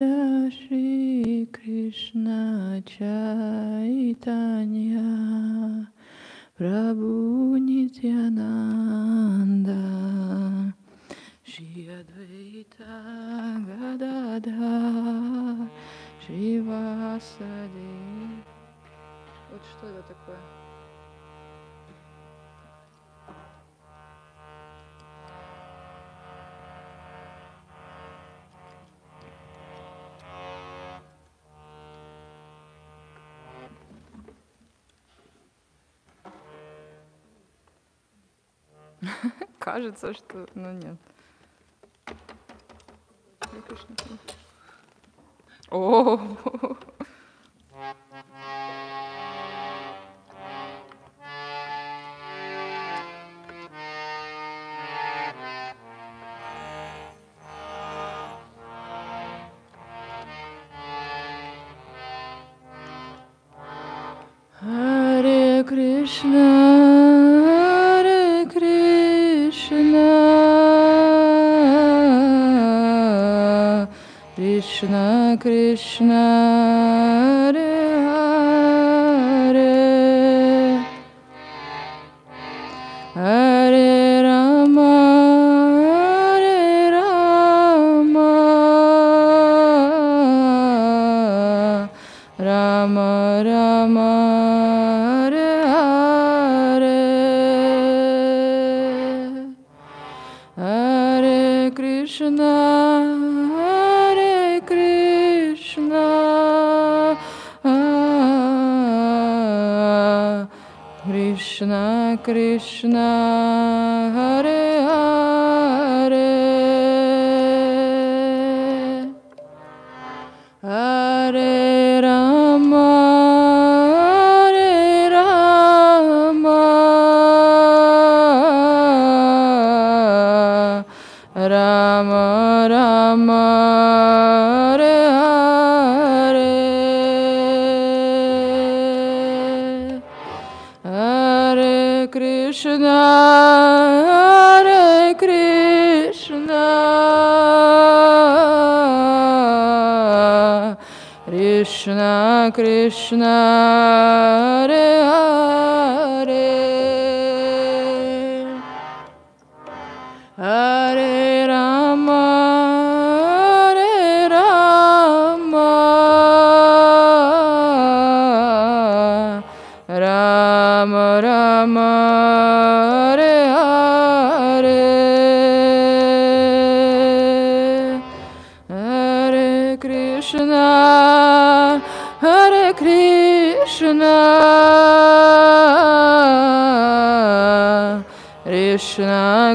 Shri Krishna Chaitanya Prabhu Nityananda Shri Advaita Gadadha Shri Vasadi Вот что это такое? Кажется, что... Ну нет. О! Krishna. Krishna.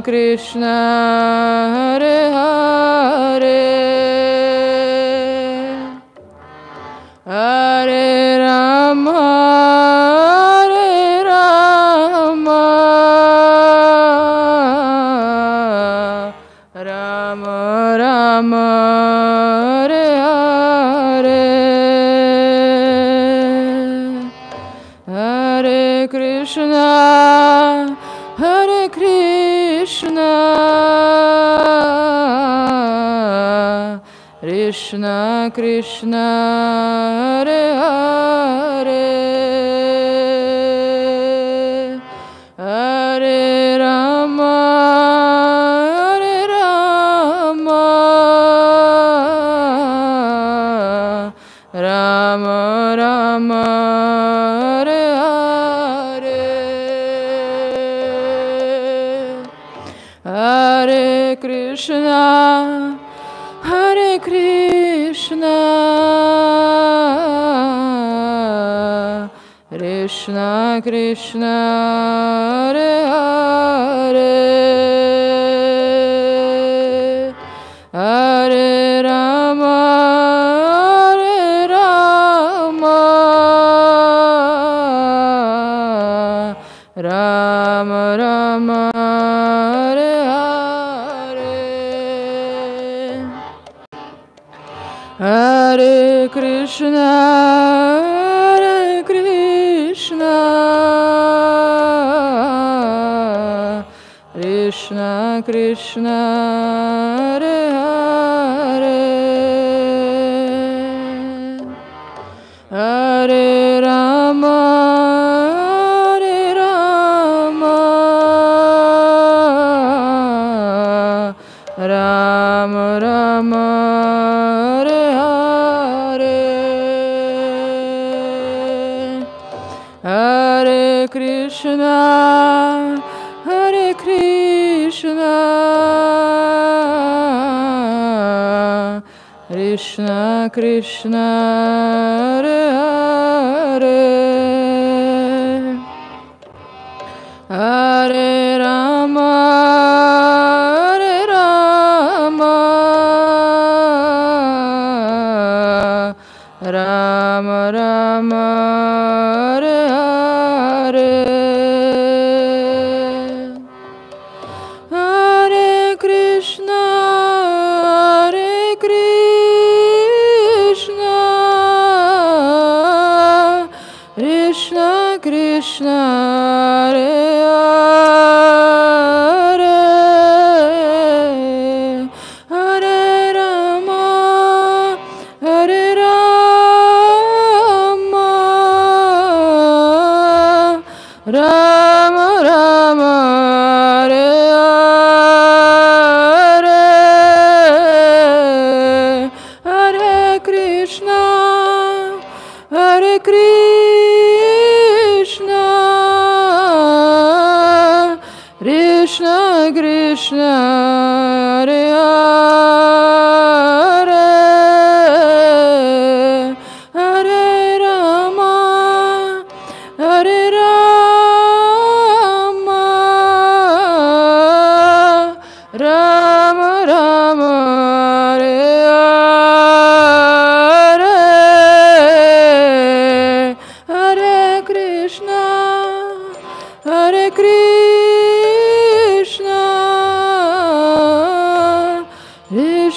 Krishna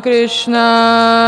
Krishna.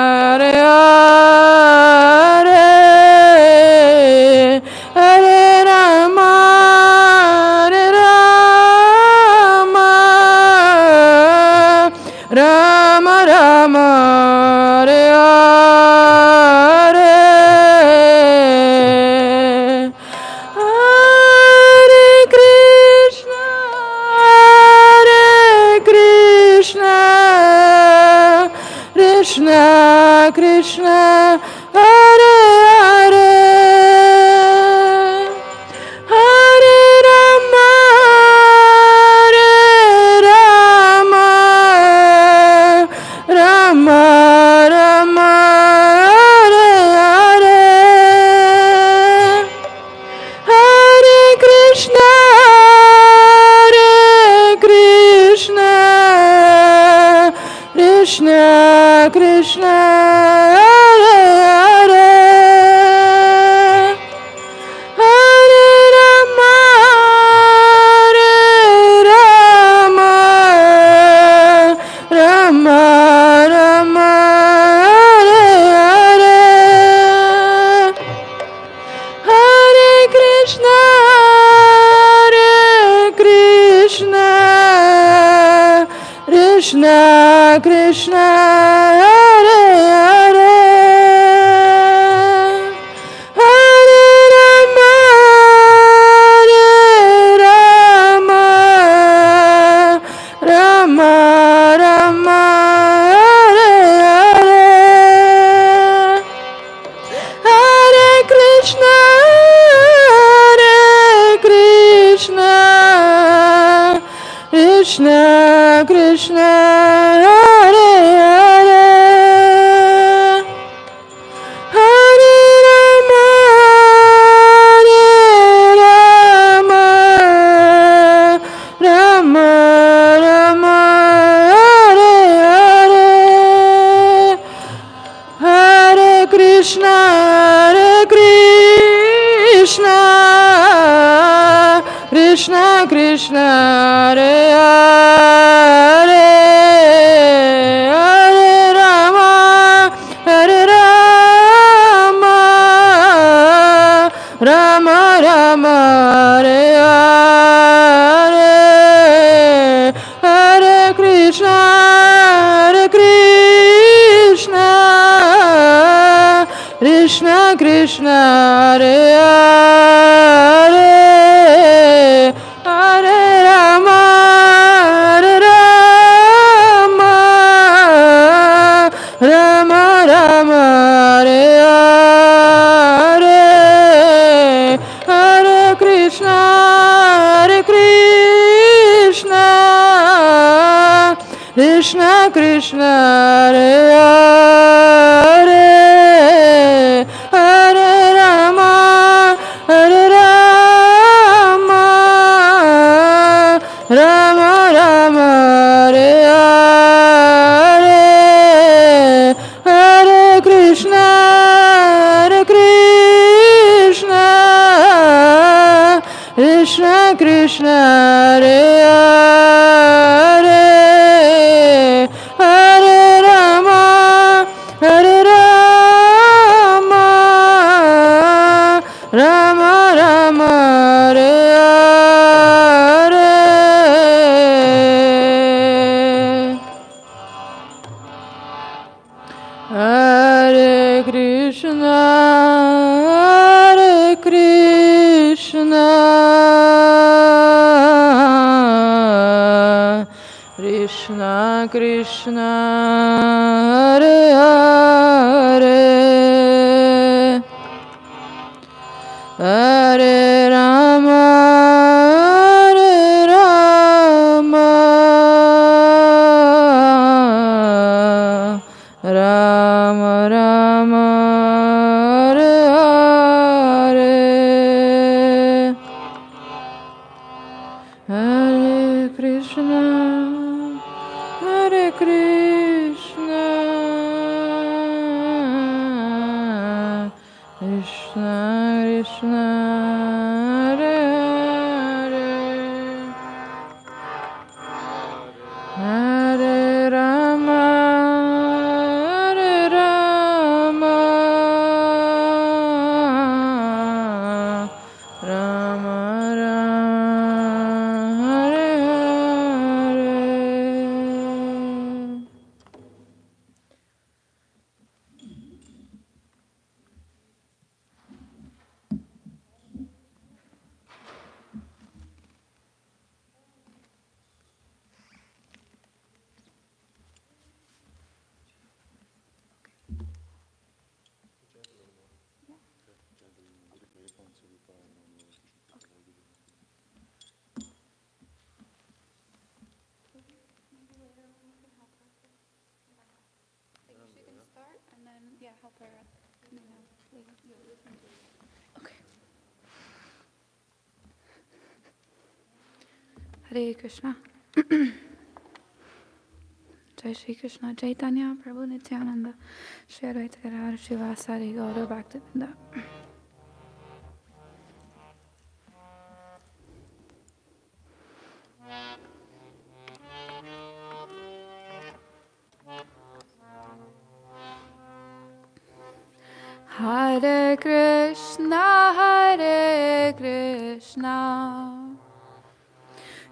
Hare Chaitanya, Prabhu Nityananda, Shri Advaita Gadar, Shiva Sari Gaurav Bhaktivedanta.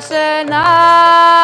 Krishna.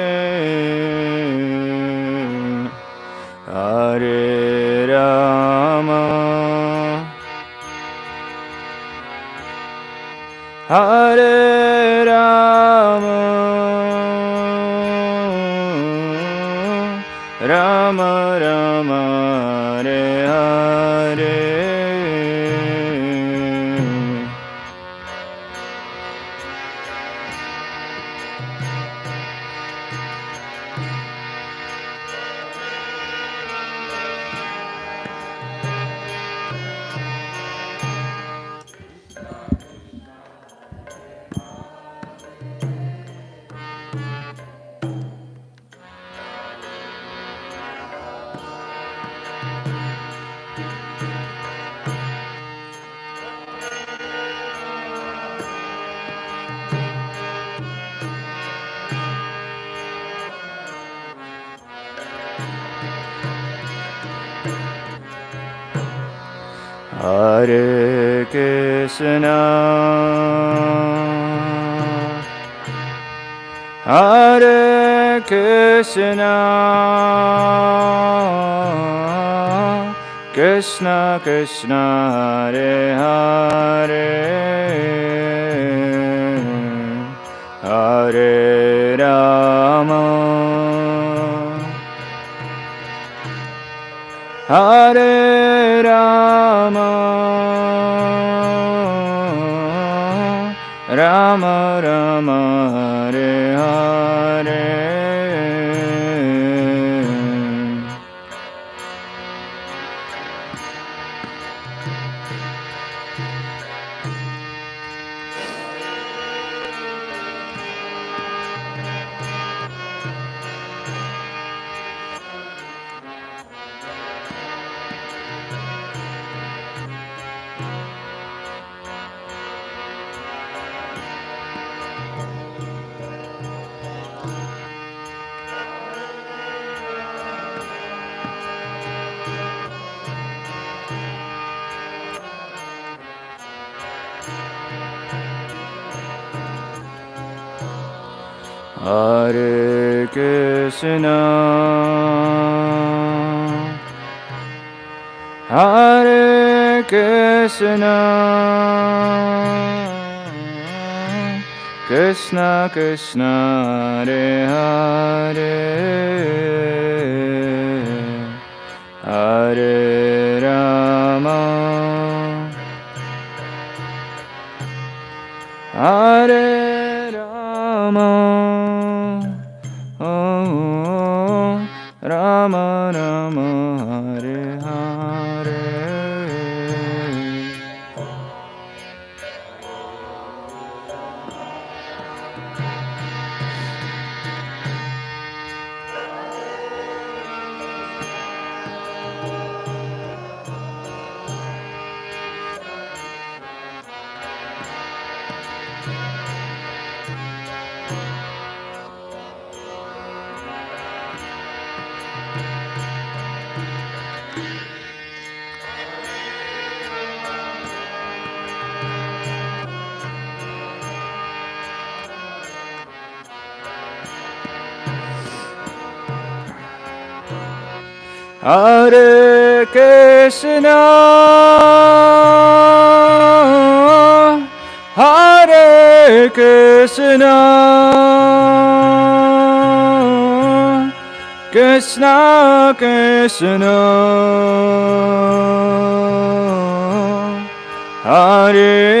Krishna Krishna Krishna Krishna Hare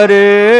Hare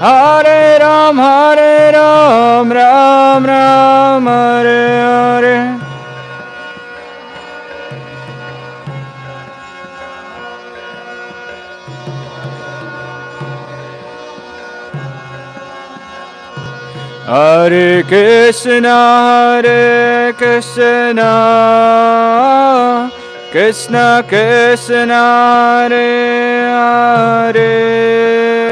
Hare Ram, Hare Ram, Ram Ram, Hare Hare. Hare Krishna, Hare Krishna, Krishna Krishna, Hare Hare,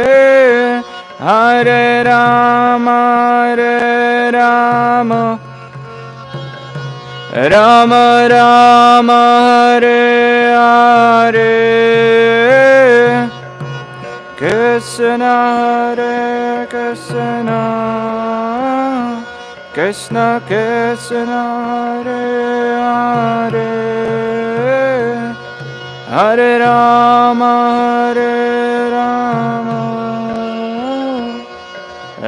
रे राम रे राम। राम राम हरे हरे। कृष्ण हरे कृष्ण। कृष्ण कृष्ण हरे हरे। हरे Ram.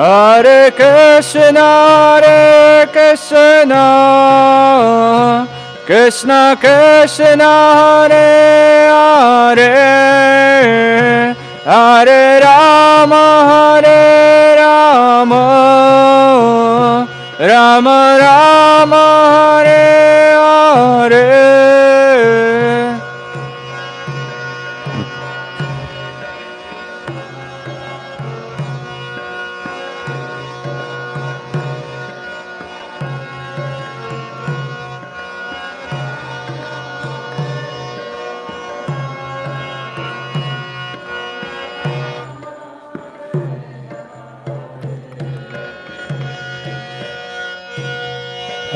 Hare Krishna, Hare Krishna, Krishna Krishna Hare Hare Hare Rama Hare Rama Rama Rama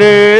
Hare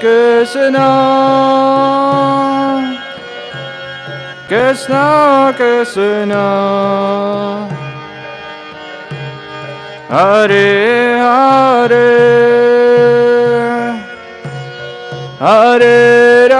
Krishna Krishna Krishna Hare Hare Hare Rama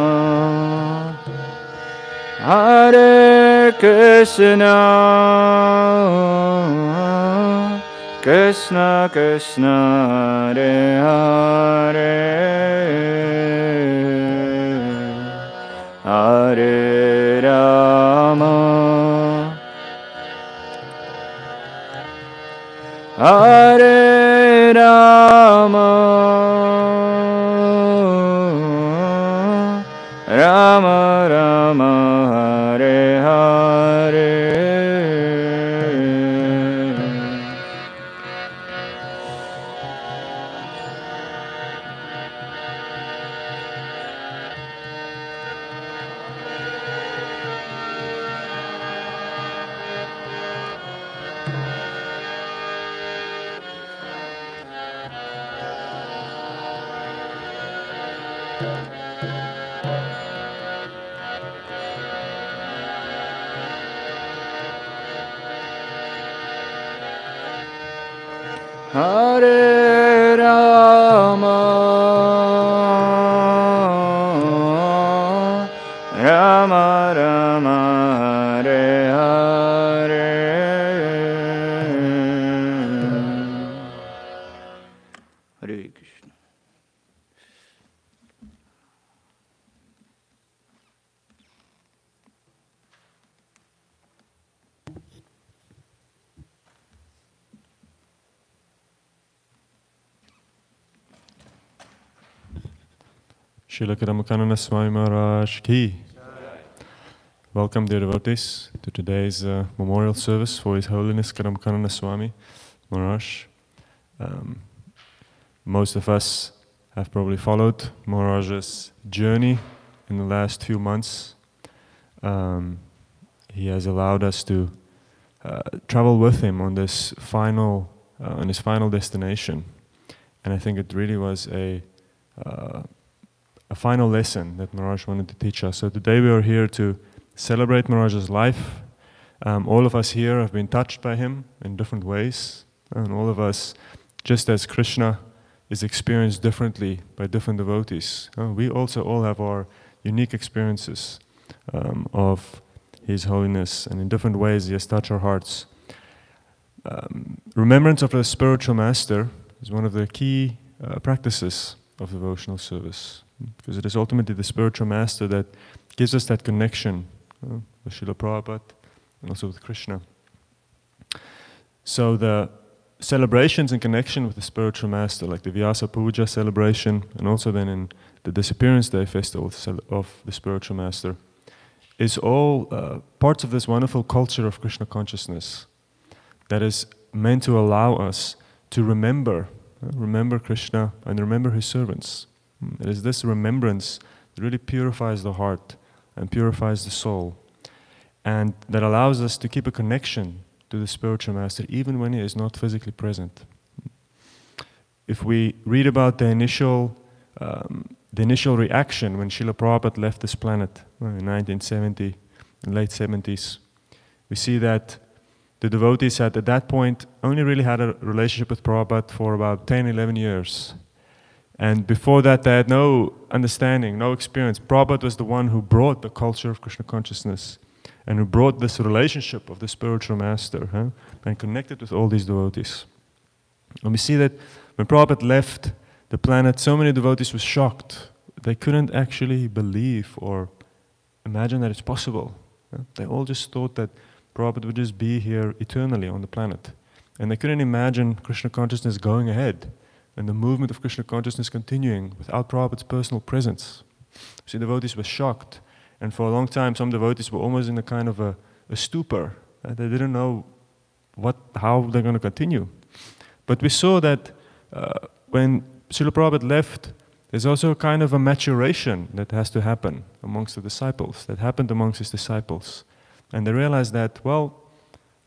Hare Krishna Krishna Krishna Hare Hare Hare Rama Hare Srila Swami Maharaj Ki. Welcome, dear devotees, to today's uh, memorial service for His Holiness Kadamba Kanana Swami Maharaj. Um, most of us have probably followed Maharaj's journey in the last few months. Um, he has allowed us to uh, travel with him on this final, uh, on his final destination, and I think it really was a final lesson that Maharaj wanted to teach us. So today we are here to celebrate Maharaj's life. Um, all of us here have been touched by him in different ways, and all of us, just as Krishna is experienced differently by different devotees, uh, we also all have our unique experiences um, of His Holiness, and in different ways He has touched our hearts. Um, remembrance of the spiritual master is one of the key uh, practices of devotional service because it is ultimately the spiritual master that gives us that connection uh, with Srila Prabhupada and also with Krishna. So the celebrations in connection with the spiritual master, like the Vyasa Puja celebration, and also then in the Disappearance Day festival of the spiritual master, is all uh, parts of this wonderful culture of Krishna consciousness that is meant to allow us to remember, uh, remember Krishna and remember his servants. It is this remembrance that really purifies the heart and purifies the soul, and that allows us to keep a connection to the spiritual master even when he is not physically present. If we read about the initial, um, the initial reaction when Srila Prabhupada left this planet uh, in 1970, in late 70s, we see that the devotees had at that point only really had a relationship with Prabhupada for about 10, 11 years. And before that, they had no understanding, no experience. Prabhupada was the one who brought the culture of Krishna consciousness and who brought this relationship of the spiritual master huh, and connected with all these devotees. And we see that when Prabhupada left the planet, so many devotees were shocked. They couldn't actually believe or imagine that it's possible. They all just thought that Prabhupada would just be here eternally on the planet. And they couldn't imagine Krishna consciousness going ahead and the movement of Krishna consciousness continuing without Prabhupada's personal presence. See, devotees were shocked. And for a long time, some devotees were almost in a kind of a, a stupor. Uh, they didn't know what, how they're going to continue. But we saw that uh, when Srila Prabhupada left, there's also a kind of a maturation that has to happen amongst the disciples, that happened amongst his disciples. And they realized that, well,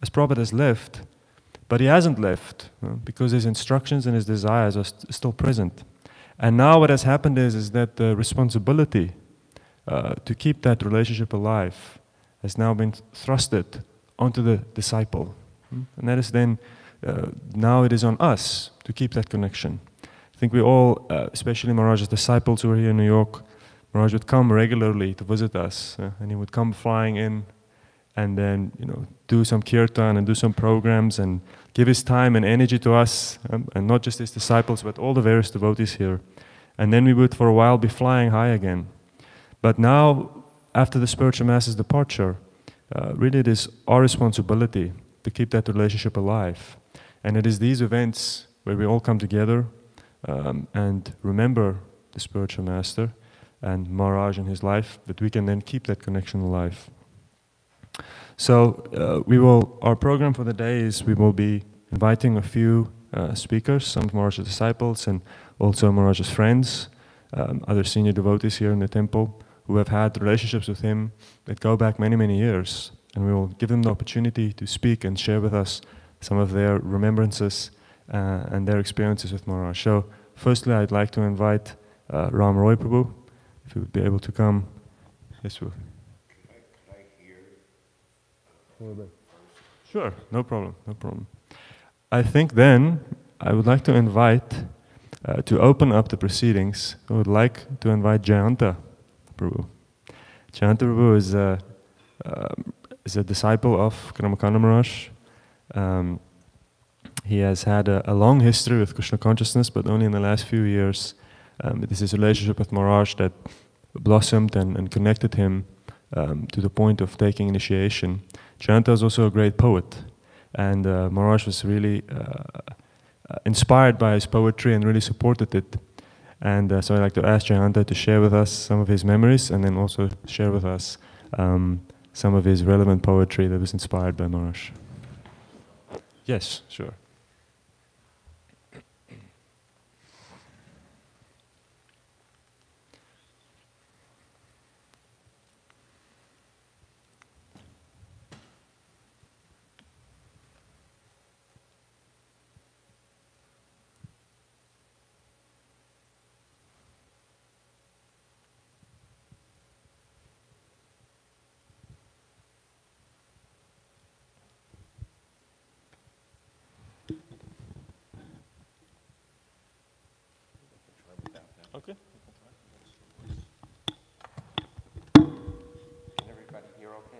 as Prabhupada has left, but he hasn't left uh, because his instructions and his desires are st- still present. And now what has happened is, is that the responsibility uh, to keep that relationship alive has now been thrusted onto the disciple. Mm? And that is then, uh, now it is on us to keep that connection. I think we all, uh, especially Maharaj's disciples who are here in New York, Maharaj would come regularly to visit us, uh, and he would come flying in and then you know do some kirtan and do some programs and give his time and energy to us, um, and not just his disciples, but all the various devotees here. And then we would, for a while, be flying high again. But now, after the spiritual master's departure, uh, really it is our responsibility to keep that relationship alive. And it is these events where we all come together um, and remember the spiritual master and Maharaj and his life that we can then keep that connection alive. So uh, we will. Our program for the day is we will be inviting a few uh, speakers, some of Maharaj's disciples, and also Maharaj's friends, um, other senior devotees here in the temple who have had relationships with him that go back many, many years. And we will give them the opportunity to speak and share with us some of their remembrances uh, and their experiences with Maharaj. So, firstly, I'd like to invite uh, Ram Roy Prabhu, if he would be able to come. Yes, sir. Sure, no problem, no problem. I think then I would like to invite, uh, to open up the proceedings, I would like to invite Jayanta Prabhu. Jayanta Prabhu is a, um, is a disciple of Kadamba Kanana Maharaj. Um, he has had a, a, long history with Krishna consciousness, but only in the last few years, um, it is his relationship with Maharaj that blossomed and, and connected him um, to the point of taking initiation. Jayanta is also a great poet, and uh, Maharaj was really uh, uh, inspired by his poetry and really supported it. And uh, so I'd like to ask Jayanta to share with us some of his memories and then also share with us um, some of his relevant poetry that was inspired by Maharaj. Yes, sure. Okay. Can everybody hear okay?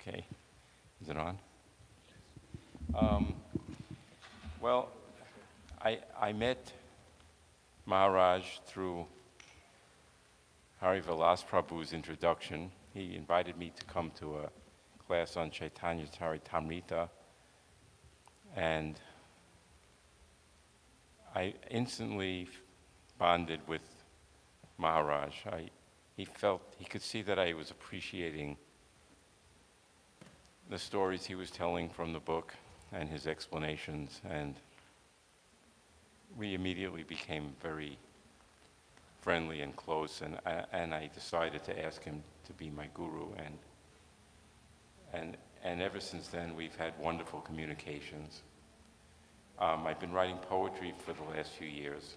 Okay, is it on? Um, well, I, I met Maharaj through Hari Vilas Prabhu's introduction. He invited me to come to a class on Chaitanya Charitamrita, and I instantly bonded with Maharaj. I, he felt, he could see that I was appreciating the stories he was telling from the book and his explanations, and we immediately became very friendly and close, and I, and I decided to ask him to be my guru, and and and ever since then we've had wonderful communications. Um, I've been writing poetry for the last few years,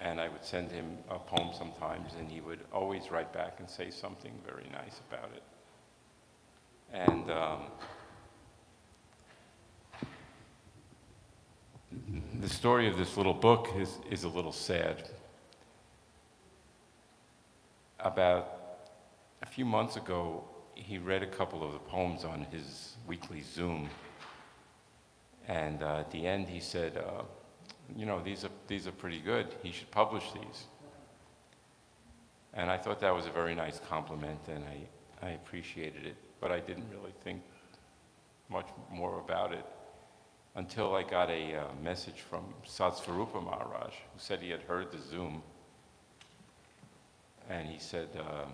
and I would send him a poem sometimes, and he would always write back and say something very nice about it. And um, the story of this little book is, is a little sad. About a few months ago, he read a couple of the poems on his weekly Zoom. And uh, at the end, he said, uh, you know, these are, these are pretty good. He should publish these. And I thought that was a very nice compliment, and I, I appreciated it. But I didn't really think much more about it until I got a uh, message from Satsvarupa Maharaj, who said he had heard the Zoom. And he said, uh,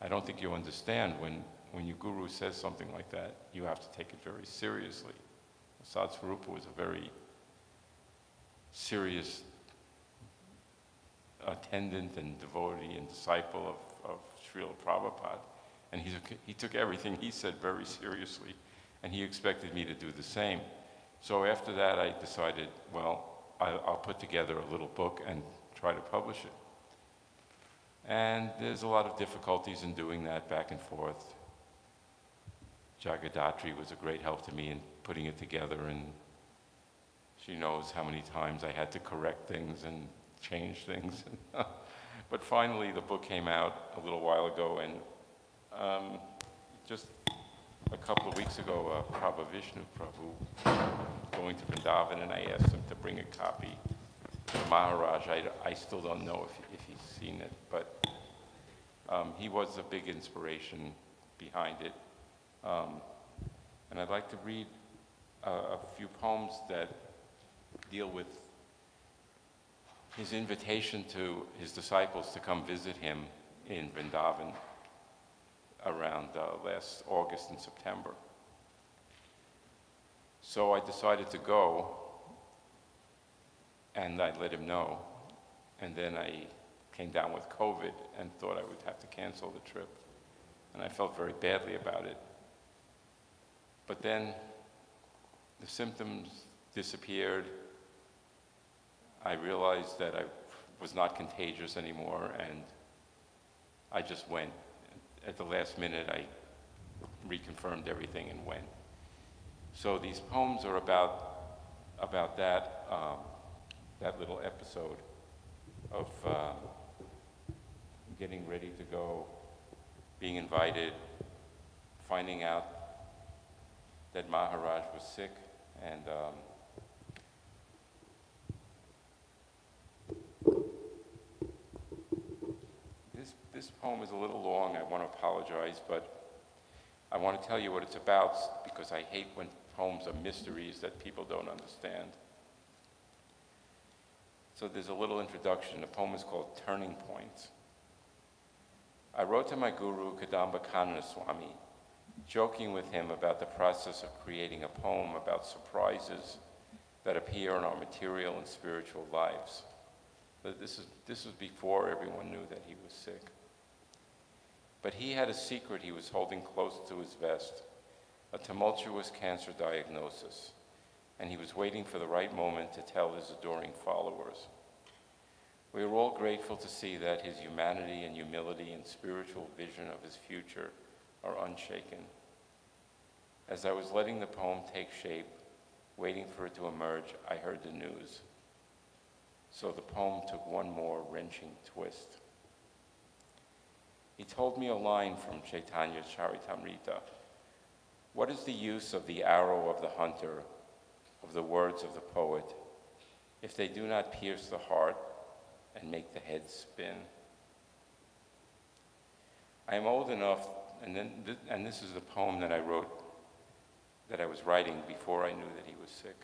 I don't think you understand when, when your guru says something like that, you have to take it very seriously. Satsvarupa was a very serious attendant and devotee and disciple of, of Srila Prabhupada. And he he took everything he said very seriously, and he expected me to do the same. So after that, I decided, well, I'll put together a little book and try to publish it. And there's a lot of difficulties in doing that back and forth. Jagadatri was a great help to me in putting it together, and she knows how many times I had to correct things and change things. but finally, the book came out a little while ago, and um, just a couple of weeks ago, uh, Prabhu Vishnu Prabhu going to Vrindavan, and I asked him to bring a copy to Maharaj. I, I still don't know if, if he's seen it, but um, he was a big inspiration behind it. Um, and I'd like to read uh, a few poems that deal with his invitation to his disciples to come visit him in Vrindavan around uh, last August and September. So I decided to go, and I let him know. And then I came down with COVID and thought I would have to cancel the trip. And I felt very badly about it. But then the symptoms disappeared. I realized that I was not contagious anymore, and I just went. At the last minute, I reconfirmed everything and went. So these poems are about, about that, um, that little episode of uh, getting ready to go, being invited, finding out that Maharaj was sick, and um, this, poem is a little long. I want to apologize, but I want to tell you what it's about because I hate when poems are mysteries that people don't understand. So there's a little introduction. The poem is called Turning Point. I wrote to my guru, Kadamba Kanana Swami, joking with him about the process of creating a poem about surprises that appear in our material and spiritual lives. This, is, this was before everyone knew that he was sick. But he had a secret he was holding close to his vest, a tumultuous cancer diagnosis, and he was waiting for the right moment to tell his adoring followers. We are all grateful to see that his humanity and humility and spiritual vision of his future are unshaken. As I was letting the poem take shape, waiting for it to emerge, I heard the news. So the poem took one more wrenching twist. He told me a line from Chaitanya Charitamrita. What is the use of the arrow of the hunter, of the words of the poet, if they do not pierce the heart and make the head spin. I am old enough, and, then th and this is the poem that I wrote, that I was writing before I knew that he was sick.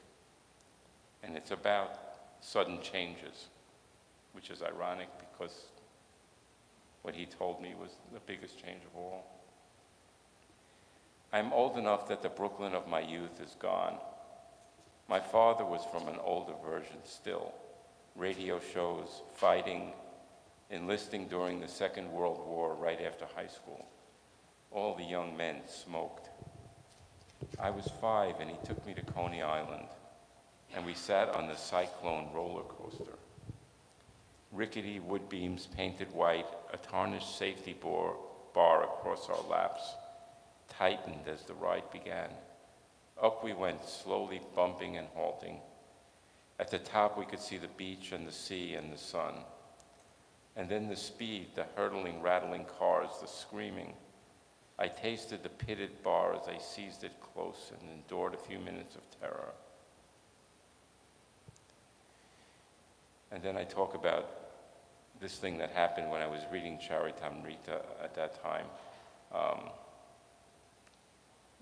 And it's about sudden changes, which is ironic because what he told me was the biggest change of all. I'm old enough that the Brooklyn of my youth is gone. My father was from an older version still radio shows, fighting, enlisting during the Second World War right after high school. All the young men smoked. I was five and he took me to Coney Island and we sat on the Cyclone roller coaster. Rickety wood beams painted white, a tarnished safety bar, bar across our laps, tightened as the ride began. Up we went, slowly bumping and halting. At the top, we could see the beach and the sea and the sun. And then the speed, the hurtling, rattling cars, the screaming. I tasted the pitted bar as I seized it close and endured a few minutes of terror. And then I talk about this thing that happened when I was reading Charitamrita at that time. Um,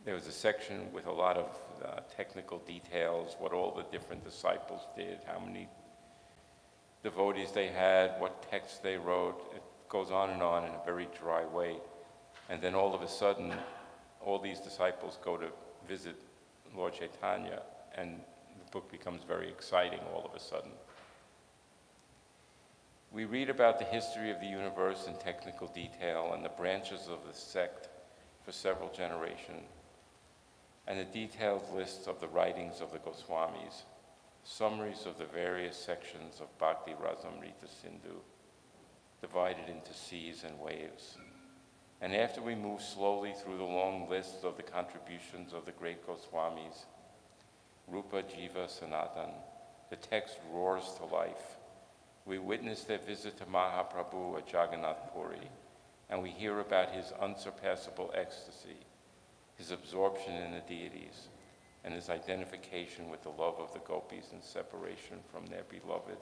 there was a section with a lot of uh, technical details, what all the different disciples did, how many devotees they had, what texts they wrote. It goes on and on in a very dry way. And then all of a sudden, all these disciples go to visit Lord Chaitanya, and the book becomes very exciting all of a sudden. We read about the history of the universe in technical detail and the branches of the sect for several generations and a detailed list of the writings of the Goswamis, summaries of the various sections of Bhakti Rasamrita Sindhu, divided into seas and waves. And after we move slowly through the long list of the contributions of the great Goswamis, Rupa Jiva Sanatan, the text roars to life. We witness their visit to Mahaprabhu at Jagannath Puri, and we hear about his unsurpassable ecstasy, his absorption in the deities, and his identification with the love of the gopis and separation from their beloved.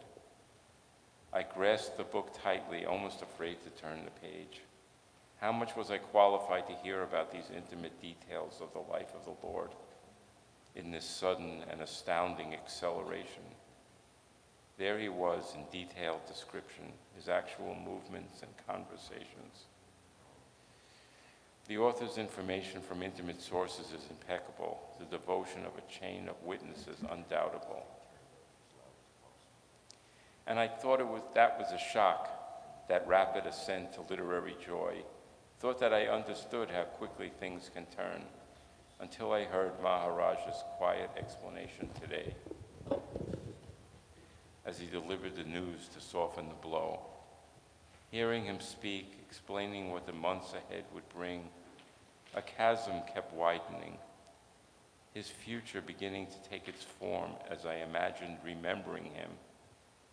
I grasped the book tightly, almost afraid to turn the page. How much was I qualified to hear about these intimate details of the life of the Lord in this sudden and astounding acceleration? There he was in detailed description, his actual movements and conversations. The author's information from intimate sources is impeccable, the devotion of a chain of witnesses undoubtable. And I thought it was, that was a shock, that rapid ascent to literary joy. Thought that I understood how quickly things can turn until I heard Maharaj's quiet explanation today as he delivered the news to soften the blow. Hearing him speak, explaining what the months ahead would bring, a chasm kept widening, his future beginning to take its form as I imagined remembering him,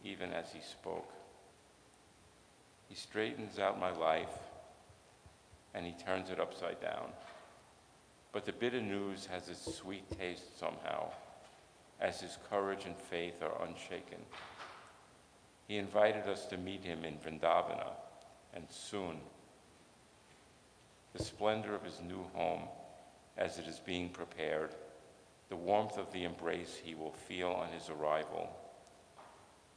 even as he spoke. He straightens out my life and he turns it upside down. But the bitter news has its sweet taste somehow, as his courage and faith are unshaken. He invited us to meet him in Vrindavana, and soon. The splendor of his new home as it is being prepared, the warmth of the embrace he will feel on his arrival.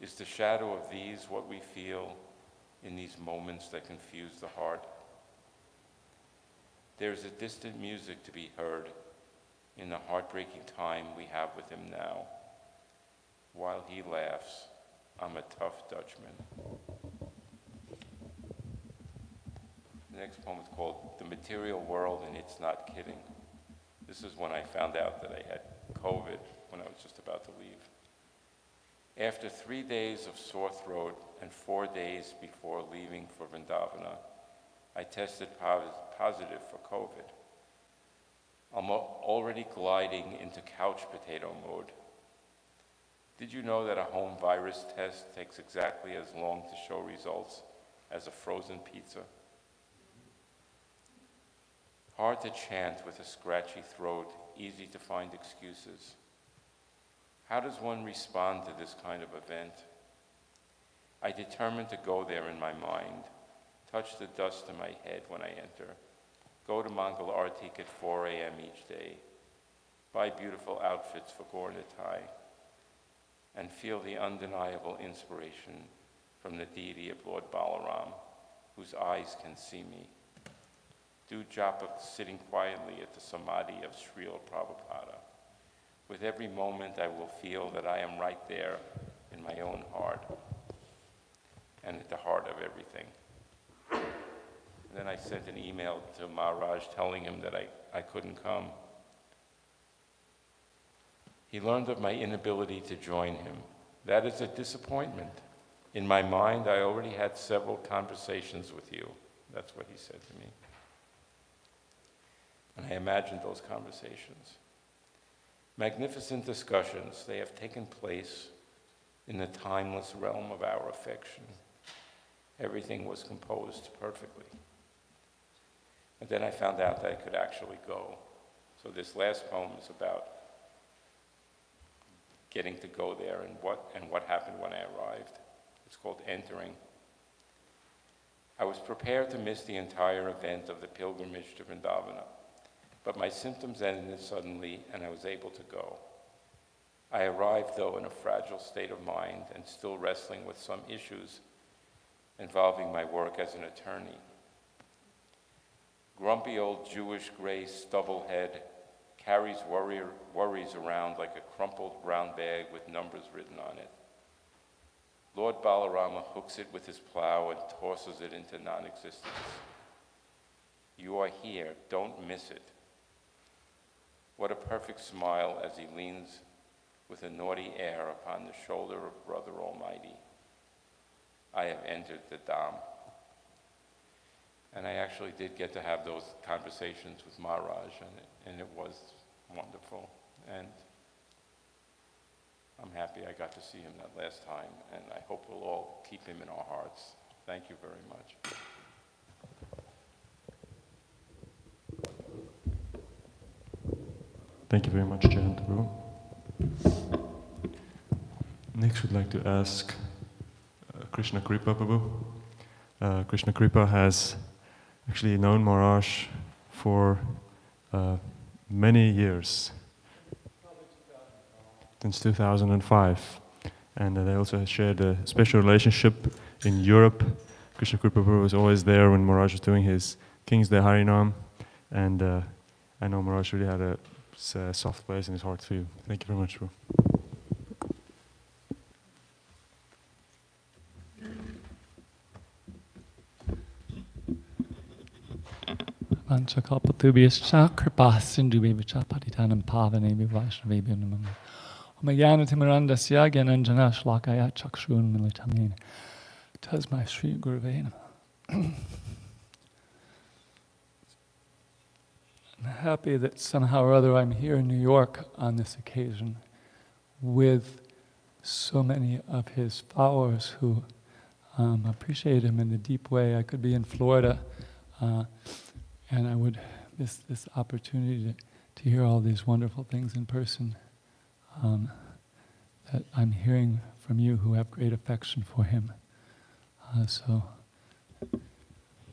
Is the shadow of these what we feel in these moments that confuse the heart? There is a distant music to be heard in the heartbreaking time we have with him now. While he laughs, I'm a tough Dutchman. The next poem is called The Material World and It's Not Kidding. This is when I found out that I had COVID when I was just about to leave. After three days of sore throat and four days before leaving for Vrindavana, I tested positive for COVID. I'm already gliding into couch potato mode. Did you know that a home virus test takes exactly as long to show results as a frozen pizza? Hard to chant with a scratchy throat, easy to find excuses. How does one respond to this kind of event? I determined to go there in my mind, touch the dust of my head when I enter, go to Mangal Artik at 4 a.m. each day, buy beautiful outfits for Gaur and feel the undeniable inspiration from the deity of Lord Balaram, whose eyes can see me. Do japa sitting quietly at the samadhi of Srila Prabhupada. With every moment, I will feel that I am right there in my own heart and at the heart of everything. Then I sent an email to Maharaj telling him that I, I couldn't come. He learned of my inability to join him. That is a disappointment. In my mind, I already had several conversations with you. That's what he said to me. And I imagined those conversations. Magnificent discussions, they have taken place in the timeless realm of our affection. Everything was composed perfectly. And then I found out that I could actually go. So this last poem is about getting to go there and what, and what happened when I arrived. It's called Entering. I was prepared to miss the entire event of the pilgrimage to Vrindavana. But my symptoms ended suddenly, and I was able to go. I arrived, though, in a fragile state of mind and still wrestling with some issues involving my work as an attorney. Grumpy old Jewish gray stubble head carries worrier, worries around like a crumpled brown bag with numbers written on it. Lord Balarama hooks it with his plow and tosses it into non existence. You are here, don't miss it. What a perfect smile as he leans with a naughty air upon the shoulder of Brother Almighty. I have entered the Dham. And I actually did get to have those conversations with Maharaj, and it, and it was wonderful. And I'm happy I got to see him that last time, and I hope we'll all keep him in our hearts. Thank you very much. Thank you very much, Jayant Next, we'd like to ask uh, Krishna Kripa Prabhu. Uh, Krishna Kripa has actually known Maharaj for uh, many years, since 2005. And uh, they also shared a special relationship in Europe. Krishna Kripa Prabhu was always there when Maharaj was doing his King's Day Harinam. And uh, I know Maharaj really had a uh, soft place in his heart for you. Thank you very much, bro. Vaishnavebhyo namam. Omayanatimirandasya gyananjana shlakaya chakshun Sri I'm happy that somehow or other I'm here in New York on this occasion with so many of his followers who um, appreciate him in a deep way. I could be in Florida uh, and I would miss this opportunity to, to hear all these wonderful things in person um, that I'm hearing from you who have great affection for him. Uh, so,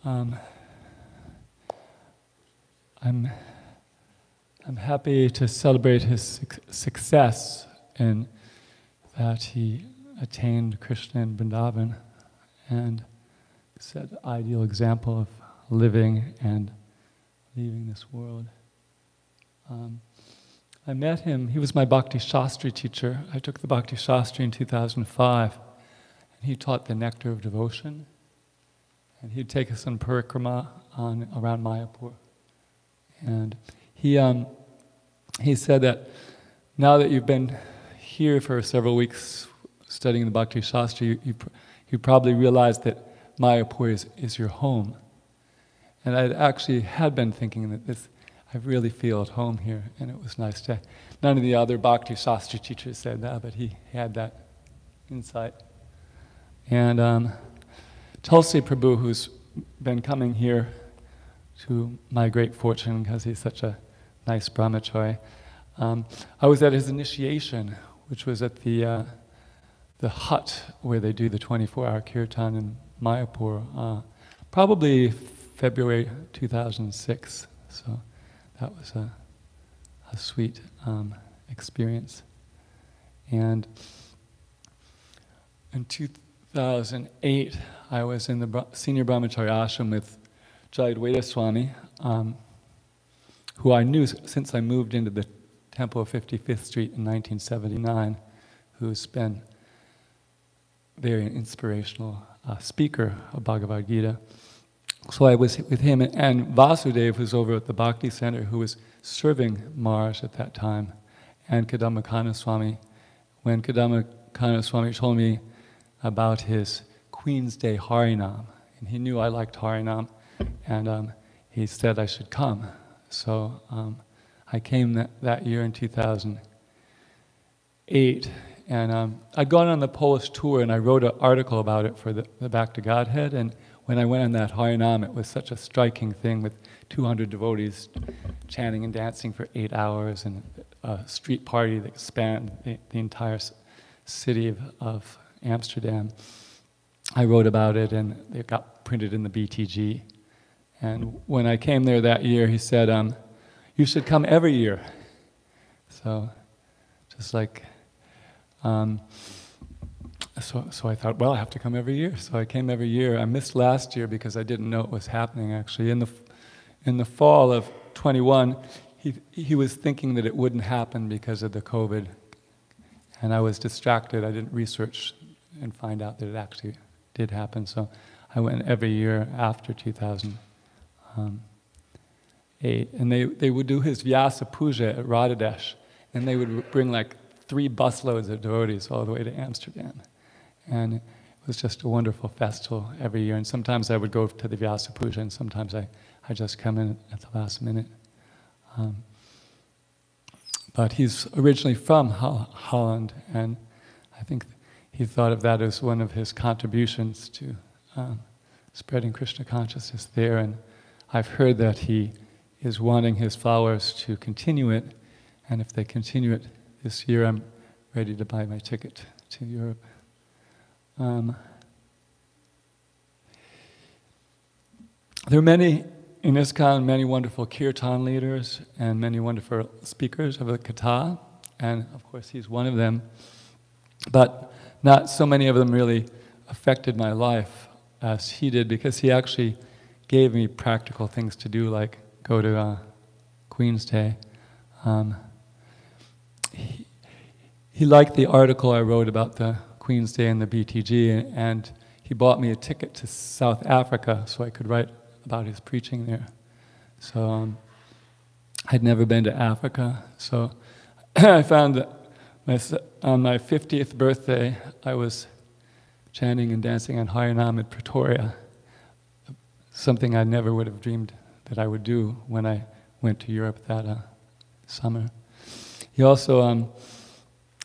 um, I'm, I'm happy to celebrate his su- success in that he attained Krishna in Vrindavan and set ideal example of living and leaving this world. Um, I met him, he was my Bhakti Shastri teacher. I took the Bhakti Shastri in 2005, and he taught the nectar of devotion. And he'd take us on parikrama on, around Mayapur. And he, um, he said that now that you've been here for several weeks studying the Bhakti Shastri, you, you, you probably realize that Mayapur is, is your home. And I actually had been thinking that this, I really feel at home here, and it was nice to. None of the other Bhakti Shastri teachers said that, but he had that insight. And um, Tulsi Prabhu, who's been coming here to my great fortune because he's such a nice brahmachari, um, I was at his initiation, which was at the, uh, the hut where they do the 24 hour kirtan in Mayapur, uh, probably February 2006. So that was a, a sweet um, experience. And in 2008, I was in the senior brahmachari ashram with Jayadvaita Swami, um, who I knew since I moved into the temple of 55th Street in 1979, who's been very inspirational uh, speaker of Bhagavad Gita. So I was with him and Vasudev, who's over at the Bhakti Center, who was serving Mars at that time, and Kadamba Swami. When Kadamba Swami told me about his Queen's Day Harinam, and he knew I liked Harinam, and um, he said I should come. So um, I came that, that year in 2008, and um, I'd gone on the Polish tour, and I wrote an article about it for the, the Back to Godhead, and when I went on that Harinam, it was such a striking thing with 200 devotees chanting and dancing for eight hours and a street party that spanned the, the entire city of, of, Amsterdam. I wrote about it and it got printed in the BTG. And when I came there that year, he said, um, You should come every year. So, just like, um, so, so I thought, well, I have to come every year. So I came every year. I missed last year because I didn't know it was happening actually. In the, in the fall of 21, he, he was thinking that it wouldn't happen because of the COVID. And I was distracted. I didn't research and find out that it actually did happen. So I went every year after 2008. Um, and they, they would do his Vyasa Puja at Radhadesh. And they would bring like three busloads of devotees all the way to Amsterdam. And it was just a wonderful festival every year. And sometimes I would go to the Vyasa Puja, and sometimes I, I just come in at the last minute. Um, but he's originally from Ho- Holland, and I think he thought of that as one of his contributions to um, spreading Krishna consciousness there. And I've heard that he is wanting his followers to continue it, and if they continue it this year, I'm ready to buy my ticket to Europe. Um, there are many in ISKCON, many wonderful kirtan leaders and many wonderful speakers of the katha, and of course he's one of them. But not so many of them really affected my life as he did because he actually gave me practical things to do, like go to uh, Queen's Day. Um, he, he liked the article I wrote about the Queen's Day and the BTG, and he bought me a ticket to South Africa so I could write about his preaching there. So um, I'd never been to Africa, so I found that my, on my 50th birthday, I was chanting and dancing on Harinam at Pretoria, something I never would have dreamed that I would do when I went to Europe that uh, summer. He also um,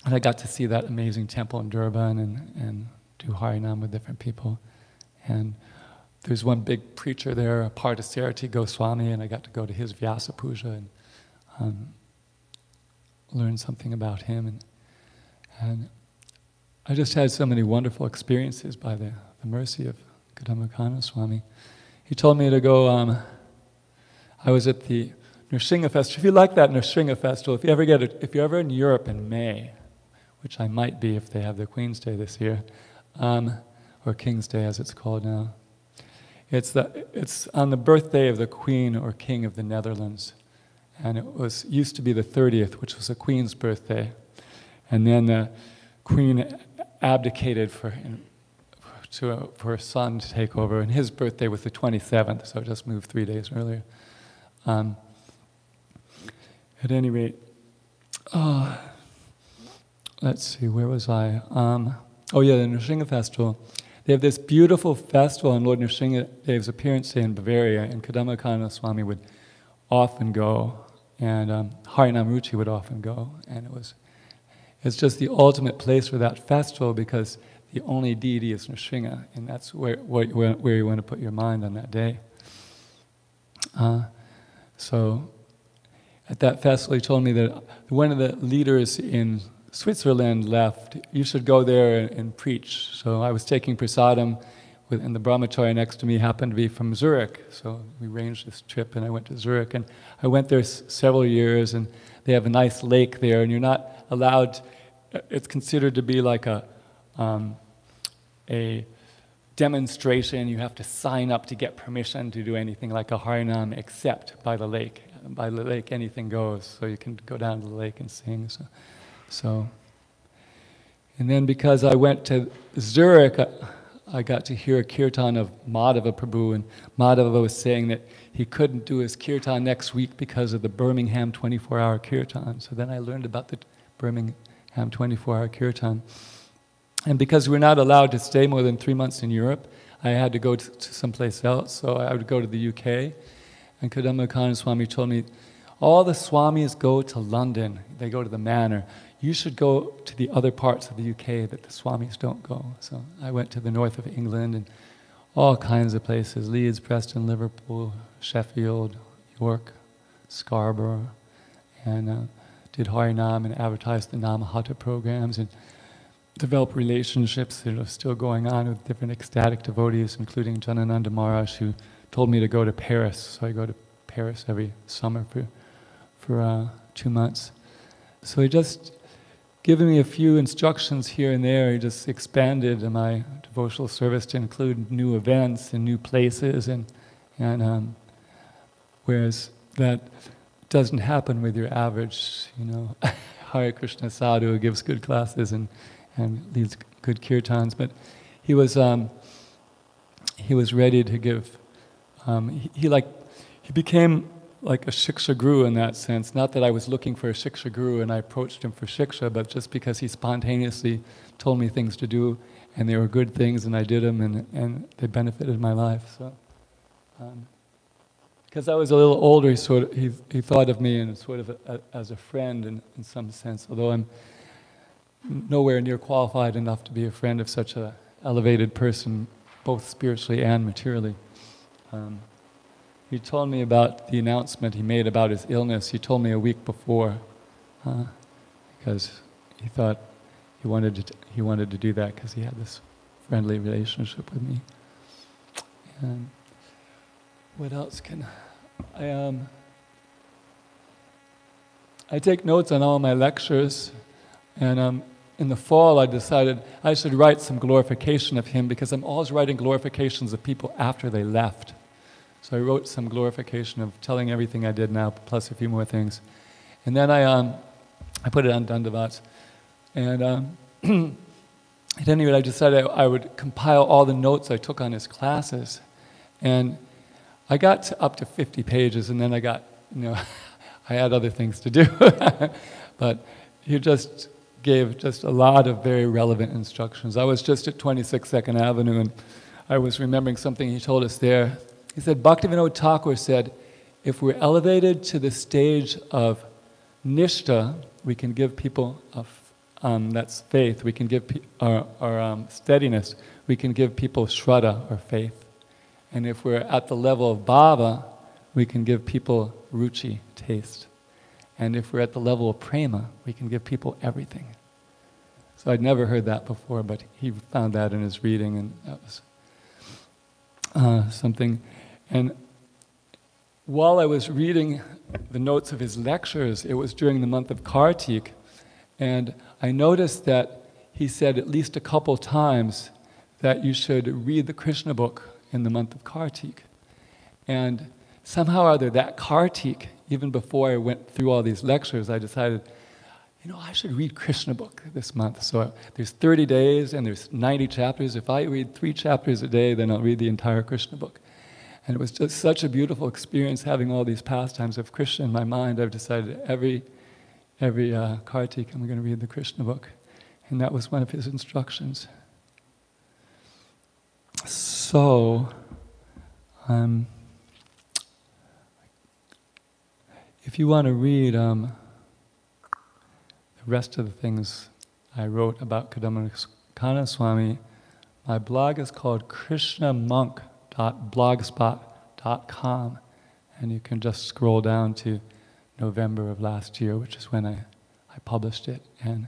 and I got to see that amazing temple in Durban and, and do Harinam with different people. And there's one big preacher there, Parthasarathi Goswami, and I got to go to his Vyasa Puja and um, learn something about him. And, and I just had so many wonderful experiences by the, the mercy of Kadamba Swami. He told me to go, um, I was at the Nrsimha Festival. If you like that Nrsimha Festival, if you ever get it, if you're ever in Europe in May, which I might be if they have the Queen's Day this year, um, or King's Day as it's called now. It's, the, it's on the birthday of the Queen or King of the Netherlands. And it was used to be the 30th, which was the Queen's birthday. And then the Queen abdicated for, to, for her son to take over, and his birthday was the 27th, so it just moved three days earlier. Um, at any rate, uh, let's see, where was I? Um, oh, yeah, the Nrsimha Festival. They have this beautiful festival on Lord Nrsimhadev's appearance day in Bavaria, and Kadamba Swami would often go, and um, Harinam would often go, and it was it's just the ultimate place for that festival because the only deity is Nrsimha, and that's where, where, where you want to put your mind on that day. Uh, so at that festival, he told me that one of the leaders in Switzerland left, you should go there and, and preach. So I was taking prasadam, with, and the brahmachari next to me happened to be from Zurich. So we arranged this trip, and I went to Zurich. And I went there several years, and they have a nice lake there, and you're not allowed, it's considered to be like a, um, a demonstration. You have to sign up to get permission to do anything like a harinam except by the lake. By the lake, anything goes. So you can go down to the lake and sing. So. So, and then because I went to Zurich, I, I got to hear a kirtan of Madhava Prabhu, and Madhava was saying that he couldn't do his kirtan next week because of the Birmingham 24 hour kirtan. So then I learned about the Birmingham 24 hour kirtan. And because we're not allowed to stay more than three months in Europe, I had to go to, to someplace else. So I would go to the UK. And Kadamba Swami told me, all the Swamis go to London, they go to the manor you should go to the other parts of the UK that the Swamis don't go. So I went to the north of England and all kinds of places Leeds, Preston, Liverpool, Sheffield, York, Scarborough, and uh, did Harinam and advertised the Namahatta programs and developed relationships that are still going on with different ecstatic devotees, including Janananda Maharaj, who told me to go to Paris. So I go to Paris every summer for, for uh, two months. So he just given me a few instructions here and there. He just expanded my devotional service to include new events and new places, and and um, whereas that doesn't happen with your average, you know, Hare Krishna sadhu who gives good classes and and leads good kirtans, but he was um, he was ready to give. Um, he, he like he became like a shiksha guru in that sense. Not that I was looking for a shiksha guru and I approached him for shiksha, but just because he spontaneously told me things to do and they were good things and I did them and, and they benefited my life. So, because I was a little older, he sort of he, he thought of me and sort of a, a, as a friend in, in some sense. Although I'm nowhere near qualified enough to be a friend of such an elevated person, both spiritually and materially. Um, he told me about the announcement he made about his illness. He told me a week before, because he thought he wanted to t- he wanted to do that because he had this friendly relationship with me. And what else can I um I take notes on all my lectures, and um, in the fall I decided I should write some glorification of him because I'm always writing glorifications of people after they left. So I wrote some glorification of telling everything I did now, plus a few more things. And then I, um, I put it on Dandavats. And um, at any rate, I decided I, would compile all the notes I took on his classes. And I got to up to 50 pages, and then I got, you know, I had other things to do. but he just gave just a lot of very relevant instructions. I was just at 26 Second Avenue, and I was remembering something he told us there. He said, Bhaktivinoda Thakur said, if we're elevated to the stage of nishta, we can give people a um, that's faith. We can give pe- or, or um, steadiness. We can give people shraddha or faith. And if we're at the level of bhava, we can give people ruchi, taste. And if we're at the level of prema, we can give people everything. So I'd never heard that before, but he found that in his reading, and that was uh, something. And while I was reading the notes of his lectures, it was during the month of Kartik, and I noticed that he said at least a couple times that you should read the Krishna book in the month of Kartik. And somehow or other, that Kartik, even before I went through all these lectures, I decided, you know, I should read Krishna book this month. So there's 30 days and there's 90 chapters. If I read three chapters a day, then I'll read the entire Krishna book. And it was just such a beautiful experience having all these pastimes of Krishna in my mind. I've decided every, every uh, Kartik I'm going to read the Krishna book. And that was one of his instructions. So, um, if you want to read um, the rest of the things I wrote about Kadamba Swami, my blog is called krishnamonk.blogspot.com, and you can just scroll down to November of last year, which is when I, I published it, and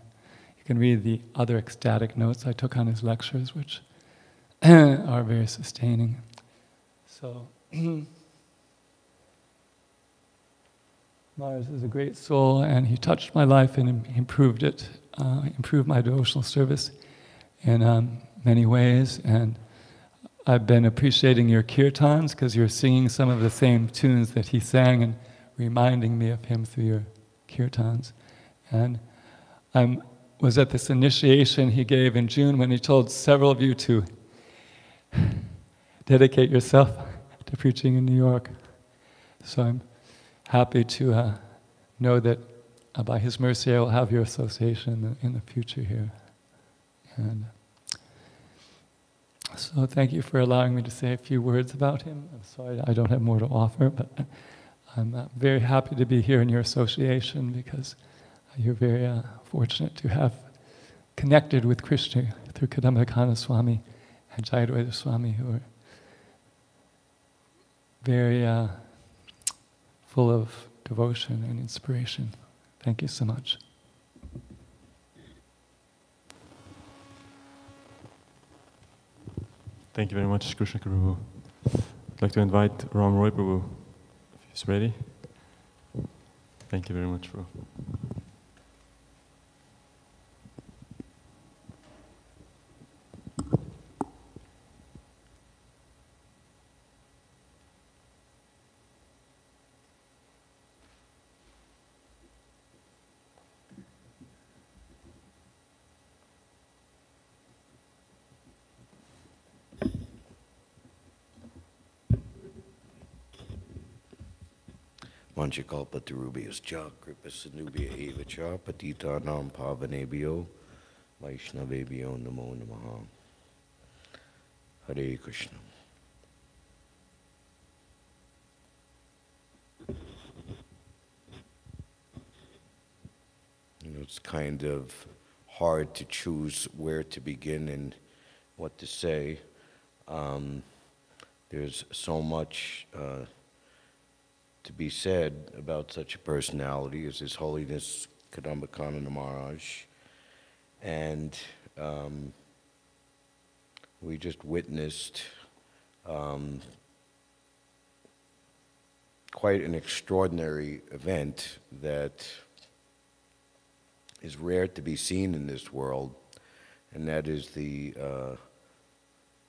you can read the other ecstatic notes I took on his lectures, which are very sustaining. So, Mars is a great soul, and he touched my life and improved it, uh, improved my devotional service in um, many ways. And I've been appreciating your kirtans because you're singing some of the same tunes that he sang and reminding me of him through your kirtans. And I was at this initiation he gave in June when he told several of you to dedicate yourself to preaching in New York. So I'm happy to uh, know that uh, by His mercy I will have your association in the, in the future here. And so thank you for allowing me to say a few words about him. I'm sorry I don't have more to offer, but I'm uh, very happy to be here in your association because you're very uh, fortunate to have connected with Krishna through Kadamba Swami and Jayadvaita Swami, who are very uh, full of devotion and inspiration. Thank you so much. Thank you very much, Krishna Prabhu. I'd like to invite Ram Roy Prabhu, if he's ready. Thank you very much, Prabhu. Eva Cha, Patita Nam Namo Namaha. Hare Krishna. You know, it's kind of hard to choose where to begin and what to say. Um, there's so much uh, to be said about such a personality as His Holiness Kadamba Kanana Maharaj. And um, we just witnessed um, quite an extraordinary event that is rare to be seen in this world, and that is the uh,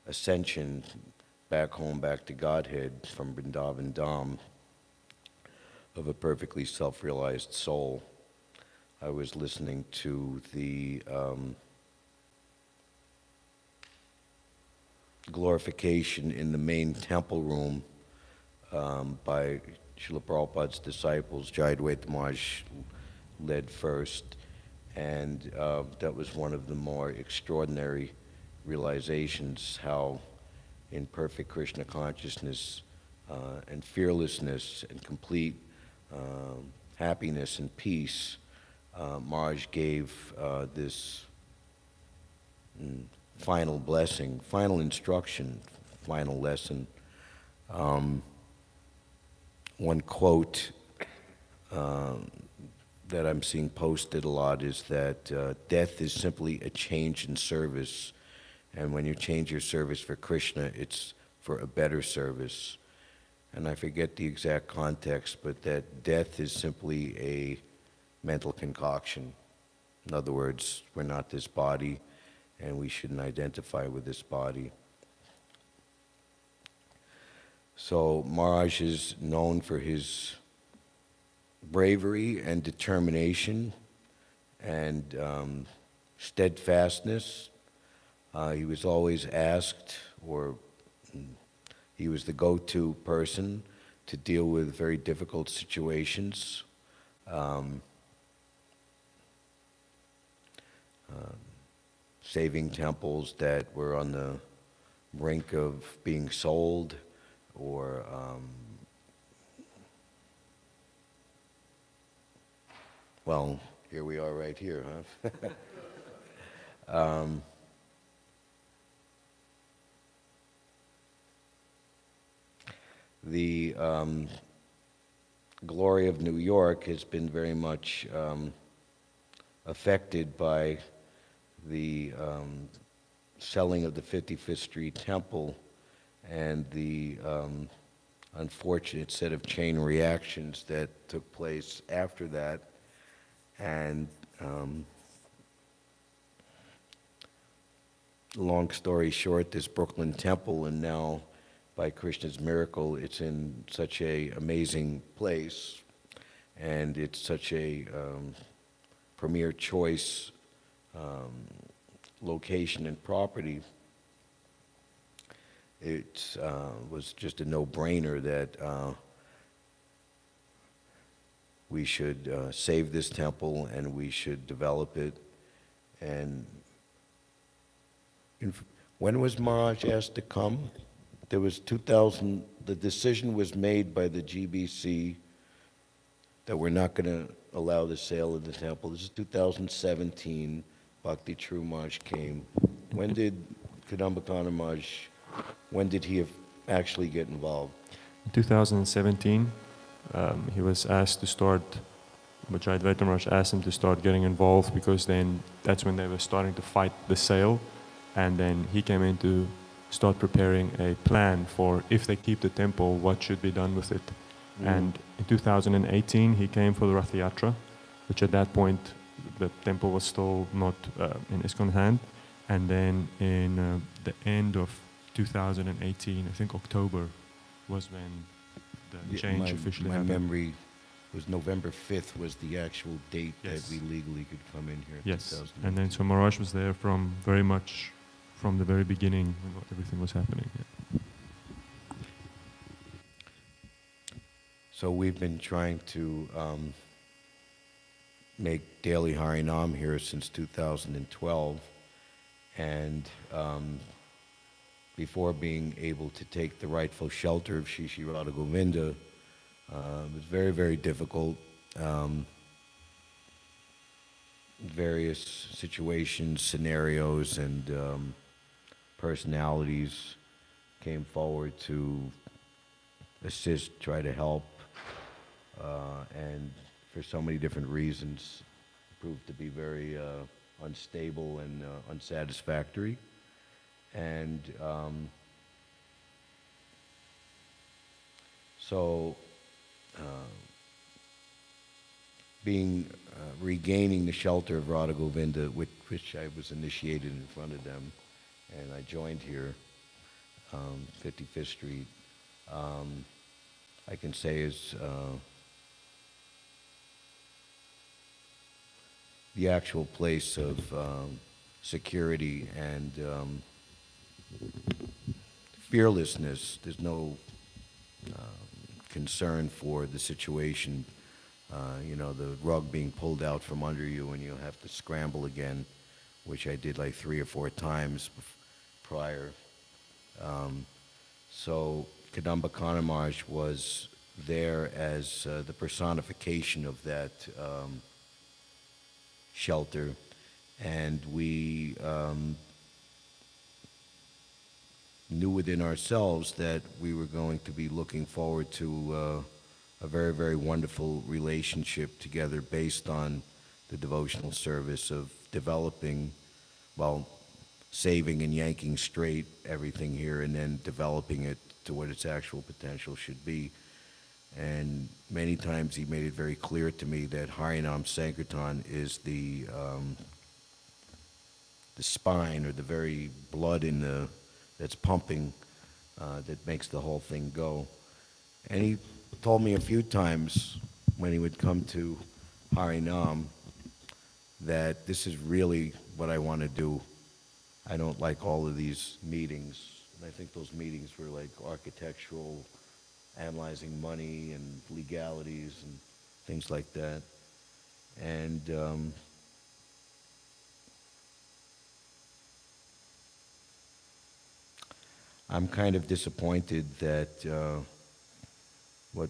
ascension back home, back to Godhead from Vrindavan Dham of a perfectly self realized soul. I was listening to the um, glorification in the main temple room um, by Srila Prabhupada's disciples, Jayadvaita Maharaj led first, and uh, that was one of the more extraordinary realizations how in perfect Krishna consciousness uh, and fearlessness and complete um, happiness and peace, uh, Maharaj gave uh, this mm, final blessing, final instruction, final lesson. Um, one quote um, that I'm seeing posted a lot is that uh, death is simply a change in service. And when you change your service for Krishna, it's for a better service. And I forget the exact context, but that death is simply a mental concoction. In other words, we're not this body, and we shouldn't identify with this body. So Maharaj is known for his bravery and determination and um, steadfastness. Uh, he was always asked, or he was the go to person to deal with very difficult situations. Um, uh, saving temples that were on the brink of being sold or um, well, here we are right here, huh? um, the um, glory of New York has been very much um, affected by the um, selling of the 55th Street Temple and the um, unfortunate set of chain reactions that took place after that. And um, long story short, this Brooklyn Temple, and now by Krishna's miracle, it's in such a amazing place, and it's such a um, premier choice um, location and property. It uh, was just a no-brainer that uh, we should uh, save this temple and we should develop it. And when was Maharaj asked to come? There was 2000, the decision was made by the GBC that we're not going to allow the sale of the temple. This is 2017. Bhakti Trumaj came. When did Kadamba Kanana Maharaj, when did he actually get involved? In 2017, um, he was asked to start, Vajrayat Maharaj asked him to start getting involved because then that's when they were starting to fight the sale. And then he came in to start preparing a plan for if they keep the temple, what should be done with it. Mm. And in 2018, he came for the Rath Yatra, which at that point the temple was still not uh, in ISKCON hand. And then in uh, the end of 2018, I think October, was when the Yeah, change my, officially my happened. memory was November 5th was the actual date Yes. that we legally could come in here. Yes, and then so Maraj was there from very much from the very beginning when everything was happening. yeah. So we've been trying to um, make daily Harinam here since 2012, and um, before being able to take the rightful shelter of Sri Sri Radha Govinda, uh, it was very, very difficult. Um, various situations, scenarios, and um, personalities came forward to assist, try to help, uh, and for so many different reasons proved to be very uh, unstable and uh, unsatisfactory. And um, so, uh, being uh, regaining the shelter of Radha Govinda, which, which I was initiated in front of them, and I joined here, um, 55th Street. Um, I can say is uh, the actual place of um, security and um, fearlessness. There's no um, concern for the situation. Uh, you know, the rug being pulled out from under you and you have to scramble again, which I did like three or four times bef- prior. Um, so Kadamba Kanamaj was there as uh, the personification of that um, shelter, and we um, knew within ourselves that we were going to be looking forward to uh, a very, very wonderful relationship together based on the devotional service of developing, well, saving and yanking straight everything here and then developing it to what its actual potential should be. And many times he made it very clear to me that Harinam Sankirtan is the, um, the spine or the very blood in the, that's pumping uh, that makes the whole thing go. And he told me a few times when he would come to Harinam that this is really what I want to do. I don't like all of these meetings. And I think those meetings were like architectural, analyzing money and legalities and things like that. And um, I'm kind of disappointed that uh, what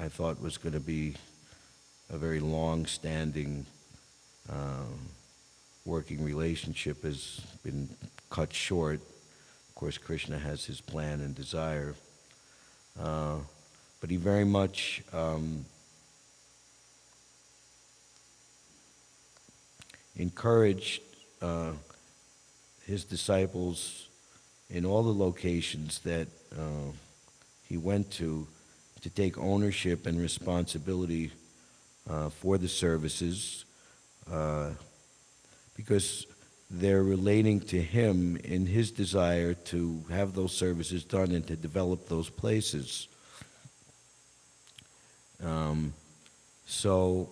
I thought was going to be a very long-standing um, working relationship has been cut short. Of course, Krishna has his plan and desire, uh, but he very much um, encouraged uh, his disciples in all the locations that uh, he went to to take ownership and responsibility uh, for the services uh, because they're relating to him in his desire to have those services done and to develop those places. Um, so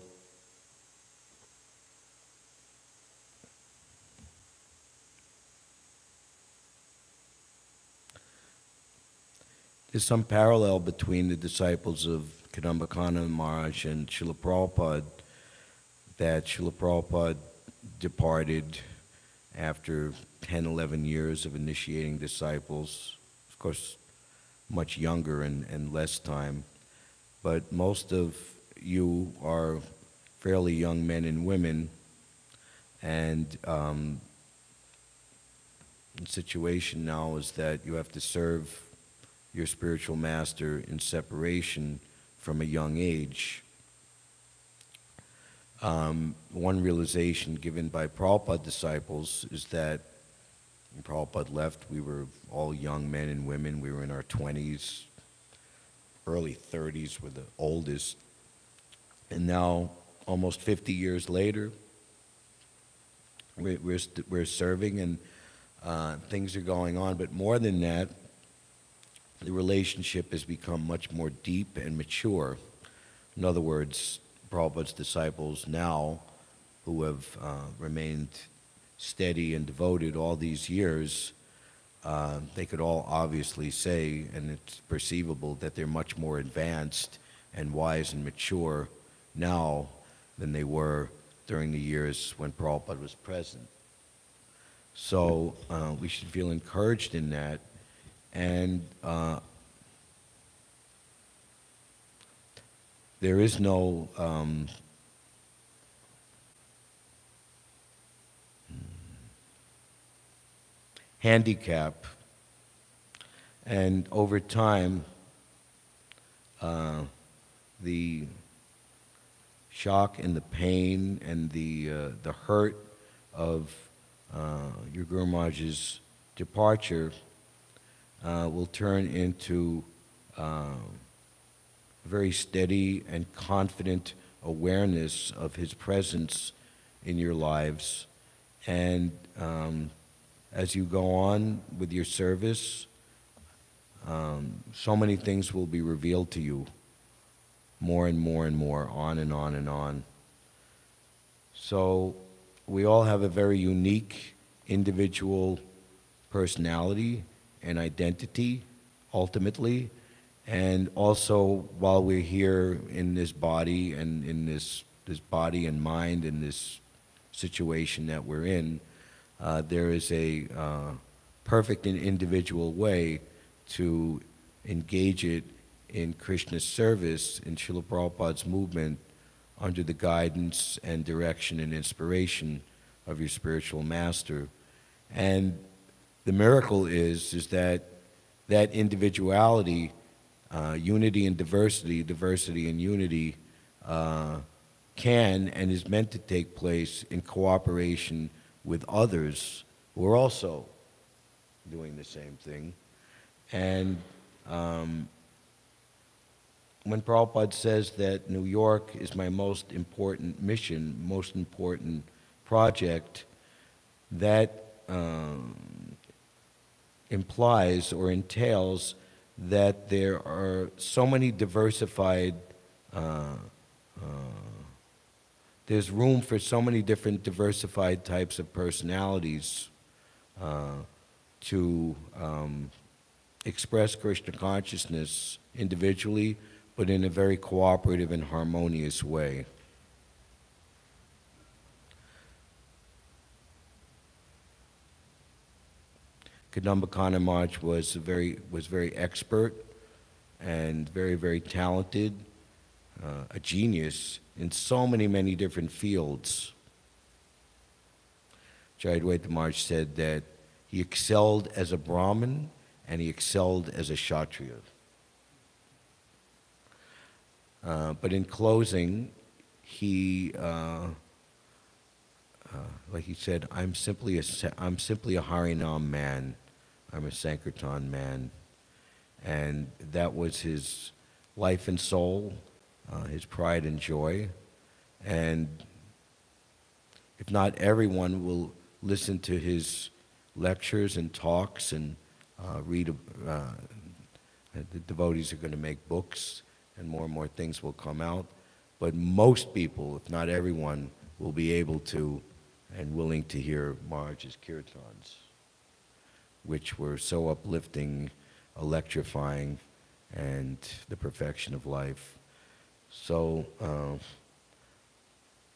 there's some parallel between the disciples of Kadamba Kanana Maharaj and Srila Prabhupada that Srila Prabhupada departed after 10, 11 years of initiating disciples. Of course, much younger and, and less time. But most of you are fairly young men and women, and um, the situation now is that you have to serve your spiritual master in separation from a young age. Um, one realization given by Prabhupada disciples is that when Prabhupada left, we were all young men and women. We were in our 20s, early 30s were the oldest. And now, almost 50 years later, we're, we're, we're serving and uh, things are going on. But more than that, the relationship has become much more deep and mature. In other words, Prabhupada's disciples now, who have uh, remained steady and devoted all these years, uh, they could all obviously say, and it's perceivable, that they're much more advanced and wise and mature now than they were during the years when Prabhupada was present. So uh, we should feel encouraged in that. And uh, there is no um, handicap. And over time, uh, the shock and the pain and the, uh, the hurt of uh, your Guru Maharaj's departure uh, will turn into uh, very steady and confident awareness of his presence in your lives. And um, as you go on with your service, um, so many things will be revealed to you more and more and more, on and on and on. So we all have a very unique individual personality and identity, ultimately. And also, while we're here in this body and in this, this body and mind in this situation that we're in, uh, there is a uh, perfect and individual way to engage it in Krishna's service in Srila Prabhupada's movement under the guidance and direction and inspiration of your spiritual master. And the miracle is, is that that individuality, uh, unity and diversity, diversity and unity, uh, can and is meant to take place in cooperation with others who are also doing the same thing. And um, when Prabhupada says that New York is my most important mission, most important project, that um, implies or entails that there are so many diversified, uh, uh, there's room for so many different diversified types of personalities uh, to um, express Krishna consciousness individually, but in a very cooperative and harmonious way. Kadamba was very was very expert and very very talented, uh, a genius in so many many different fields. Jayadvaita Maharaj said that he excelled as a Brahmin and he excelled as a Kshatriya. Uh, but in closing, he, uh, uh, like he said, I'm simply a, I'm simply a Harinam man. I'm a Sankirtan man. And that was his life and soul, uh, his pride and joy. And if not everyone will listen to his lectures and talks and uh, read, uh, the devotees are going to make books and more and more things will come out. But most people, if not everyone, will be able to and willing to hear Maharaj's kirtans, which were so uplifting, electrifying, and the perfection of life. So, uh,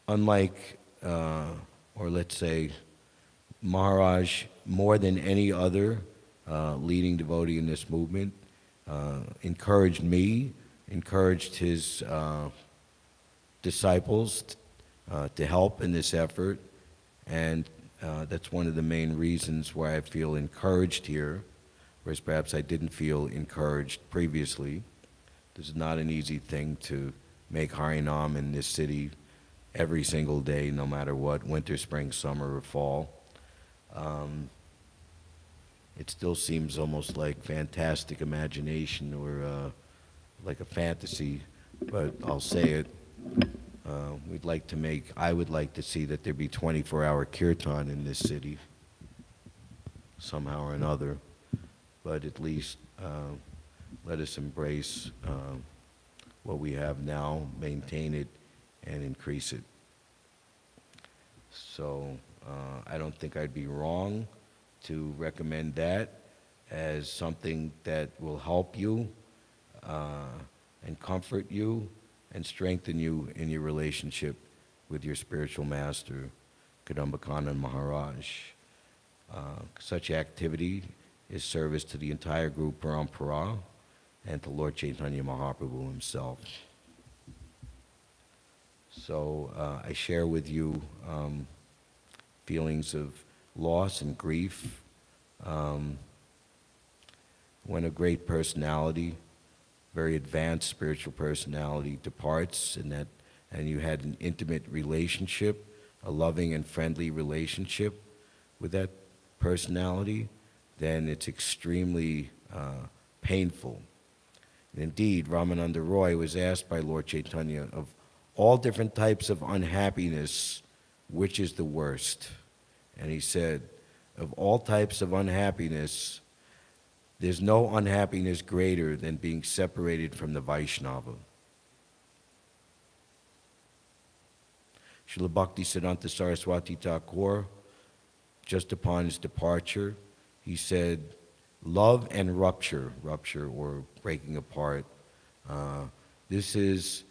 unlike, uh, or let's say, Maharaj, more than any other uh, leading devotee in this movement, uh, encouraged me encouraged his uh, disciples uh, to help in this effort, and uh, that's one of the main reasons why I feel encouraged here, whereas perhaps I didn't feel encouraged previously. This is not an easy thing to make Harinam in this city every single day, no matter what, winter, spring, summer, or fall. Um, it still seems almost like fantastic imagination or uh, like a fantasy, but I'll say it. Uh, we'd like to make, I would like to see that there be 24-hour kirtan in this city, somehow or another. But at least uh, let us embrace uh, what we have now, maintain it, and increase it. So uh, I don't think I'd be wrong to recommend that as something that will help you uh, and comfort you and strengthen you in your relationship with your spiritual master, Kadamba Kanana Maharaj. Uh, such activity is service to the entire guru Parampara and to Lord Chaitanya Mahaprabhu himself. So uh, I share with you um, feelings of loss and grief um, when a great personality, very advanced spiritual personality, departs, and that, and you had an intimate relationship, a loving and friendly relationship with that personality, then it's extremely uh, painful. And indeed, Ramananda Roy was asked by Lord Chaitanya of all different types of unhappiness, which is the worst? And he said, of all types of unhappiness, there's no unhappiness greater than being separated from the Vaishnava. Srila Bhakti Siddhanta Saraswati Thakur, just upon his departure, he said, Love and rupture, rupture or breaking apart, uh, this is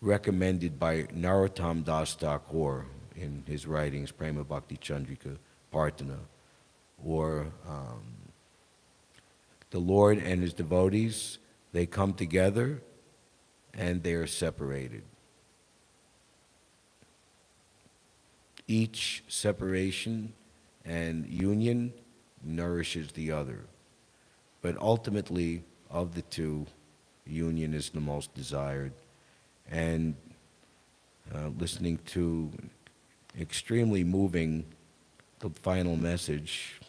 recommended by Narottam Das Thakur in his writings, Prema Bhakti Chandrika Prarthana, or um, the Lord and his devotees, they come together and they are separated. Each separation and union nourishes the other. But ultimately, of the two, union is the most desired. And uh, listening to extremely moving the final message,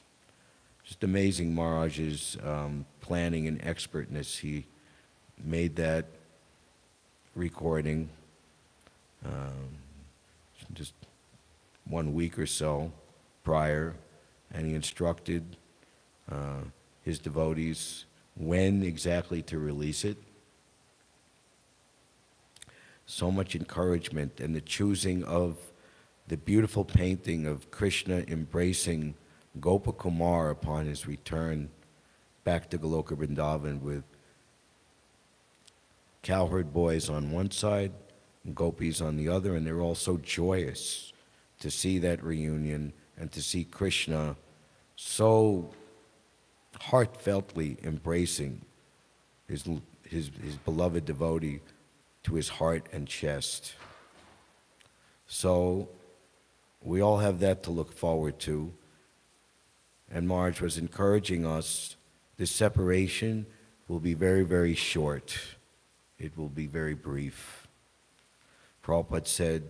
just amazing Maharaj's um, planning and expertness. He made that recording um, just one week or so prior, and he instructed uh, his devotees when exactly to release it. So much encouragement and the choosing of the beautiful painting of Krishna embracing Gopakumar upon his return back to Goloka Vrindavan with cowherd boys on one side and gopis on the other, and they're all so joyous to see that reunion and to see Krishna so heartfeltly embracing his, his, his beloved devotee to his heart and chest. So we all have that to look forward to. And Maharaj was encouraging us this separation will be very, very short. It will be very brief. Prabhupada said,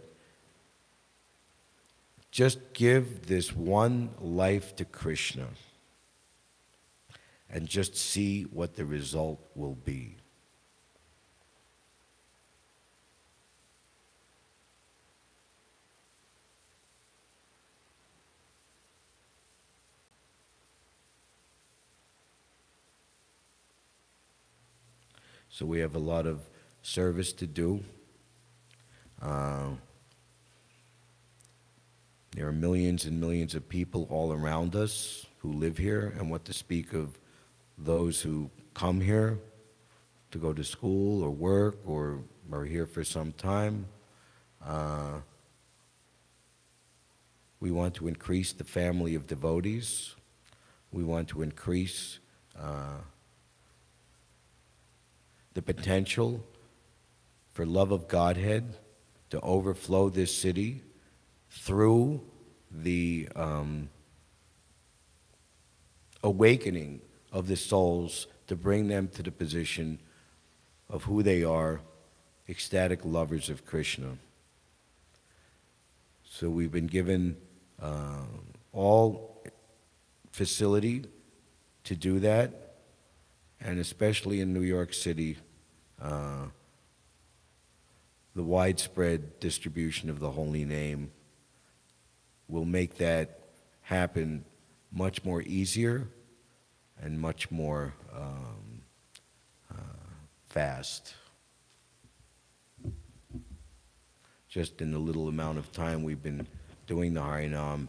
just give this one life to Krishna and just see what the result will be. So we have a lot of service to do. Uh, there are millions and millions of people all around us who live here, and what to speak of those who come here to go to school or work or are here for some time. Uh, we want to increase the family of devotees. We want to increase uh, the potential for love of Godhead to overflow this city through the um, awakening of the souls to bring them to the position of who they are, ecstatic lovers of Krishna. So we've been given uh, all facility to do that, and especially in New York City, uh, the widespread distribution of the holy name will make that happen much more easier and much more um, uh, fast. Just in the little amount of time we've been doing the Harinam,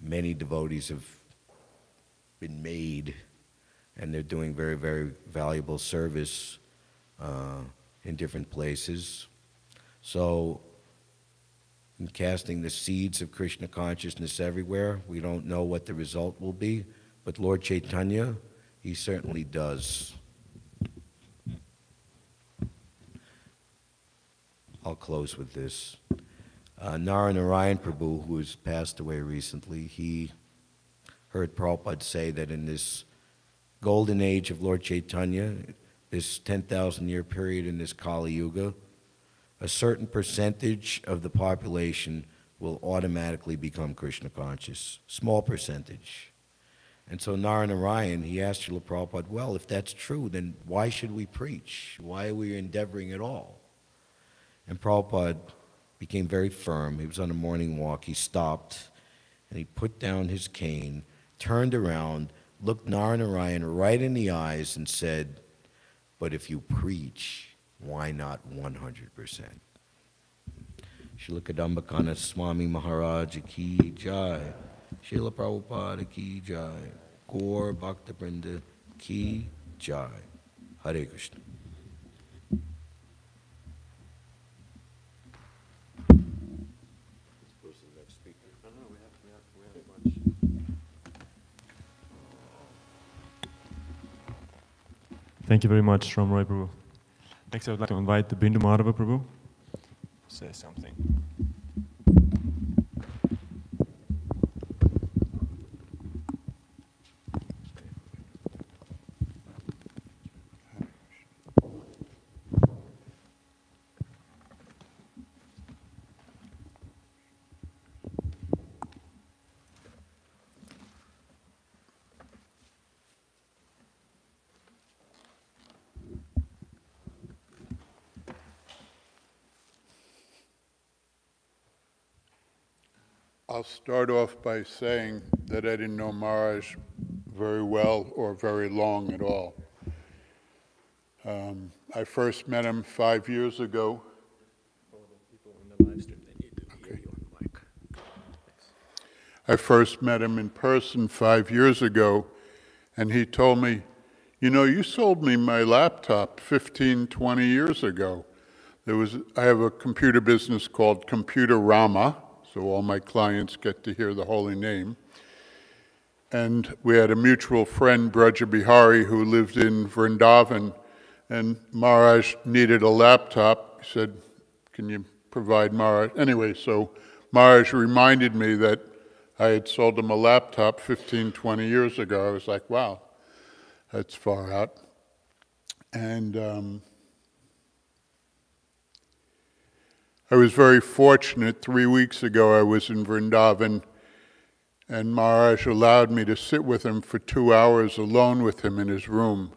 many devotees have been made, and they're doing very, very valuable service uh, in different places. So, in casting the seeds of Krishna consciousness everywhere, we don't know what the result will be, but Lord Chaitanya, he certainly does. I'll close with this. Uh, Naranarayan Prabhu, who has passed away recently, he heard Prabhupada say that in this golden age of Lord Chaitanya, this 10,000 year period in this Kali Yuga, a certain percentage of the population will automatically become Krishna conscious, small percentage. And so Naranarayan, he asked Srila Prabhupada, well, if that's true, then why should we preach? Why are we endeavoring at all? And Prabhupada became very firm. He was on a morning walk. He stopped and he put down his cane, turned around, looked Naranarayan right in the eyes, and said, But if you preach, why not 100%? Srila Kadamba Kanana Swami Maharaj ki jai. Srila Prabhupada ki jai. Gaur Bhakta Brinda ki jai. Hare Krishna. Thank you very much, Ram Roy Prabhu. Next, I would like to invite the Bindu Madhava Prabhu to say something. I'll start off by saying that I didn't know Maharaj very well or very long at all. Um, I first met him five years ago. I first met him in person five years ago, and he told me, You know, you sold me my laptop 15, 20 years ago. There was, I have a computer business called Computer Rama, so all my clients get to hear the holy name. And we had a mutual friend, Braja Bihari, who lived in Vrindavan, and Maharaj needed a laptop. He said, Can you provide Maharaj? Anyway, so Maharaj reminded me that I had sold him a laptop 15, 20 years ago. I was like, wow, that's far out. And um, I was very fortunate. Three weeks ago, I was in Vrindavan, and Maharaj allowed me to sit with him for two hours alone with him in his room.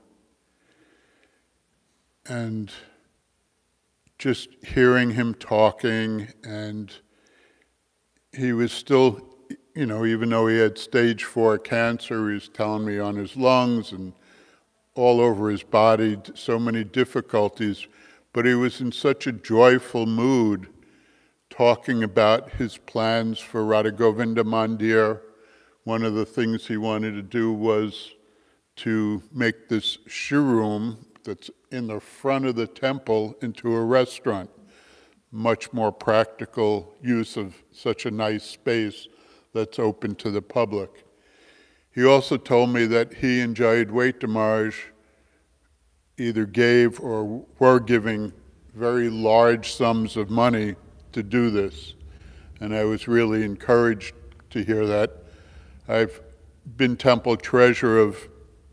And just hearing him talking, and he was still, you know, even though he had stage four cancer, he was telling me on his lungs and all over his body, so many difficulties but he was in such a joyful mood talking about his plans for Radha Govinda Mandir. One of the things he wanted to do was to make this showroom that's in the front of the temple into a restaurant. Much more practical use of such a nice space that's open to the public. He also told me that he and Jayad Maharaj either gave or were giving very large sums of money to do this. And I was really encouraged to hear that. I've been temple treasurer of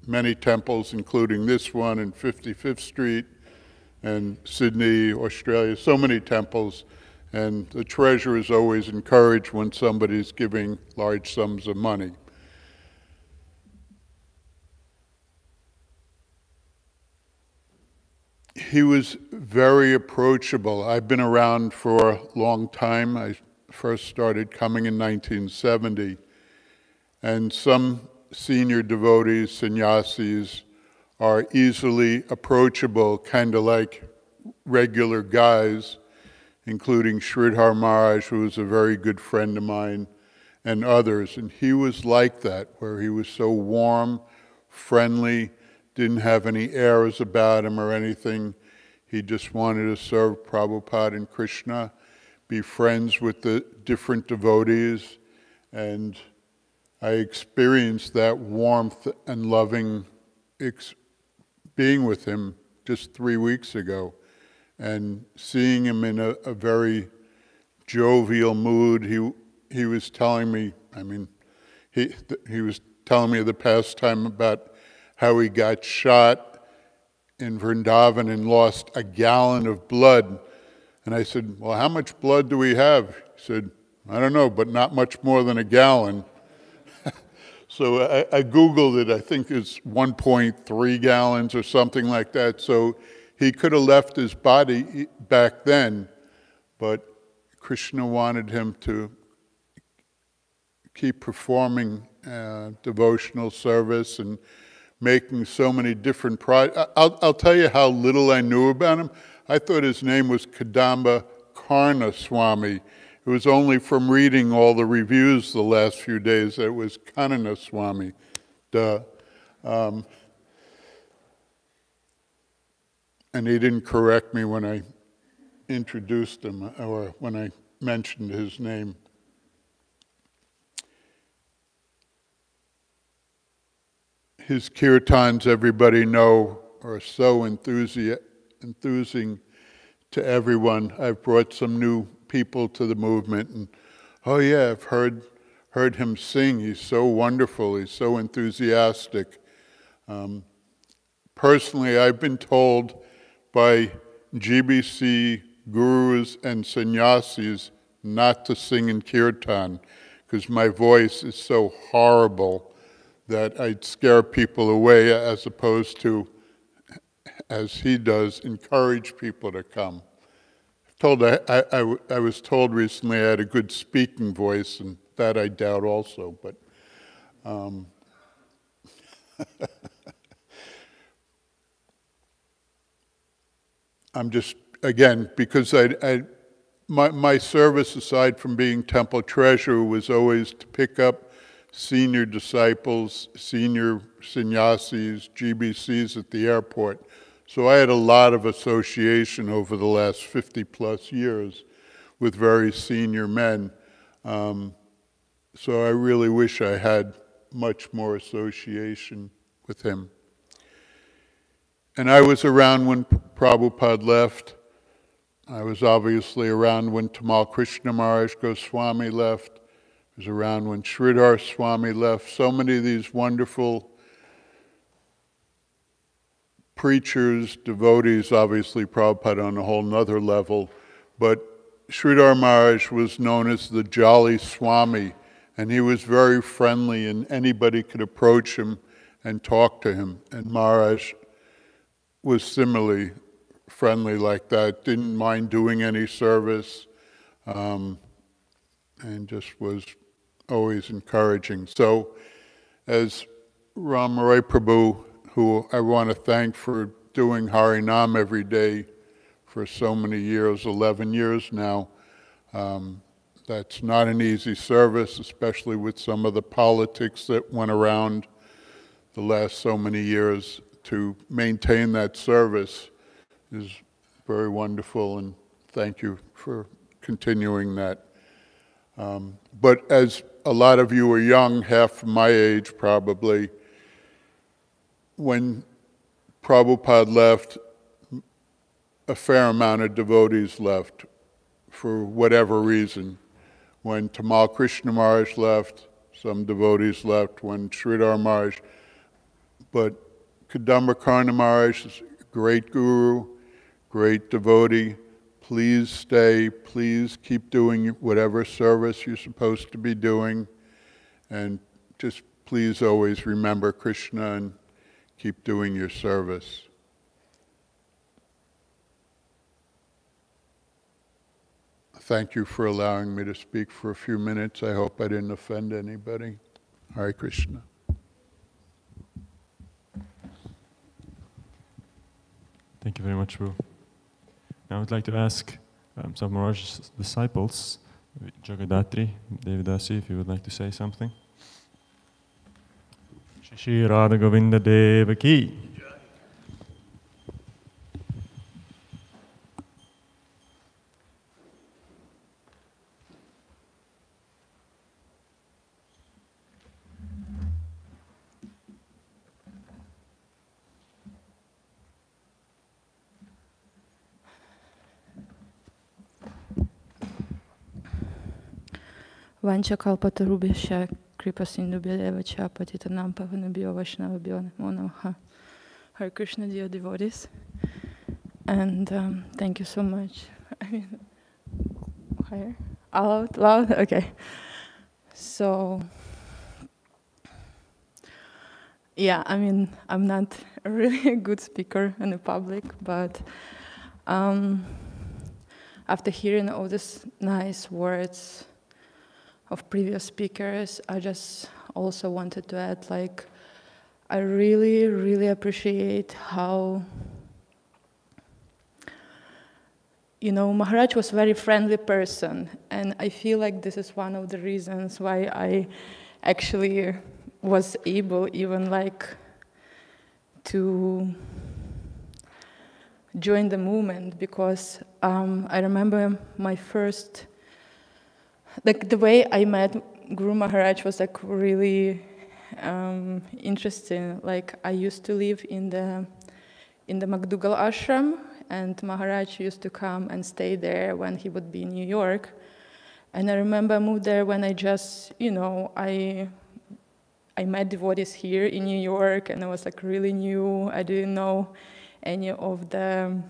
many temples, including this one in 55th Street and Sydney, Australia, so many temples. And the treasurer is always encouraged when somebody's giving large sums of money. He was very approachable. I've been around for a long time. I first started coming in 1970. And some senior devotees, sannyasis, are easily approachable, kind of like regular guys, including Sridhar Maharaj, who was a very good friend of mine, and others. And he was like that, where he was so warm, friendly, didn't have any airs about him or anything. He just wanted to serve Prabhupada and Krishna, be friends with the different devotees, and I experienced that warmth and loving being with him just three weeks ago and seeing him in a, a very jovial mood. He, he was telling me, I mean, he, he was telling me the past time about how he got shot in Vrindavan and lost a gallon of blood. And I said, Well, how much blood do we have? He said, I don't know, but not much more than a gallon. so I, I, Googled it. I think it's 1.3 gallons or something like that. So he could have left his body back then, but Krishna wanted him to keep performing uh, devotional service and making so many different projects. I'll, I'll tell you how little I knew about him. I thought his name was Kadamba Karna Swami. It was only from reading all the reviews the last few days that it was Kanana Swami. Duh. Um, and he didn't correct me when I introduced him or when I mentioned his name. His kirtans, everybody know, are so enthusi- enthusing to everyone. I've brought some new people to the movement, and oh yeah, I've heard heard him sing. He's so wonderful. He's so enthusiastic. Um, personally, I've been told by GBC gurus and sannyasis not to sing in kirtan because my voice is so horrible that I'd scare people away as opposed to, as he does, encourage people to come. Told I, I, I, was told recently I had a good speaking voice, and that I doubt also, but um, I'm just, again, because I, I, my, my service, aside from being temple treasurer, was always to pick up senior disciples, senior sannyasis, GBCs at the airport. So I had a lot of association over the last 50 plus years with very senior men. Um, so I really wish I had much more association with him. And I was around when Prabhupada left. I was obviously around when Tamal Krishna Maharaj Goswami left. Was around when Sridhar Swami left. So many of these wonderful preachers, devotees, obviously Prabhupada on a whole nother level, but Sridhar Maharaj was known as the Jolly Swami, and he was very friendly, and anybody could approach him and talk to him. And Maharaj was similarly friendly like that, didn't mind doing any service, um, and just was always encouraging. So, as Ram Rai Prabhu, who I want to thank for doing Harinam every day for so many years, 11 years now, um, that's not an easy service, especially with some of the politics that went around the last so many years to maintain that service is very wonderful, and thank you for continuing that. Um, but as a lot of you are young, half my age probably, when Prabhupada left, a fair amount of devotees left for whatever reason. When Tamal Krishna Maharaj left, some devotees left. When Sridhar Maharaj, but Kadamba Karna Maharaj is a great guru, great devotee. Please stay. Please keep doing whatever service you're supposed to be doing. And just please always remember Krishna and keep doing your service. Thank you for allowing me to speak for a few minutes. I hope I didn't offend anybody. Hare Krishna. Thank you very much, Prabhu. Now I'd like to ask um, some of Maharaj's disciples, Jagadatri, Devidasi, if you would like to say something. Shri Radha Govinda ki. Vancha kalpatarubhyasya kripa sindhubhyadeva cha patitanam pavanabhyo vaishnavabhyo namo namaha. Hare Krishna, dear devotees. And um, thank you so much. I mean, higher? Out loud? Okay. So, yeah, I mean, I'm not really a good speaker in the public, but um, after hearing all these nice words of previous speakers, I just also wanted to add, like, I really, really appreciate how, you know, Maharaj was a very friendly person, and I feel like this is one of the reasons why I actually was able even like to join the movement because um, I remember my first, like the way I met Guru Maharaj was like really um, interesting. Like I used to live in the in the MacDougall ashram, and Maharaj used to come and stay there when he would be in New York. And I remember I moved there when I just, you know, I I met devotees here in New York, and I was like really new. I didn't know any of the,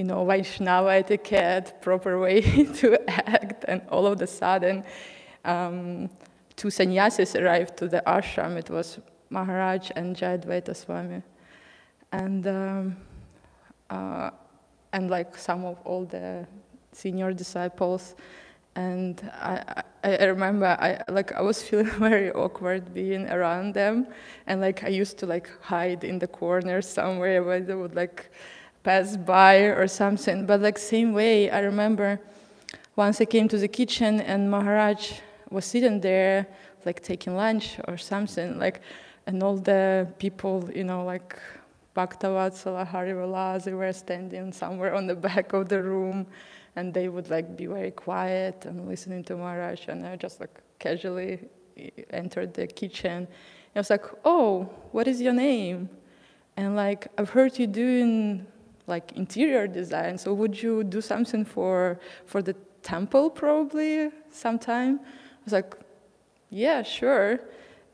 you know, Vaishnava etiquette, proper way to act, and all of a sudden, um, two sannyasis arrived to the ashram. It was Maharaj and Jayadvaita Swami, and um, uh, and like some of all the senior disciples. And I, I, I, remember I like I was feeling very awkward being around them, and like I used to like hide in the corner somewhere where they would like pass by or something. But like same way, I remember once I came to the kitchen and Maharaj was sitting there like taking lunch or something like, and all the people you know like Bhaktavatsala Harivala, they were standing somewhere on the back of the room and they would like be very quiet and listening to Maharaj, and I just like casually entered the kitchen. I was like, "Oh, what is your name?" And like, I've heard you doing like interior design, so would you do something for for the temple probably sometime? I was like, "Yeah, sure,"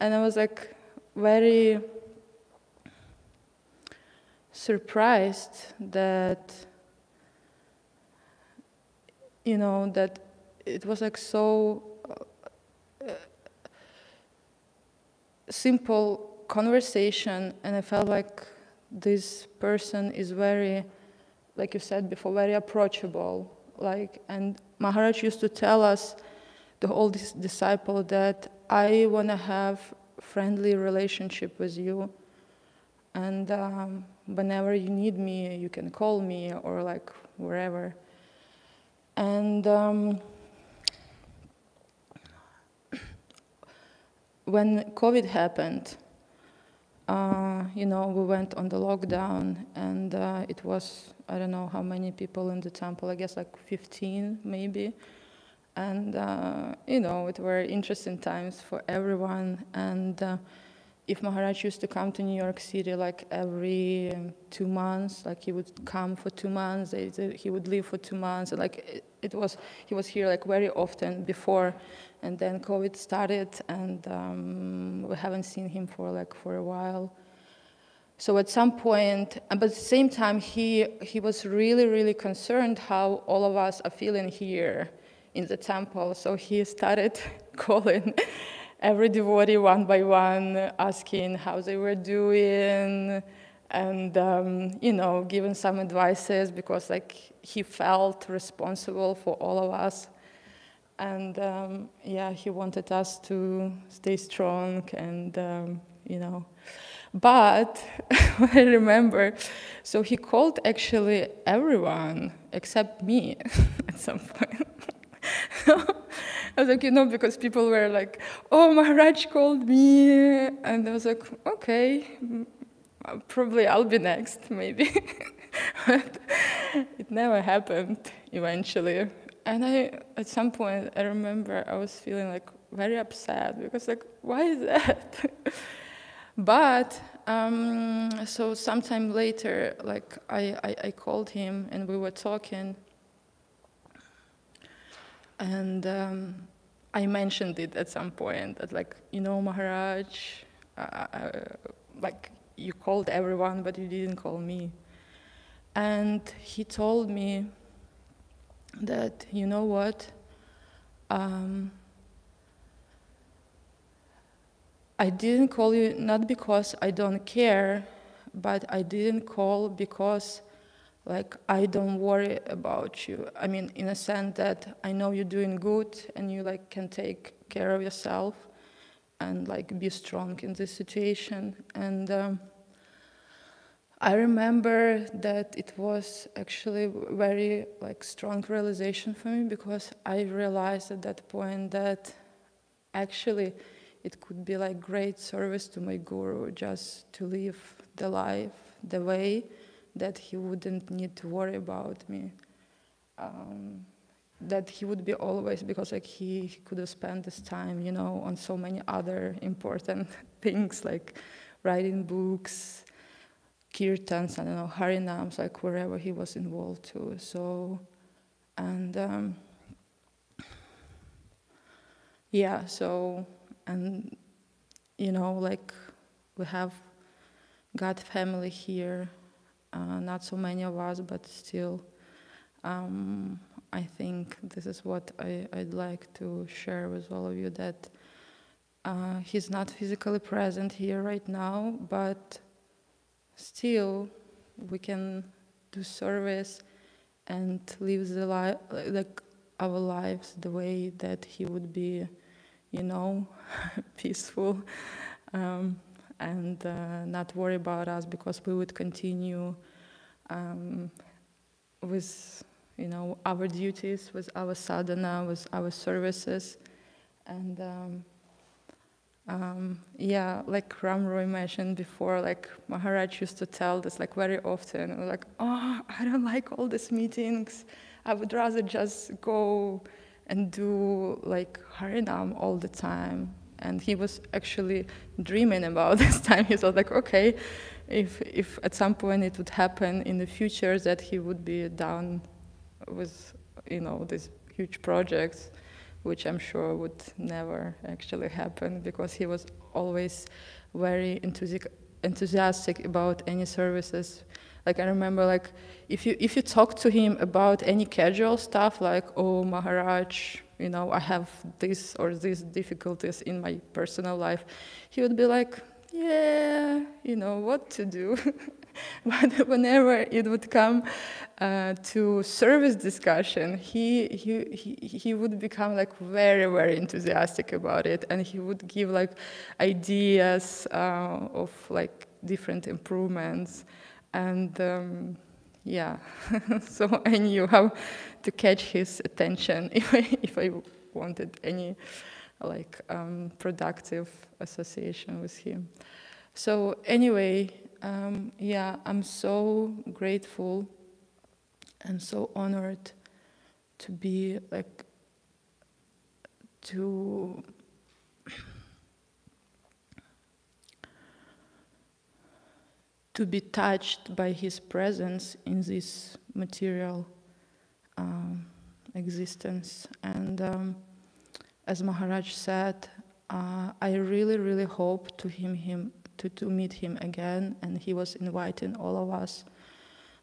and I was like very surprised that you know, that it was like so uh, simple conversation, and I felt like this person is very, like you said before, very approachable. Like, and Maharaj used to tell us, the whole disciple, that I want to have friendly relationship with you, and um, whenever you need me, you can call me or like wherever. And um, when COVID happened, you know, we went on the lockdown, and uh, it was I don't know how many people in the temple. I guess like 15, maybe. And uh, you know, it were interesting times for everyone. And uh, if Maharaj used to come to New York City like every two months, like he would come for two months, he would leave for two months, like it, was, he was here like very often before, and then COVID started, and um, we haven't seen him for like for a while. So at some point, but at the same time, he he was really really concerned how all of us are feeling here in the temple. So he started calling every devotee one by one, asking how they were doing, and um, you know, giving some advices because like he felt responsible for all of us, and um, yeah, he wanted us to stay strong and um, you know. But I remember, so he called actually everyone except me at some point. I was like, you know, because people were like, oh, Maharaj called me. And I was like, okay, probably I'll be next, maybe. but it never happened eventually. And I, at some point, I remember I was feeling like very upset because like, why is that? but um, so sometime later, like I, I, I called him and we were talking and um, I mentioned it at some point that like you know Maharaj, uh, uh, like you called everyone but you didn't call me, and he told me that you know what. Um, I didn't call you not because I don't care, but I didn't call because like I don't worry about you. I mean, in a sense that I know you're doing good and you like can take care of yourself and like be strong in this situation. And um, I remember that it was actually very like strong realization for me because I realized at that point that actually it could be like great service to my guru just to live the life the way that he wouldn't need to worry about me. Um, that he would be always because like he, he could have spent his time, you know, on so many other important things like writing books, kirtans, I don't know, harinams, like wherever he was involved too. So, and um, yeah, so and you know, like we have God family here uh, not so many of us, but still, um, I think this is what I, would like to share with all of you that uh, he's not physically present here right now, but still we can do service and live the life like our lives the way that he would be, you know, peaceful. Um, and uh, not worry about us because we would continue um, with you know our duties, with our sadhana, with our services, and um, um, yeah, like Ram Roy mentioned before, like Maharaj used to tell this like very often, like, oh, I don't like all these meetings. I would rather just go and do like Harinam all the time and he was actually dreaming about this time. He thought like, okay, if, if at some point it would happen in the future that he would be down with, you know, these huge projects, which I'm sure would never actually happen because he was always very enthusi enthusiastic about any services. Like I remember, like if you if you talk to him about any casual stuff, like oh Maharaj, you know, I have this or these difficulties in my personal life, he would be like, yeah, you know, what to do. but whenever it would come uh, to service discussion, he, he, he, he would become like very, very enthusiastic about it. And he would give like ideas uh, of like different improvements. And um, yeah, so I knew how to catch his attention if I, if I wanted any like um, productive association with him. So anyway, um, yeah, I'm so grateful and so honored to be like to to be touched by his presence in this material um, existence. And um, as Maharaj said, uh, I really, really hope to him, him to, to meet him again. And he was inviting all of us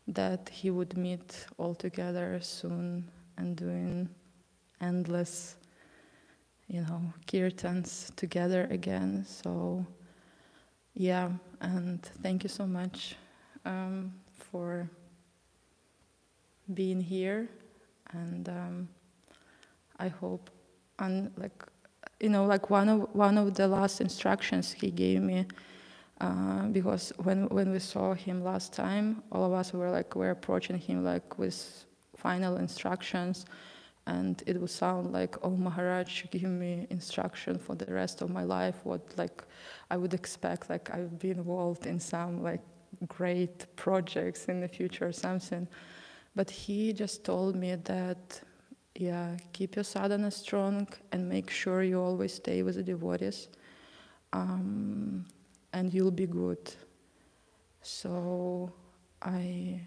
that he would meet all together soon and doing endless, you know, kirtans together again. So, yeah, and thank you so much um, for being here and um, I hope, and like, you know, like one of one of the last instructions he gave me, uh, because when when we saw him last time, all of us were like we're approaching him like with final instructions, and it would sound like, oh Maharaj, give me instruction for the rest of my life. What like I would expect, like I would be involved in some like great projects in the future or something. But he just told me that, yeah, keep your sadhana strong and make sure you always stay with the devotees, um, and you'll be good. So I,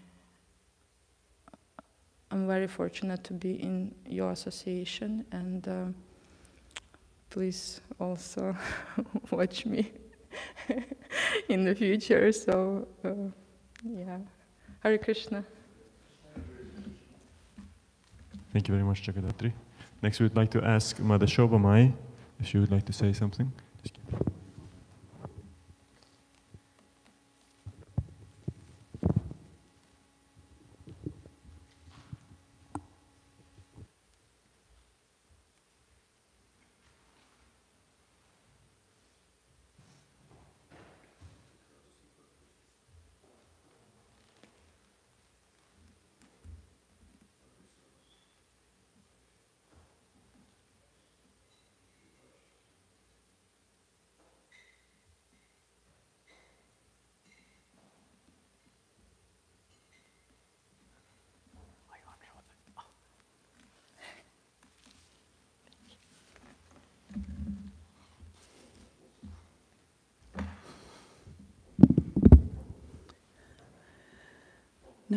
I'm very fortunate to be in your association, and uh, please also watch me in the future. So, uh, yeah. Hare Krishna. Thank you very much, Jagadatri. Next, we would like to ask Mother Shobha Mai if she would like to say something.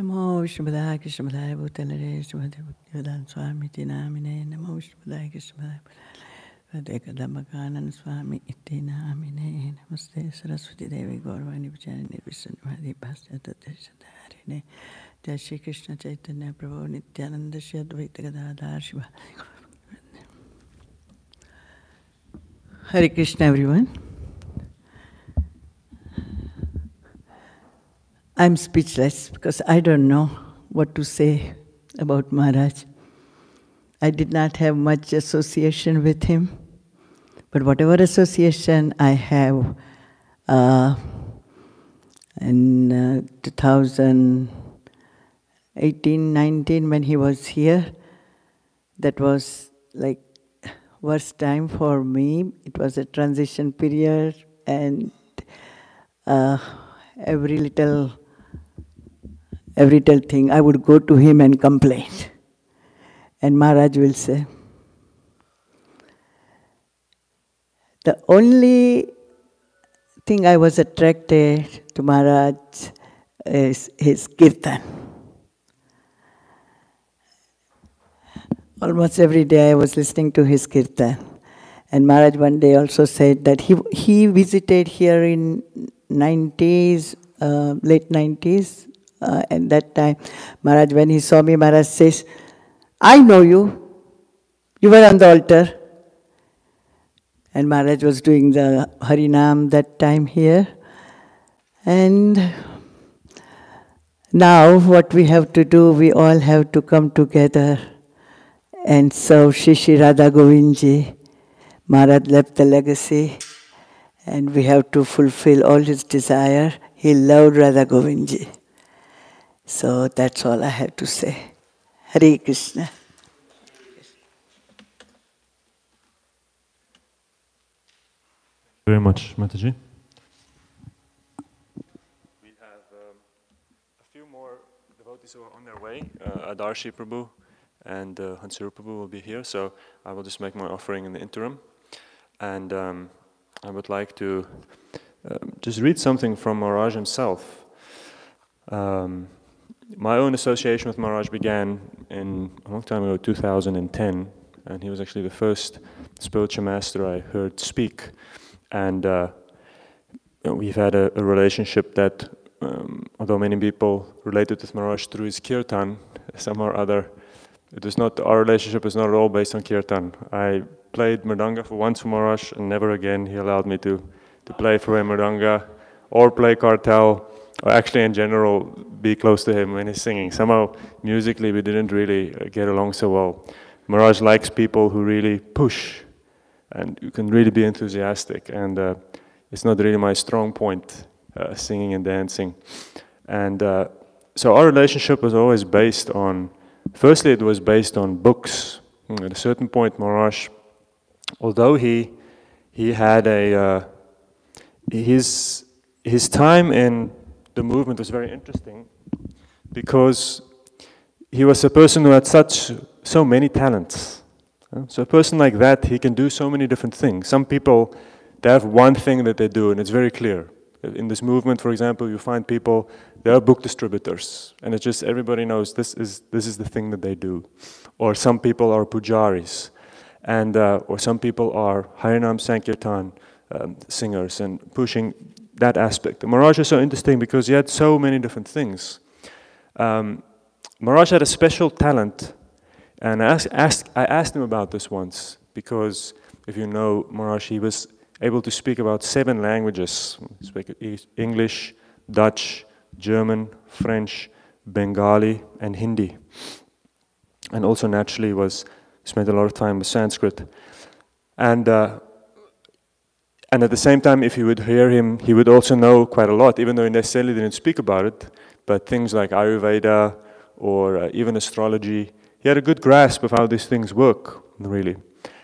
नमो विष्णुपदाय कृष्णपदाय भूतलरे श्रीमते भक्तिवेदांत स्वामी इति नामिने नमो विष्णुपदाय कृष्णपदाय भूतलरे कदम्बकानंद स्वामी इति नामिने, नमस्ते सरस्वती देवी गौरवाणी विचारिणे निर्विष्णुवादी भाष्य जय Shri Krishna Chaitanya Prabhu Nityananda Shri Advaita Gadadhar Shiv Hare Krishna everyone. I'm speechless because I don't know what to say about Maharaj. I did not have much association with him, but whatever association I have, uh, in uh, 2018 19, when he was here, that was like worst time for me. It was a transition period, and uh, every little every little thing, I would go to him and complain. And Maharaj will say, The only thing I was attracted to Maharaj is his kirtan. Almost every day I was listening to his kirtan. And Maharaj one day also said that he, he visited here in 90s, uh, late 90s, uh, and that time, Maharaj, when he saw me, Maharaj says, I know you. You were on the altar. And Maharaj was doing the Harinam that time here. And now, what we have to do, we all have to come together and serve Sri Sri Radha Govindji. Maharaj left the legacy, and we have to fulfill all his desire. He loved Radha Govindji. So that's all I have to say. Hare Krishna. Very much, Mataji. We have um, a few more devotees who are on their way. Uh, Adarshi Prabhu and uh, Hansuru Prabhu will be here, so I will just make my offering in the interim. And um, I would like to um, just read something from Maharaj himself. Um, my own association with Maharaj began in a long time ago, 2010, and he was actually the first spiritual master I heard speak. And uh, we've had a, a relationship that, um, although many people related with Maharaj through his kirtan, some or other, it is not our relationship is not at all based on kirtan. I played mridanga for once for Maharaj, and never again he allowed me to to play for him mridanga or play kartal or actually in general be close to him when he's singing. Somehow musically we didn't really get along so well. Maharaj likes people who really push and you can really be enthusiastic and uh, it's not really my strong point, uh, singing and dancing. And uh, so our relationship was always based on, firstly it was based on books. Mm, at a certain point Maharaj, although he, he had a, uh, his, his time in the movement was very interesting because he was a person who had such so many talents. So a person like that, he can do so many different things. Some people, they have one thing that they do, and it's very clear. In this movement, for example, you find people, they are book distributors, and it's just everybody knows this is this is the thing that they do. Or some people are pujaris, and uh, or some people are Harinam Sankirtan um, singers and pushing that aspect. And Maharaj is so interesting because he had so many different things. Um, had a special talent, and I asked, asked, I asked him about this once because if you know Maharaj, he was able to speak about seven languages: English, Dutch, German, French, Bengali, and Hindi. And also naturally was spent a lot of time with Sanskrit. And uh, and at the same time, if you would hear him, he would also know quite a lot, even though he necessarily didn't speak about it. But things like Ayurveda or uh, even astrology, he had a good grasp of how these things work, really.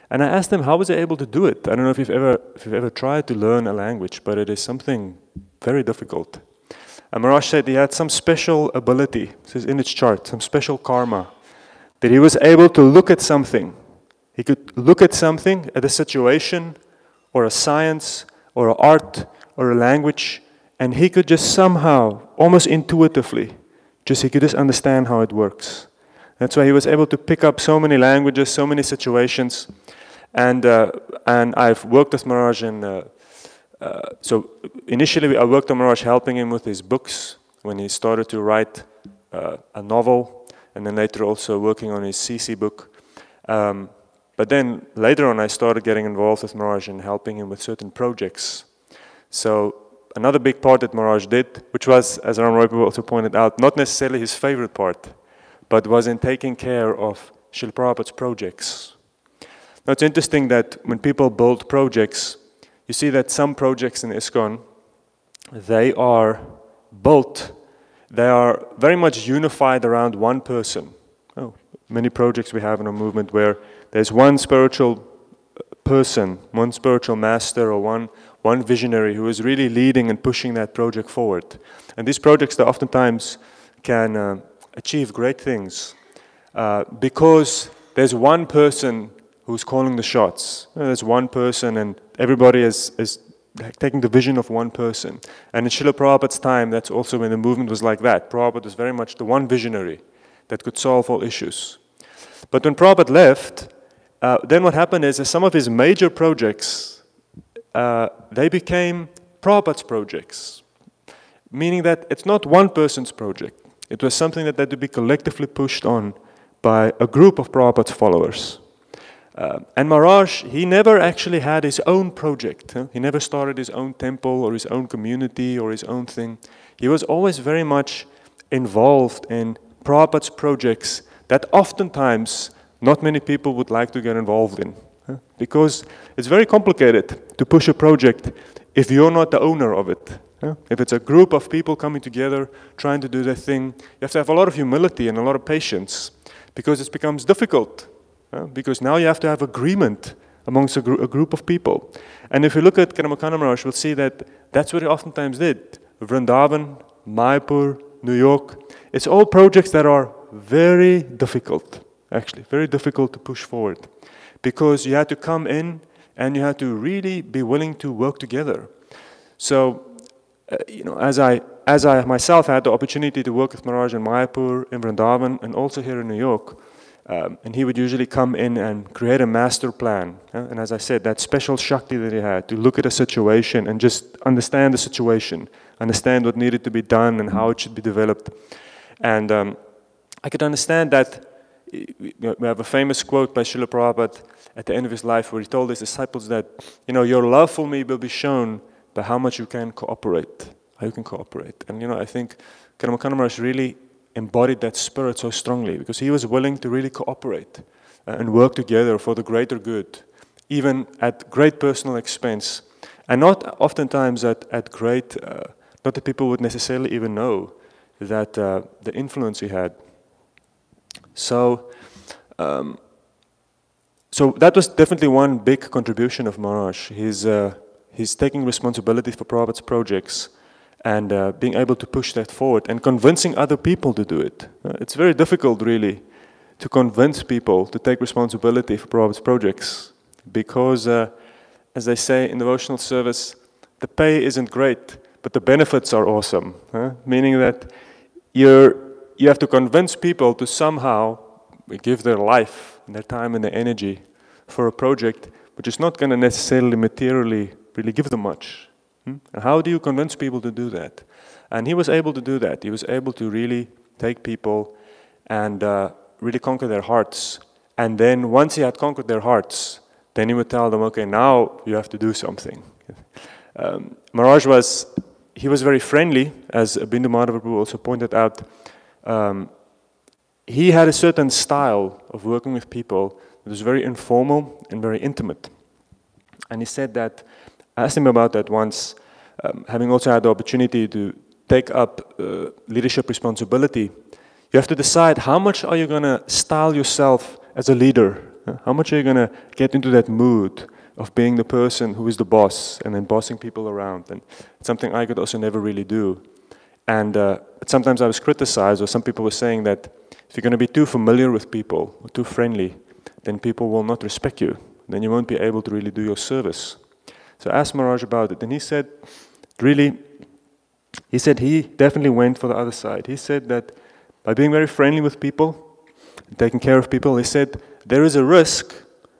And I asked him, how was he able to do it? I don't know if you've ever, if you've ever tried to learn a language, but it is something very difficult. And Maharaj said he had some special ability, this is in its chart, some special karma, that he was able to look at something. He could look at something, at a situation, or a science or an art or a language, and he could just somehow, almost intuitively, just he could just understand how it works. That's why he was able to pick up so many languages, so many situations, and uh, and I've worked with Maharaj in. Uh, uh, so initially, I worked with Maharaj helping him with his books when he started to write uh, a novel, and then later also working on his CC book. Um, but then later on, I started getting involved with Maharaj and helping him with certain projects. So another big part that Maharaj did, which was, as Ram Roy also pointed out, not necessarily his favorite part, but was in taking care of Srila Prabhupada's projects. Now it's interesting that when people build projects, you see that some projects in ISKCON, they are built, they are very much unified around one person. Oh, many projects we have in our movement where there's one spiritual person, one spiritual master or one, one visionary who is really leading and pushing that project forward. And these projects, they oftentimes can uh, achieve great things uh, because there's one person who's calling the shots. Uh, there's one person and everybody is, is taking the vision of one person. And in Srila Prabhupada's time, that's also when the movement was like that. Prabhupada was very much the one visionary that could solve all issues. But when Prabhupada left, uh, then what happened is that some of his major projects, uh, they became Prabhupada's projects, meaning that it's not one person's project. It was something that had to be collectively pushed on by a group of Prabhupada's followers. Uh, and Maharaj, he never actually had his own project. Huh? He never started his own temple or his own community or his own thing. He was always very much involved in Prabhupada's projects that oftentimes not many people would like to get involved in. Because it's very complicated to push a project if you're not the owner of it. If it's a group of people coming together trying to do their thing, you have to have a lot of humility and a lot of patience because it becomes difficult. Because now you have to have agreement amongst a, gr a group of people. And if you look at Kadamba Maharaj, we'll see that that's what he oftentimes did. Vrindavan, Mayapur, New York, it's all projects that are very difficult actually, very difficult to push forward because you had to come in and you had to really be willing to work together. So, uh, you know, as I, as I myself had the opportunity to work with Maharaj in Mayapur, in Vrindavan, and also here in New York, um, and he would usually come in and create a master plan. Uh, and as I said, that special Shakti that he had to look at a situation and just understand the situation, understand what needed to be done and how it should be developed. And um, I could understand that we have a famous quote by Srila Prabhupada at the end of his life where he told his disciples that, you know, your love for me will be shown by how much you can cooperate, how you can cooperate. And, you know, I think Kadamba Maharaj really embodied that spirit so strongly because he was willing to really cooperate and work together for the greater good, even at great personal expense. And not oftentimes at, at great, uh, not that people would necessarily even know that uh, the influence he had so, um, so that was definitely one big contribution of Maharaj. He's, uh, he's taking responsibility for Prabhupada's projects and uh, being able to push that forward and convincing other people to do it. Uh, it's very difficult, really, to convince people to take responsibility for Prabhupada's projects because, uh, as they say in devotional service, the pay isn't great, but the benefits are awesome. Huh? Meaning that you're you have to convince people to somehow give their life, and their time, and their energy for a project which is not going to necessarily materially really give them much. Hmm? And how do you convince people to do that? And he was able to do that. He was able to really take people and uh, really conquer their hearts. And then once he had conquered their hearts, then he would tell them, okay, now you have to do something. Um, Maharaj was, he was very friendly, as Bindu Madhava also pointed out. Um, he had a certain style of working with people that was very informal and very intimate. And he said that, I asked him about that once, um, having also had the opportunity to take up uh, leadership responsibility, you have to decide how much are you going to style yourself as a leader? How much are you going to get into that mood of being the person who is the boss and then bossing people around? And something I could also never really do. And uh, sometimes I was criticized, or some people were saying that if you're going to be too familiar with people, or too friendly, then people will not respect you. Then you won't be able to really do your service. So I asked Maharaj about it, and he said, really, he said he definitely went for the other side. He said that by being very friendly with people, taking care of people, he said there is a risk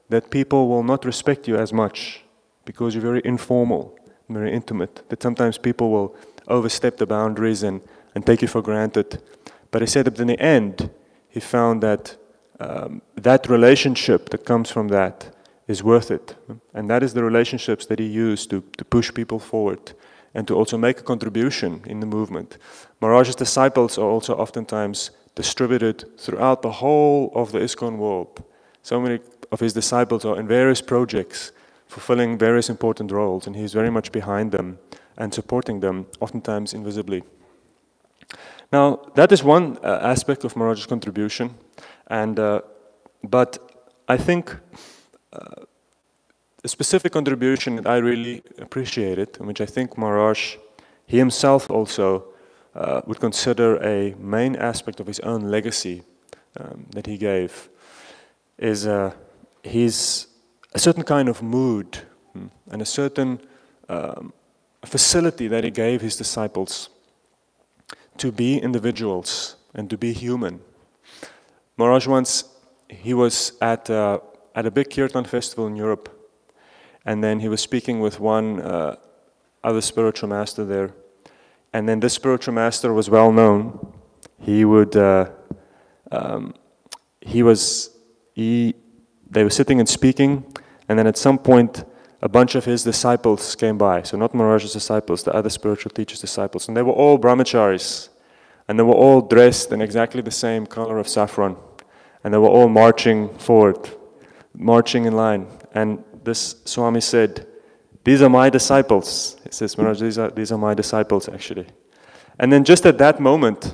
that people will not respect you as much because you're very informal, very intimate, that sometimes people will overstep the boundaries and, and take you for granted. But he said that in the end, he found that um, that relationship that comes from that is worth it. And that is the relationships that he used to, to push people forward and to also make a contribution in the movement. Maharaj's disciples are also oftentimes distributed throughout the whole of the ISKCON world. So many of his disciples are in various projects, fulfilling various important roles, and he's very much behind them and supporting them, oftentimes invisibly. Now, that is one uh, aspect of Maharaj's contribution, and, uh, but I think uh, a specific contribution that I really appreciated, which I think Maharaj, he himself also uh, would consider a main aspect of his own legacy um, that he gave, is uh, his a certain kind of mood hmm, and a certain um, facility that he gave his disciples to be individuals and to be human. Maharaj once, he was at, uh, at a big kirtan festival in Europe, and then he was speaking with one uh, other spiritual master there. And then this spiritual master was well known. He would, uh, um, he was, he, they were sitting and speaking, and then at some point, a bunch of his disciples came by. So not Maharaj's disciples, the other spiritual teacher's disciples. And they were all brahmacharis. And they were all dressed in exactly the same color of saffron. And they were all marching forward, marching in line. And this Swami said, These are my disciples. He says, Maharaj, these are, these are my disciples, actually. And then just at that moment,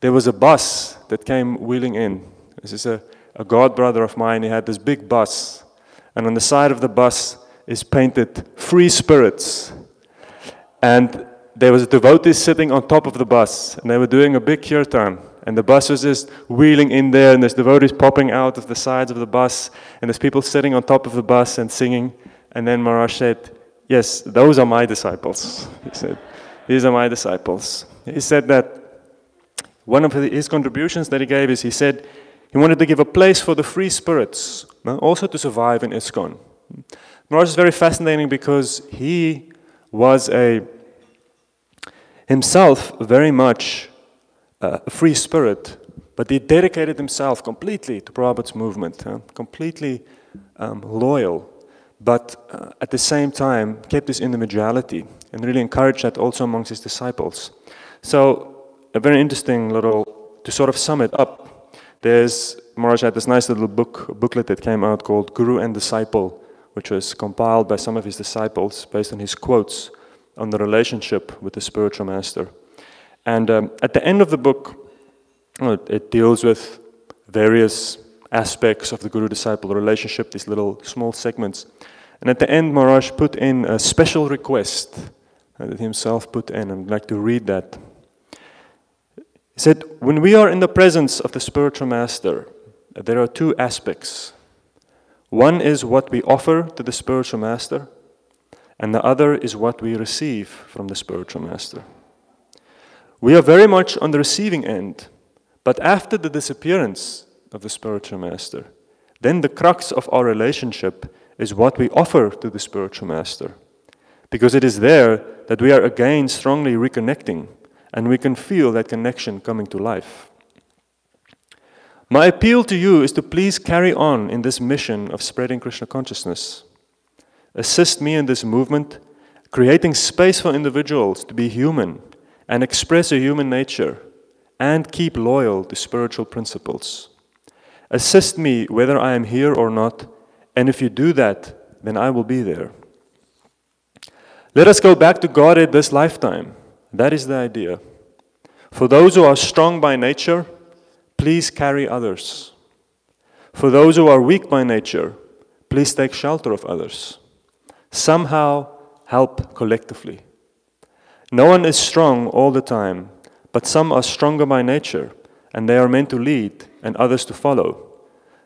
there was a bus that came wheeling in. This is a, a god brother of mine. He had this big bus. And on the side of the bus is painted Free Spirits. And there was devotees sitting on top of the bus. And they were doing a big kirtan. And the bus was just wheeling in there, and there's devotees popping out of the sides of the bus, and there's people sitting on top of the bus and singing. And then Maharaj said, Yes, those are my disciples. He said, These are my disciples. He said that one of his contributions that he gave is he said he wanted to give a place for the free spirits, also to survive in ISKCON. Maharaj is very fascinating because he was a himself very much uh, a free spirit, but he dedicated himself completely to Prabhupada's movement, completely um, loyal, but uh, at the same time kept his individuality and really encouraged that also amongst his disciples. So, a very interesting little, to sort of sum it up, there's, Maharaj had this nice little book, booklet that came out called Guru and Disciple, which was compiled by some of his disciples based on his quotes on the relationship with the spiritual master. And um, at the end of the book, it deals with various aspects of the guru disciple relationship, these little small segments. And at the end, Maharaj put in a special request that himself put in. I'd like to read that. He said, When we are in the presence of the spiritual master, there are two aspects. One is what we offer to the spiritual master, and the other is what we receive from the spiritual master. We are very much on the receiving end, but after the disappearance of the spiritual master, then the crux of our relationship is what we offer to the spiritual master. Because it is there that we are again strongly reconnecting and we can feel that connection coming to life. My appeal to you is to please carry on in this mission of spreading Krishna consciousness. Assist me in this movement, creating space for individuals to be human and express a human nature and keep loyal to spiritual principles. Assist me whether I am here or not, and if you do that, then I will be there. Let us go back to Godhead this lifetime. That is the idea. For those who are strong by nature, please carry others. For those who are weak by nature, please take shelter of others. Somehow help collectively. No one is strong all the time, but some are stronger by nature, and they are meant to lead and others to follow.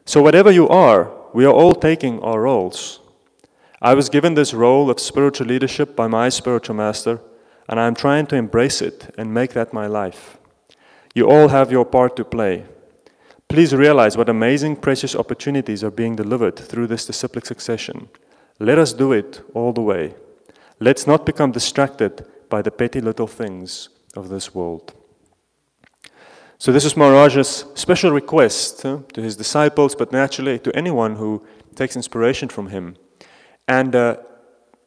So, whatever you are, we are all taking our roles. I was given this role of spiritual leadership by my spiritual master, and I am trying to embrace it and make that my life. You all have your part to play. Please realize what amazing, precious opportunities are being delivered through this disciplic succession. Let us do it all the way. Let's not become distracted by the petty little things of this world. So, this is Maharaj's special request uh, to his disciples, but naturally to anyone who takes inspiration from him. And uh,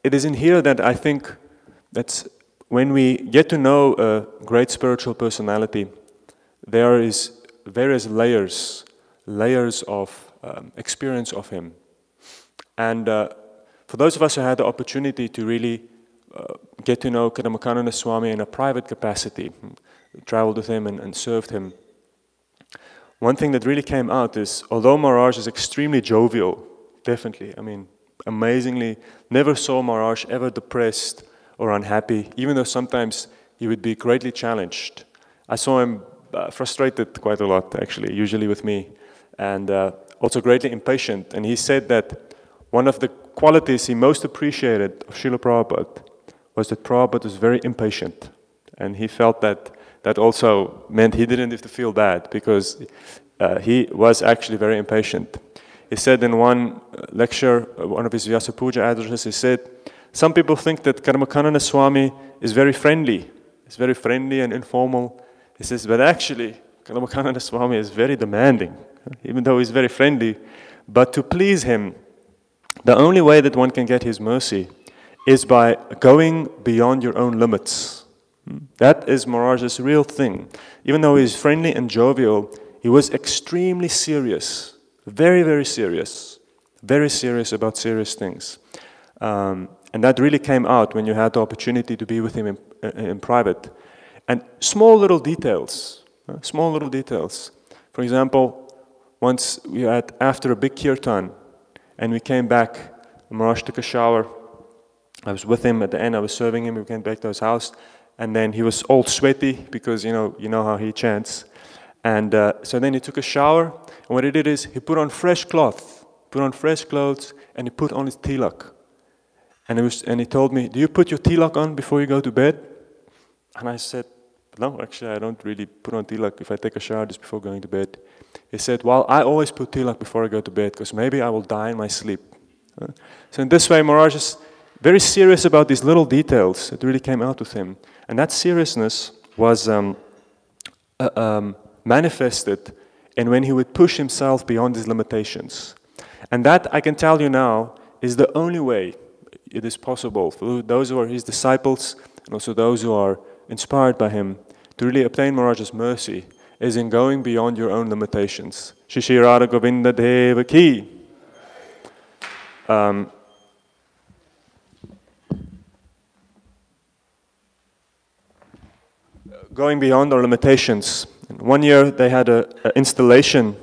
it is in here that I think that when we get to know a great spiritual personality, there is various layers, layers of um, experience of him. And uh, for those of us who had the opportunity to really uh, get to know Kadamba Kanana Swami in a private capacity, traveled with him and, and served him. One thing that really came out is, although Maharaj is extremely jovial, definitely, I mean, amazingly, never saw Maharaj ever depressed or unhappy, even though sometimes he would be greatly challenged. I saw him uh, frustrated quite a lot, actually, usually with me, and uh, also greatly impatient. And he said that one of the qualities he most appreciated of Srila Prabhupada was that Prabhupada was very impatient. And he felt that that also meant he didn't have to feel bad because uh, he was actually very impatient. He said in one uh, lecture, uh, one of his Vyasa Puja addresses, he said, Some people think that Kadamba Kanana Swami is very friendly. He's very friendly and informal. He says, but actually, Kadamba Kanana Swami is very demanding, even though he's very friendly. But to please him, the only way that one can get his mercy is by going beyond your own limits. That is Maharaj's real thing. Even though he's friendly and jovial, he was extremely serious, very, very serious, very serious about serious things. Um, and that really came out when you had the opportunity to be with him in, in private. And small little details, uh, small little details. For example, once we had, after a big kirtan, and we came back, Maharaj took a shower. I was with him at the end, I was serving him, we came back to his house, and then he was all sweaty because you know you know how he chants. And uh, so then he took a shower, and what he did is he put on fresh cloth, put on fresh clothes, and he put on his tilak. And, was, and he told me, "Do you put your tilak on before you go to bed?" And I said, "No, actually, I don't really put on tilak if I take a shower just before going to bed." He said, "Well, I always put tilak before I go to bed because maybe I will die in my sleep." So in this way, Maharaj is very serious about these little details. It really came out with him. And that seriousness was um, uh, um, manifested in when he would push himself beyond his limitations. And that, I can tell you now, is the only way it is possible for those who are his disciples and also those who are inspired by him to really obtain Maharaj's mercy is in going beyond your own limitations. Sri Sri Radha Govinda Deva Ki. Um, going beyond our limitations. One year they had an installation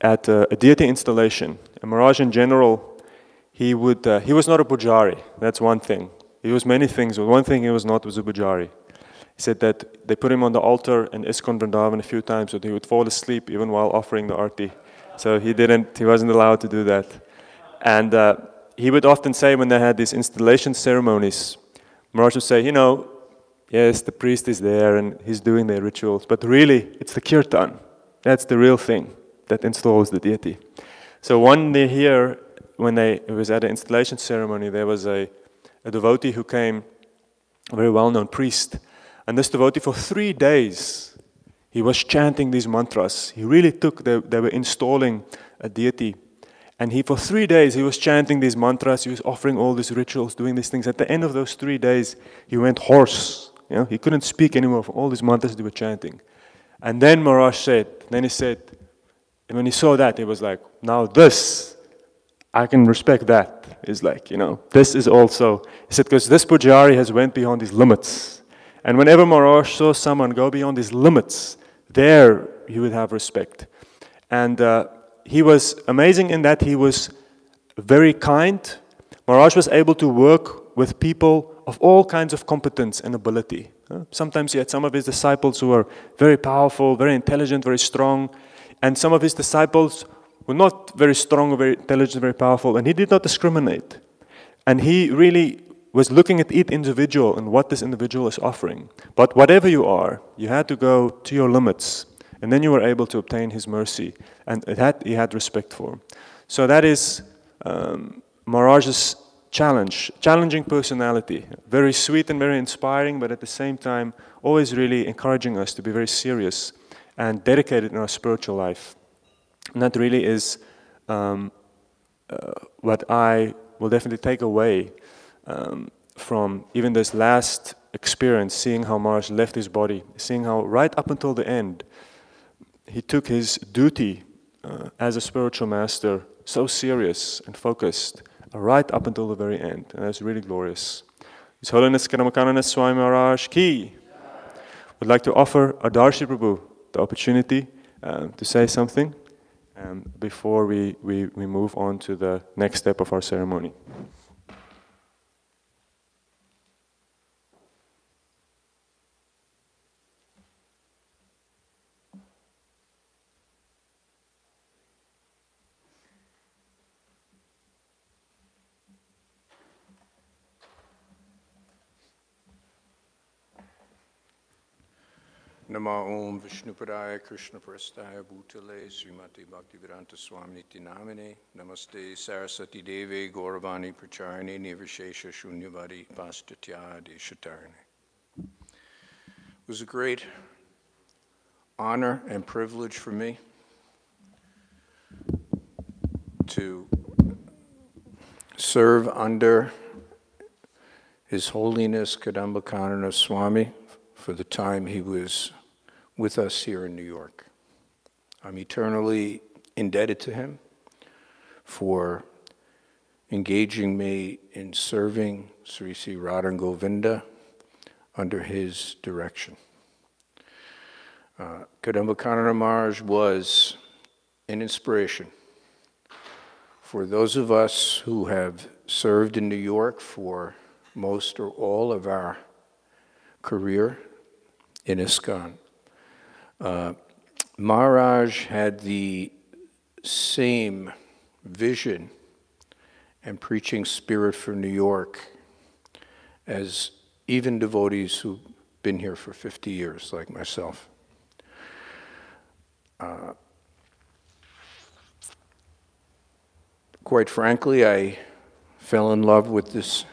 at a, a, deity installation. And Maharaj in general, he, would, uh, he was not a pujari, that's one thing. He was many things, but one thing he was not was a pujari. He said that they put him on the altar in ISKCON Vrindavan a few times, so he would fall asleep even while offering the arti. So he didn't, he wasn't allowed to do that. And uh, he would often say when they had these installation ceremonies, Maharaj would say, you know, yes, the priest is there and he's doing the rituals, but really, it's the kirtan. That's the real thing that installs the deity. So one day here, when they, it was at an installation ceremony, there was a, a devotee who came, a very well-known priest, and this devotee for three days, he was chanting these mantras. He really took, they, they were installing a deity. And he, for three days, he was chanting these mantras. He was offering all these rituals, doing these things. At the end of those three days, he went hoarse. You know, he couldn't speak anymore for all these mantras they were chanting. And then Maharaj said, then he said, and when he saw that, he was like, now this, I can respect that. Is like, you know, this is also, he said, because this Pujari has went beyond his limits. And whenever Maharaj saw someone go beyond his limits, there he would have respect. And uh, he was amazing in that he was very kind. Maharaj was able to work with people of all kinds of competence and ability. Uh, sometimes he had some of his disciples who were very powerful, very intelligent, very strong, and some of his disciples were not very strong, very intelligent, very powerful, and he did not discriminate. And he really was looking at each individual and what this individual is offering. But whatever you are, you had to go to your limits, and then you were able to obtain his mercy, and that he had respect for. So that is um, Maharaj's challenge, challenging personality, very sweet and very inspiring, but at the same time, always really encouraging us to be very serious and dedicated in our spiritual life. And that really is um, uh, what I will definitely take away um, from even this last experience, seeing how Mars left his body, seeing how right up until the end, he took his duty uh, as a spiritual master so serious and focused, uh, right up until the very end. And that's really glorious. His Holiness Kadamba Kanana Swami Maharaj Ki would like to offer Adarshi Prabhu the opportunity um, to say something um, before we, we, we move on to the next step of our ceremony. Om Vishnupadaya Krishna Prastaya Bhutale Srimati Bhaktivedanta Namaste Sarasati Devi Gauravani Nirvishesha Shunyavadi Pastatya Deshatarine. It was a great honor and privilege for me to serve under His Holiness Kadamba Swami for the time he was with us here in New York. I'm eternally indebted to him for engaging me in serving Sri Sri Radhan Govinda under his direction. Uh, Kadamba Maharaj was an inspiration for those of us who have served in New York for most or all of our career in ISKCON. Uh, Maharaj had the same vision and preaching spirit for New York as even devotees who've been here for 50 years, like myself. Uh, quite frankly, I fell in love with this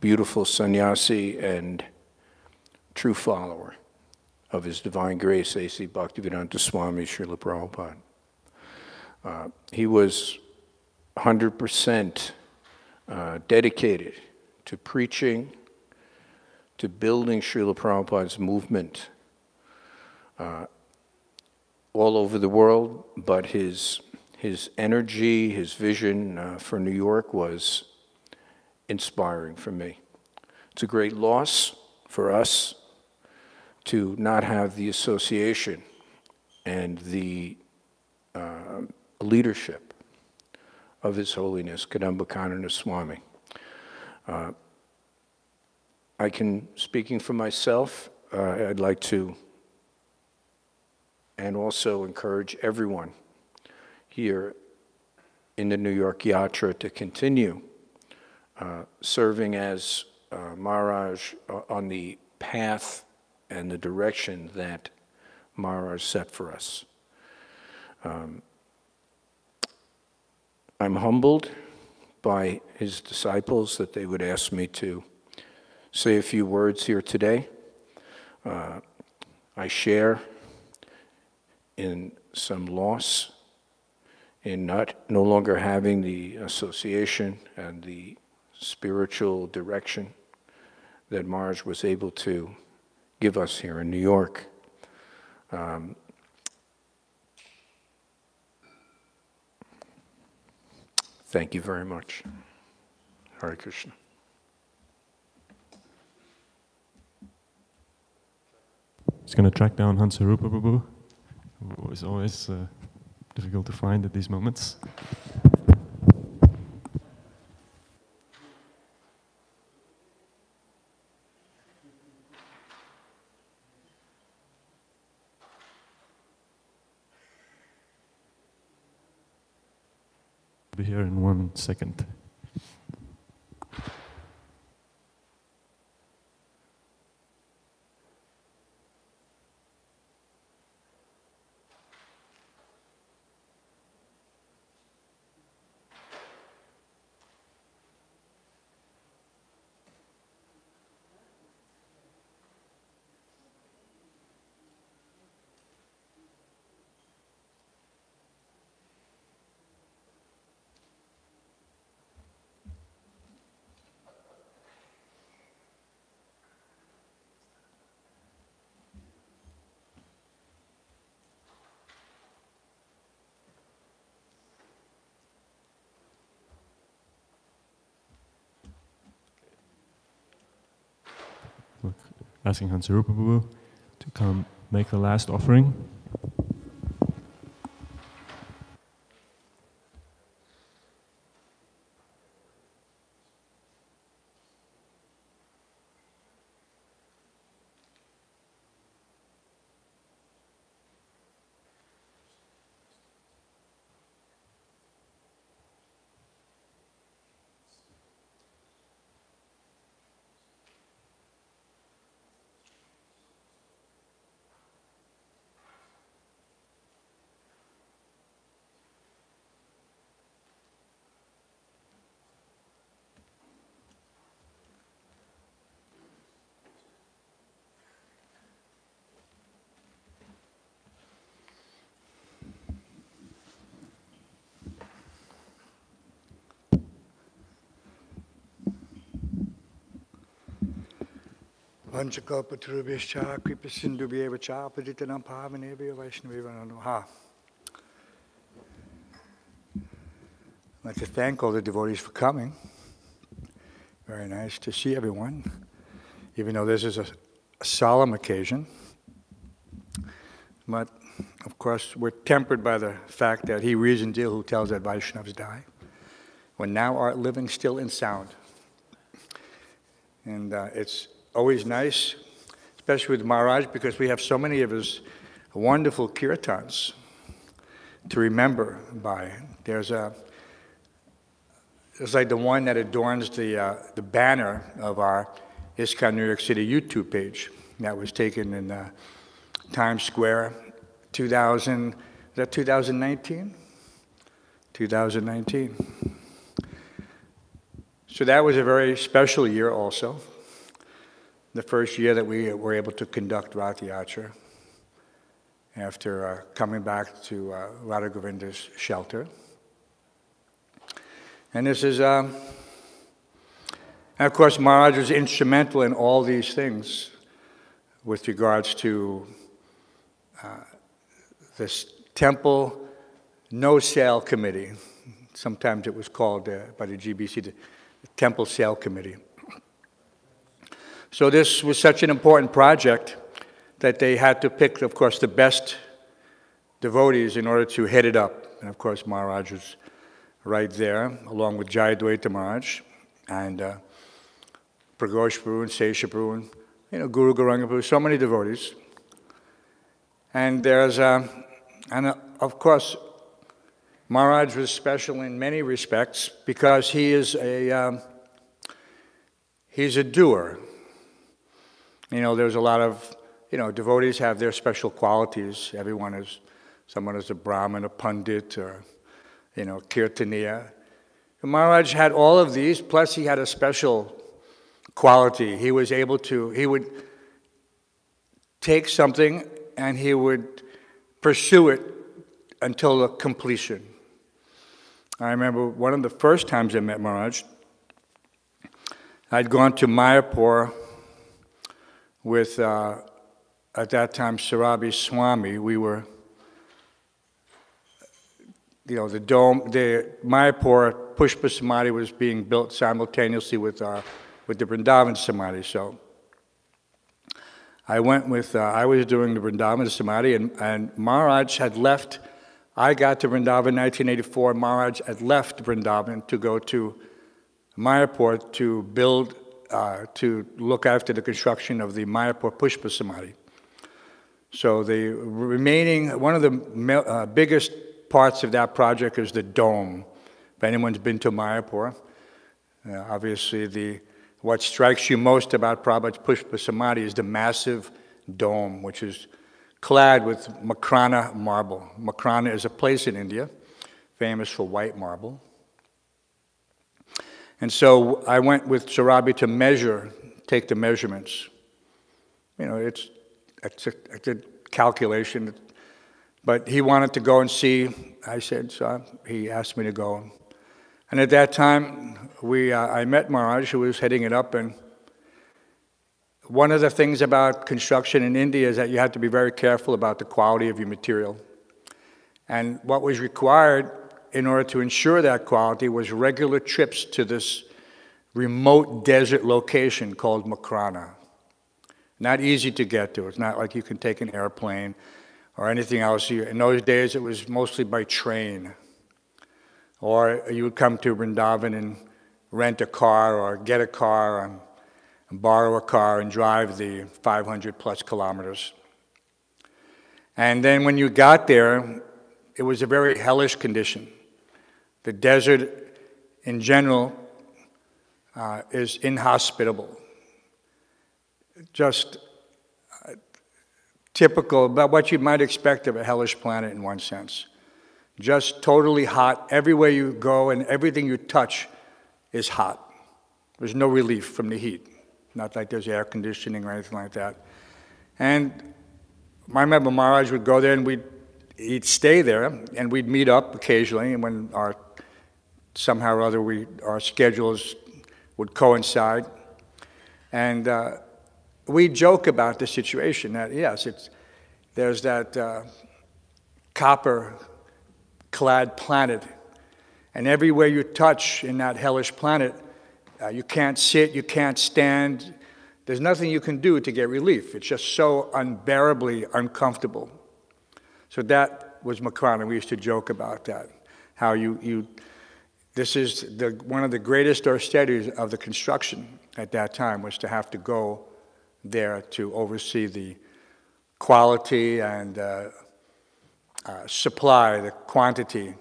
beautiful sannyasi and true follower of His Divine Grace, A.C. Bhaktivedanta Swami Srila Prabhupada. Uh, he was 100% uh, dedicated to preaching, to building Srila Prabhupada's movement uh, all over the world, but his, his energy, his vision uh, for New York was inspiring for me. It's a great loss for us to not have the association and the uh, leadership of His Holiness Kadamba Swami. Uh, I can, speaking for myself, uh, I'd like to and also encourage everyone here in the New York Yatra to continue uh, serving as uh, Maharaj uh, on the path and the direction that Maharaj set for us. Um, I'm humbled by his disciples that they would ask me to say a few words here today. Uh, I share in some loss in not no longer having the association and the spiritual direction that Maharaj was able to give us here in New York. Um, thank you very much. Hare Krishna. He's going to track down Hansarupa Prabhu, who is always uh, difficult to find at these moments. Be here in one second. Look, asking Hansarupa Prabhu to come make the last offering. Vanchakalpatarubhyascha kripasindubhyeva cha paditanam pavanebhya vaishnaveva Ha. I'd like to thank all the devotees for coming. Very nice to see everyone, even though this is a, a solemn occasion. But of course, we're tempered by the fact that he reasoned ill who tells that Vaishnavas die, when now art living still in sound. And uh, it's always nice, especially with Maharaj, because we have so many of his wonderful kirtans to remember by. There's a, it's like the one that adorns the, uh, the banner of our ISKCON New York City YouTube page that was taken in uh, Times Square, 2000, is that 2019? 2019. So that was a very special year also the first year that we were able to conduct Rath Yatra after uh, coming back to uh, Radha Govinda's shelter. And this is, um, and of course, Maharaj was instrumental in all these things with regards to uh, this temple no sale committee. Sometimes it was called uh, by the GBC the Temple Sale Committee. So this was such an important project that they had to pick, of course, the best devotees in order to head it up. And of course, Maharaj was right there, along with Jayadvaita Maharaj and uh, Pragosh and Sesha you know, Guru Gauranga Prabhu, so many devotees. And there's, uh, and uh, of course, Maharaj was special in many respects because he is a, um, he's a doer. You know, there's a lot of, you know, devotees have their special qualities. Everyone is, someone is a Brahmin, a Pundit, or, you know, kirtaniya. Maharaj had all of these, plus he had a special quality. He was able to, he would take something and he would pursue it until the completion. I remember one of the first times I met Maharaj, I'd gone to Mayapur with, uh, at that time, Surabhi Swami. We were, you know, the dome, the Mayapur Pushpa Samadhi was being built simultaneously with, our, with the Vrindavan Samadhi. So I went with, uh, I was doing the Vrindavan Samadhi, and, and Maharaj had left. I got to Vrindavan in 1984. Maharaj had left Vrindavan to go to Mayapur to build, uh, to look after the construction of the Mayapur Pushpa Samadhi. So the remaining, one of the uh, biggest parts of that project is the dome. If anyone's been to Mayapur, uh, obviously the what strikes you most about Prabhupada's Pushpa Samadhi is the massive dome, which is clad with Makrana marble. Makrana is a place in India famous for white marble. And so I went with Surabhi to measure, take the measurements. You know, it's, it's a, a calculation. But he wanted to go and see. I said, so he asked me to go. And at that time, we, uh, I met Maharaj, who was heading it up. And one of the things about construction in India is that you have to be very careful about the quality of your material. And what was required in order to ensure that quality was regular trips to this remote desert location called Makrana. Not easy to get to. It's not like you can take an airplane or anything else. In those days, it was mostly by train. Or you would come to Vrindavan and rent a car or get a car and, borrow a car and drive the 500 plus kilometers. And then when you got there, it was a very hellish condition. The desert in general uh, is inhospitable. Just uh, typical, about what you might expect of a hellish planet in one sense just totally hot. Everywhere you go and everything you touch is hot. There's no relief from the heat. Not like there's air conditioning or anything like that. And I remember Maharaj would go there and we'd, he'd stay there and we'd meet up occasionally when our, somehow or other we, our schedules would coincide. And uh, we joke about the situation that, yes, it's, there's that uh, copper clad planet. And everywhere you touch in that hellish planet, uh, you can't sit, you can't stand. There's nothing you can do to get relief. It's just so unbearably uncomfortable. So that was Makrana. We used to joke about that. How you, you this is the, one of the greatest austerities of the construction at that time was to have to go there to oversee the quality and uh, uh, supply, the quantity,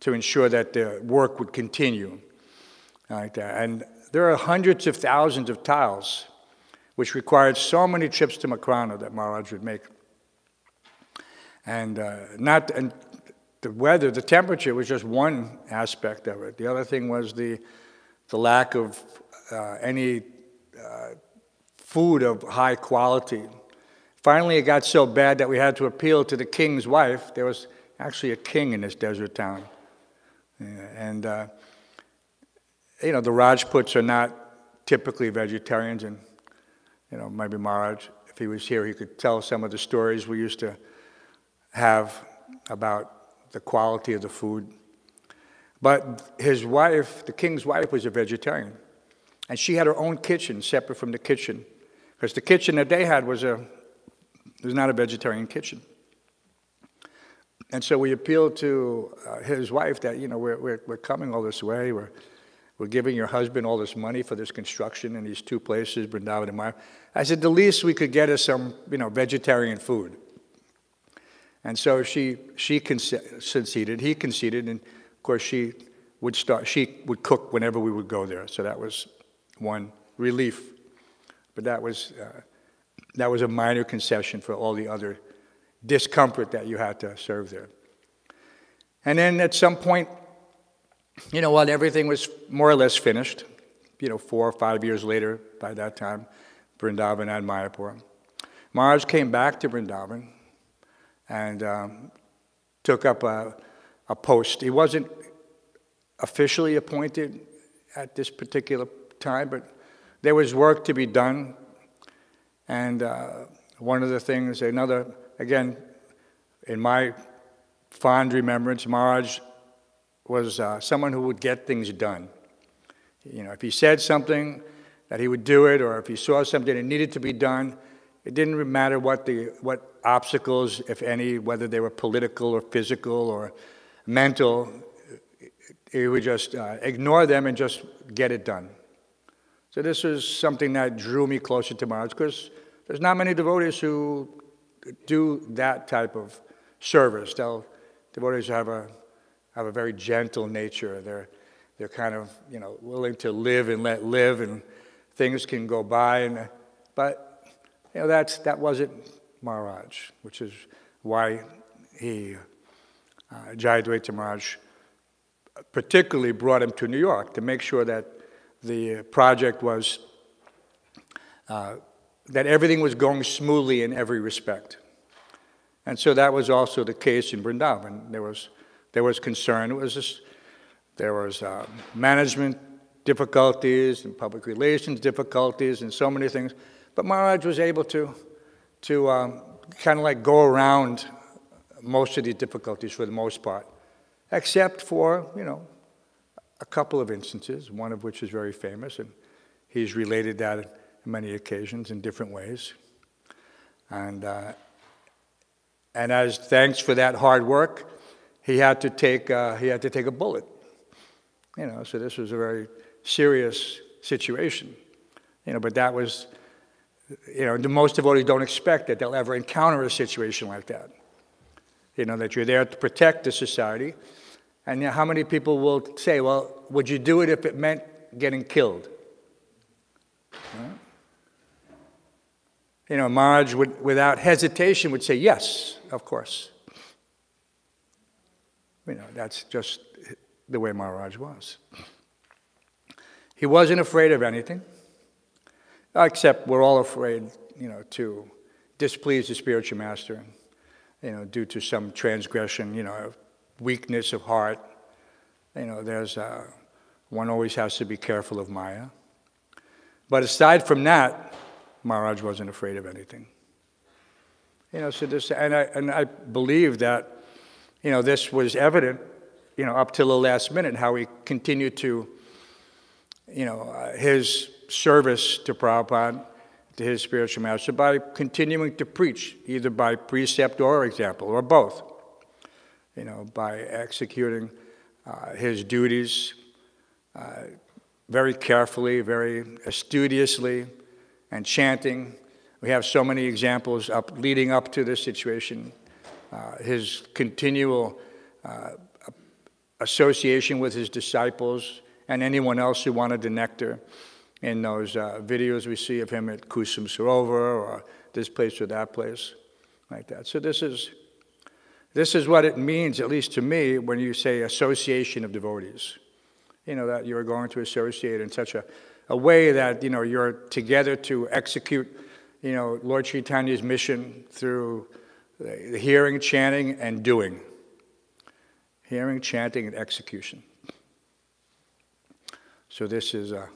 to ensure that the work would continue. Like. And there are hundreds of thousands of tiles, which required so many trips to Makrana that Maharaj would make. And uh, not and the weather, the temperature was just one aspect of it. The other thing was the the lack of uh, any uh, food of high quality Finally, it got so bad that we had to appeal to the king's wife. There was actually a king in this desert town. And, uh, you know, the Rajputs are not typically vegetarians. And, you know, maybe Maharaj, if he was here, he could tell some of the stories we used to have about the quality of the food. But his wife, the king's wife, was a vegetarian. And she had her own kitchen separate from the kitchen. Because the kitchen that they had was a there's not a vegetarian kitchen. And so we appealed to uh, his wife that, you know, we're, we're, we're coming all this way. We're, we're giving your husband all this money for this construction in these two places, Brindavan and Maya. I said, the least we could get is some, you know, vegetarian food. And so she, she conceded, he conceded, and of course she would start, she would cook whenever we would go there. So that was one relief. But that was, uh, that was a minor concession for all the other discomfort that you had to serve there. And then at some point, you know, when everything was more or less finished, you know, four or five years later, by that time, Vrindavan and Mayapur, Maharaj came back to Vrindavan and um, took up a, a post. He wasn't officially appointed at this particular time, but there was work to be done. And uh, one of the things, another, again, in my fond remembrance, Maharaj was uh, someone who would get things done. You know, if he said something, that he would do it, or if he saw something that needed to be done, it didn't matter what the what obstacles, if any, whether they were political or physical or mental, he would just uh, ignore them and just get it done. So this was something that drew me closer to Maharaj because there's not many devotees who do that type of service. They'll, devotees have a, have a very gentle nature. They're, they're kind of, you know, willing to live and let live, and things can go by. And, but, you know, that's, that wasn't Maharaj, which is why he, uh, Jayadvaita Maharaj, particularly brought him to New York to make sure that the project was, uh, that everything was going smoothly in every respect. And so that was also the case in Vrindavan. There was, there was concern. It was just, there was uh, management difficulties and public relations difficulties and so many things. But Maharaj was able to, to um, kind of like go around most of these difficulties for the most part, except for, you know, a couple of instances, one of which is very famous, and he's related that on many occasions in different ways. And, uh, and as thanks for that hard work, he had to take, uh, he had to take a bullet. You know, so this was a very serious situation. You know, but that was, you know, most devotees don't expect that they'll ever encounter a situation like that. You know, that you're there to protect the society. And how many people will say, well, would you do it if it meant getting killed? You know, Maharaj would, without hesitation would say, yes, of course. You know, that's just the way Maharaj was. He wasn't afraid of anything, except we're all afraid, you know, to displease the spiritual master, you know, due to some transgression, you know, weakness of heart. You know, there's, uh, one always has to be careful of Maya. But aside from that, Maharaj wasn't afraid of anything. You know, so this, and I, and I believe that, you know, this was evident, you know, up till the last minute, how he continued to you know, uh, his service to Prabhupada, to his spiritual master, by continuing to preach, either by precept or example, or both. You know, by executing uh, his duties uh, very carefully, very studiously, and chanting. We have so many examples up, leading up to this situation. Uh, his continual uh, association with his disciples, and anyone else who wanted the nectar in those uh, videos we see of him at Kusum Sarovar or this place or that place, like that. So this is, this is what it means, at least to me, when you say association of devotees. You know, that you're going to associate in such a, a way that, you know, you're together to execute, you know, Lord Chaitanya's mission through the hearing, chanting, and doing. Hearing, chanting, and execution. So this is, uh,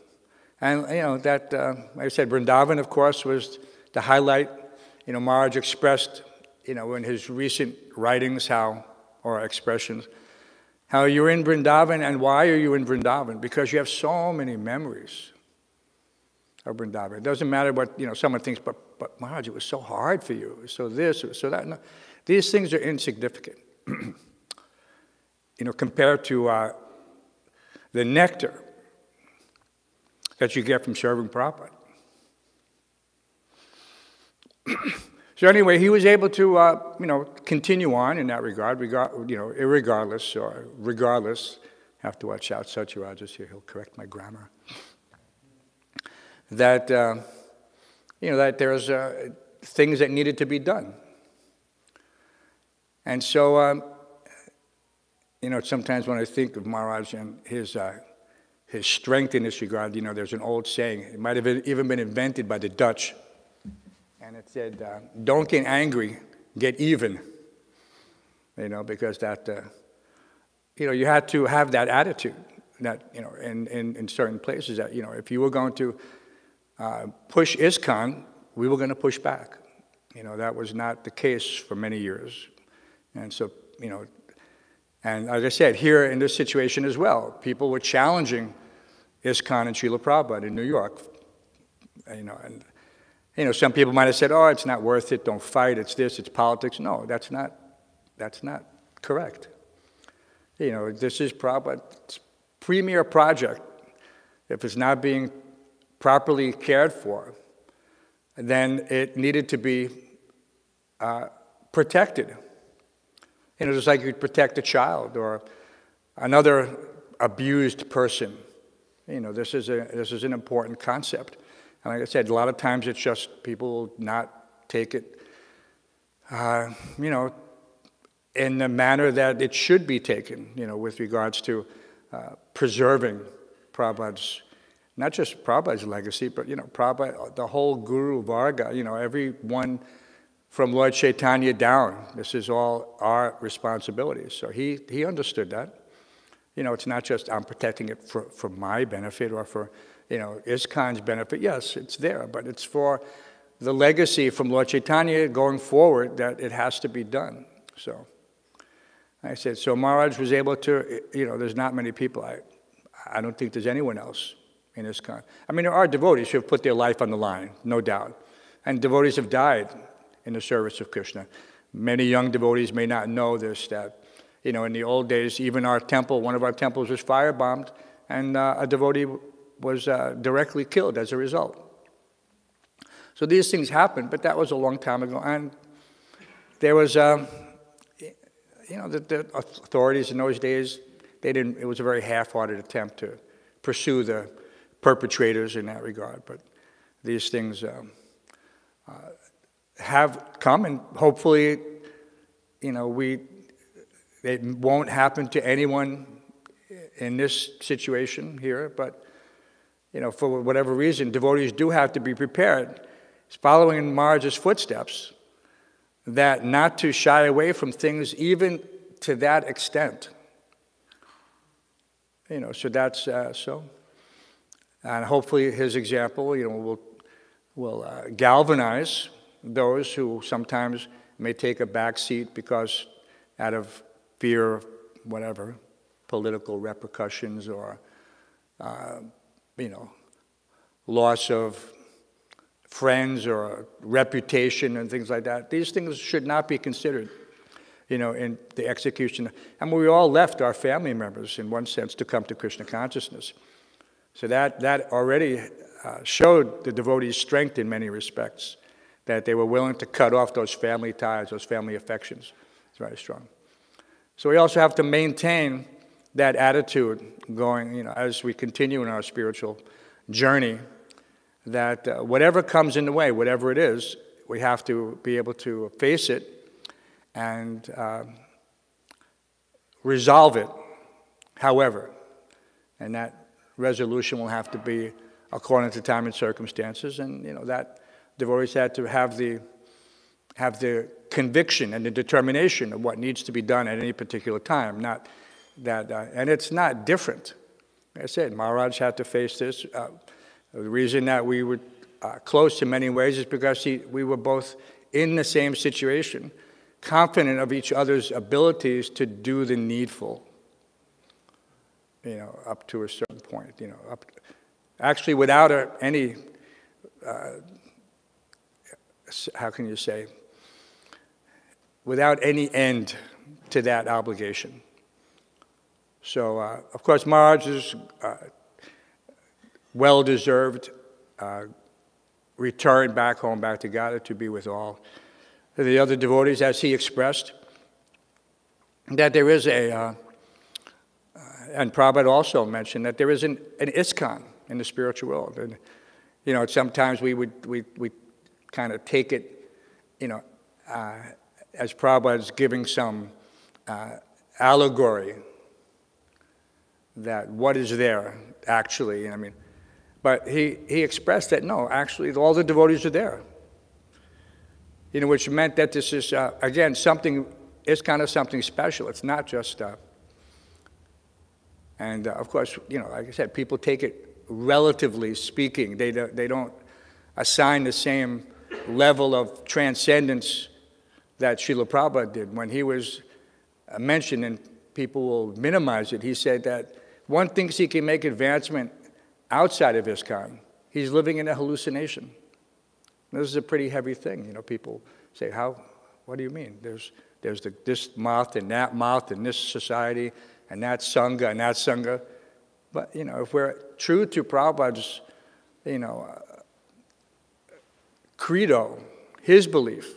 and you know, that, uh, like I said, Vrindavan, of course, was the highlight. You know, Maharaj expressed, you know, in his recent writings how, or expressions, how you're in Vrindavan and why are you in Vrindavan? Because you have so many memories of Vrindavan. It doesn't matter what, you know, someone thinks, but, but Maharaj, it was so hard for you. So this, so that. No, these things are insignificant. you know, compared to uh, the nectar that you get from serving Prabhupada. so anyway, he was able to, uh, you know, continue on in that regard, regard you know, irregardless, or regardless. have to watch out, Satyaraja's here, he'll correct my grammar. That, uh, you know, that there's uh, things that needed to be done. And so, um, you know, sometimes when I think of Maharaj and his, uh, his strength in this regard, you know, there's an old saying, it might have even been invented by the Dutch, and it said, uh, don't get angry, get even. You know, because that, uh, you know, you had to have that attitude that, you know, in, in, in certain places that, you know, if you were going to uh, push ISKCON, we were going to push back. You know, that was not the case for many years. And so, you know, and as I said, here in this situation as well, people were challenging ISKCON and Srila Prabhupada in New York. You know, and you know, some people might have said, "Oh, it's not worth it. Don't fight. It's this. It's politics." No, that's not. That's not correct. You know, this is Prabhupada's premier project. If it's not being properly cared for, then it needed to be uh, protected. You know, just like you'd protect a child or another abused person. You know, this is, a, this is an important concept. And like I said, a lot of times it's just people not take it, uh, you know, in the manner that it should be taken, you know, with regards to uh, preserving Prabhupada's, not just Prabhupada's legacy, but, you know, Prabhupada, the whole Guru Varga, you know, everyone from Lord Chaitanya down. This is all our responsibility. So he, he understood that. You know, it's not just I'm protecting it for, for my benefit or for, you know, ISKCON's benefit. Yes, it's there, but it's for the legacy from Lord Chaitanya going forward that it has to be done. So I said, so Maharaj was able to, you know, there's not many people. I, I don't think there's anyone else in ISKCON. I mean, there are devotees who have put their life on the line, no doubt. And devotees have died in the service of Krishna. Many young devotees may not know this, that, you know, in the old days, even our temple, one of our temples was firebombed, and uh, a devotee was uh, directly killed as a result. So these things happened, but that was a long time ago. And there was, um, you know, the, the, authorities in those days, they didn't, it was a very half-hearted attempt to pursue the perpetrators in that regard. But these things, um, uh, have come, and hopefully, you know, we it won't happen to anyone in this situation here. But you know, for whatever reason, devotees do have to be prepared, following in footsteps, that not to shy away from things even to that extent. You know, so that's uh, so. And hopefully his example, you know, will, will uh, galvanize those who sometimes may take a back seat because out of fear of whatever, political repercussions or, uh, you know, loss of friends or reputation and things like that. These things should not be considered, you know, in the execution. And we all left our family members, in one sense, to come to Krishna consciousness. So that, that already uh, showed the devotee's strength in many respects that they were willing to cut off those family ties, those family affections. It's very strong. So we also have to maintain that attitude going, you know, as we continue in our spiritual journey, that uh, whatever comes in the way, whatever it is, we have to be able to face it and uh, resolve it, however. And that resolution will have to be according to time and circumstances, and, you know, that devotees had to have the, have the conviction and the determination of what needs to be done at any particular time. Not that, uh, and it's not different. Like I said, Maharaj had to face this. Uh, the reason that we were uh, close in many ways is because he, we were both in the same situation, confident of each other's abilities to do the needful. You know, up to a certain point. You know, up, actually, without a, any uh, how can you say, without any end to that obligation. So, uh, of course, is uh, well deserved uh, return back home, back to God, to be with all the other devotees, as he expressed, that there is a, uh, uh, and Prabhupada also mentioned that there is an, an ISKCON in the spiritual world. And, you know, sometimes we would, we, we kind of take it, you know, uh, as Prabhupada is giving some uh, allegory that what is there actually. I mean, but he, he expressed that no, actually, all the devotees are there. You know, which meant that this is, uh, again, something, it's kind of something special. It's not just, uh, and uh, of course, you know, like I said, people take it relatively speaking. They, they don't assign the same level of transcendence that Srila Prabhupada did. When he was uh, mentioned, and people will minimize it, he said that one thinks he can make advancement outside of his ISKCON. He's living in a hallucination. This is a pretty heavy thing. You know, people say, how, what do you mean? There's, there's the, this math and that math and this society and that Sangha and that Sangha. But, you know, if we're true to Prabhupada's, you know, uh, credo, his belief,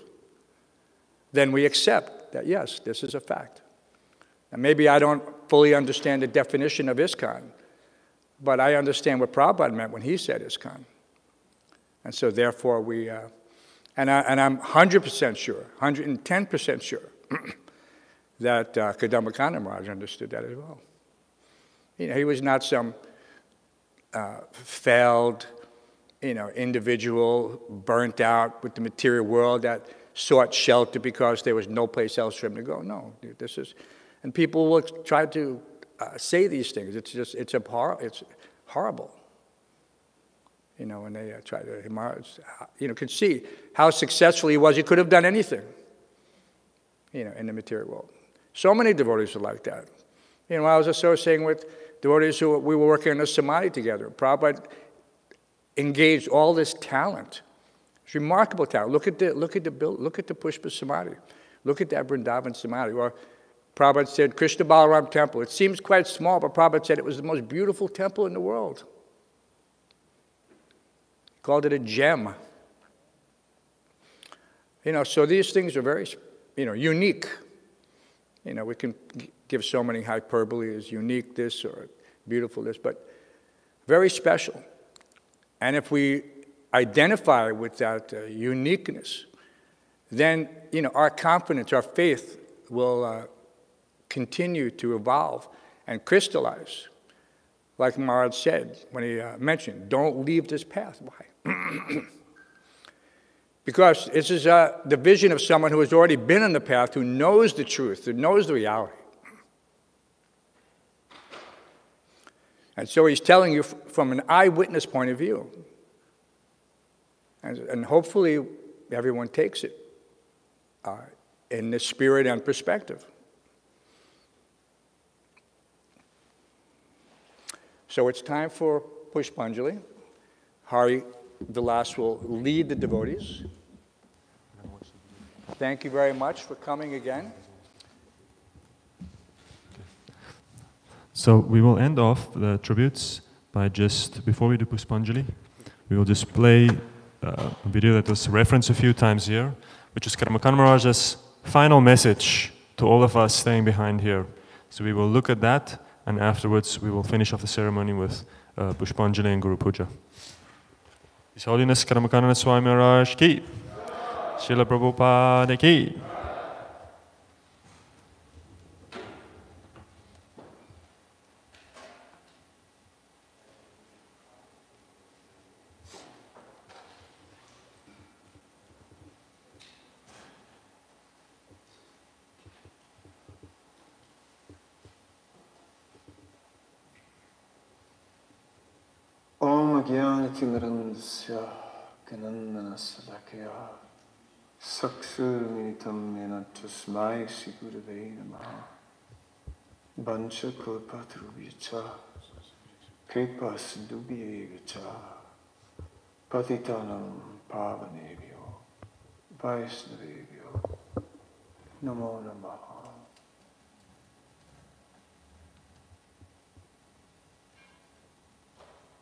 then we accept that, yes, this is a fact. And maybe I don't fully understand the definition of ISKCON, but I understand what Prabhupada meant when he said ISKCON. And so therefore we, uh, and, I, and I'm 100% sure, 110% sure that uh, Kadamba Kanana Maharaj understood that as well. You know, he was not some uh, failed, you know, individual burnt out with the material world that sought shelter because there was no place else for him to go. No, this is, and people will try to uh, say these things. It's just, it's, abhor- it's horrible. You know, when they uh, try to, you know, could see how successful he was. He could have done anything, you know, in the material world. So many devotees are like that. You know, I was associating with devotees who we were working on a samadhi together. Prabhupada engaged all this talent. It's remarkable talent. Look at the look at the build, look at the Pushpa Samadhi. Look at that Vrindavan Samadhi. Or Prabhupada said Krishna Balaram Temple. It seems quite small, but Prabhupada said it was the most beautiful temple in the world. He Called it a gem. You know, so these things are very, you know, unique. You know, we can give so many hyperbole as unique this or beautiful this, but very special. And if we identify with that uh, uniqueness, then you know our confidence, our faith will uh, continue to evolve and crystallize. Like Maharaj said when he uh, mentioned, don't leave this path. Why? because this is uh, the vision of someone who has already been on the path, who knows the truth, who knows the reality. And so he's telling you from an eyewitness point of view. And, and hopefully everyone takes it uh, in the spirit and perspective. So it's time for Pushpanjali. Hari Vilas will lead the devotees. Thank you very much for coming again. So we will end off the tributes by just, before we do Puspanjali, we will just play uh, a video that was referenced a few times here, which is Kadamba Kanana Maharaj's final message to all of us staying behind here. So we will look at that, and afterwards we will finish off the ceremony with uh, Pushpanjali and Guru Puja. His Holiness Kadamba Kanana Swami Maharaj ki, Srila Prabhupada ki.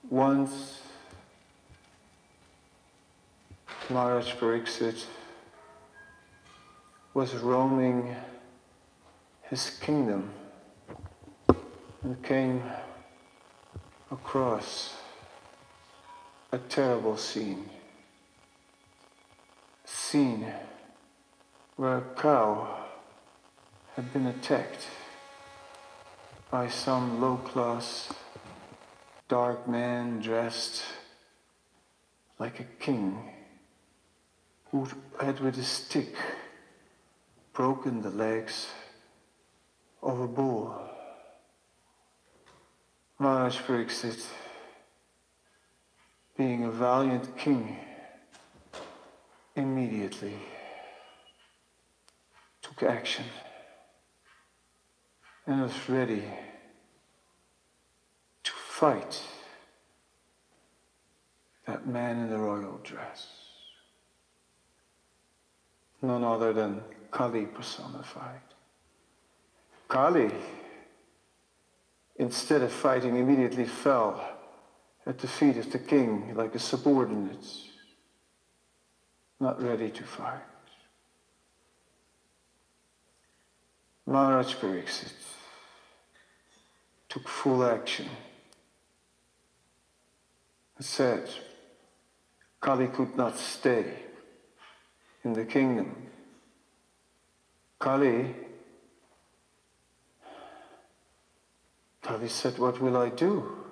Once Maharaj Pariksit was roaming his kingdom and came across a terrible scene. A scene where a cow had been attacked by some low class, dark man dressed like a king who had with a stick broken the legs of a bull. Maharaj Pariksit, being a valiant king, immediately took action and was ready to fight that man in the royal dress. None other than Kali personified. Kali, instead of fighting, immediately fell at the feet of the king like a subordinate, not ready to fight. Maharaj Pariksit took full action and said, Kali could not stay in the kingdom. Kali, Kali said, What will I do?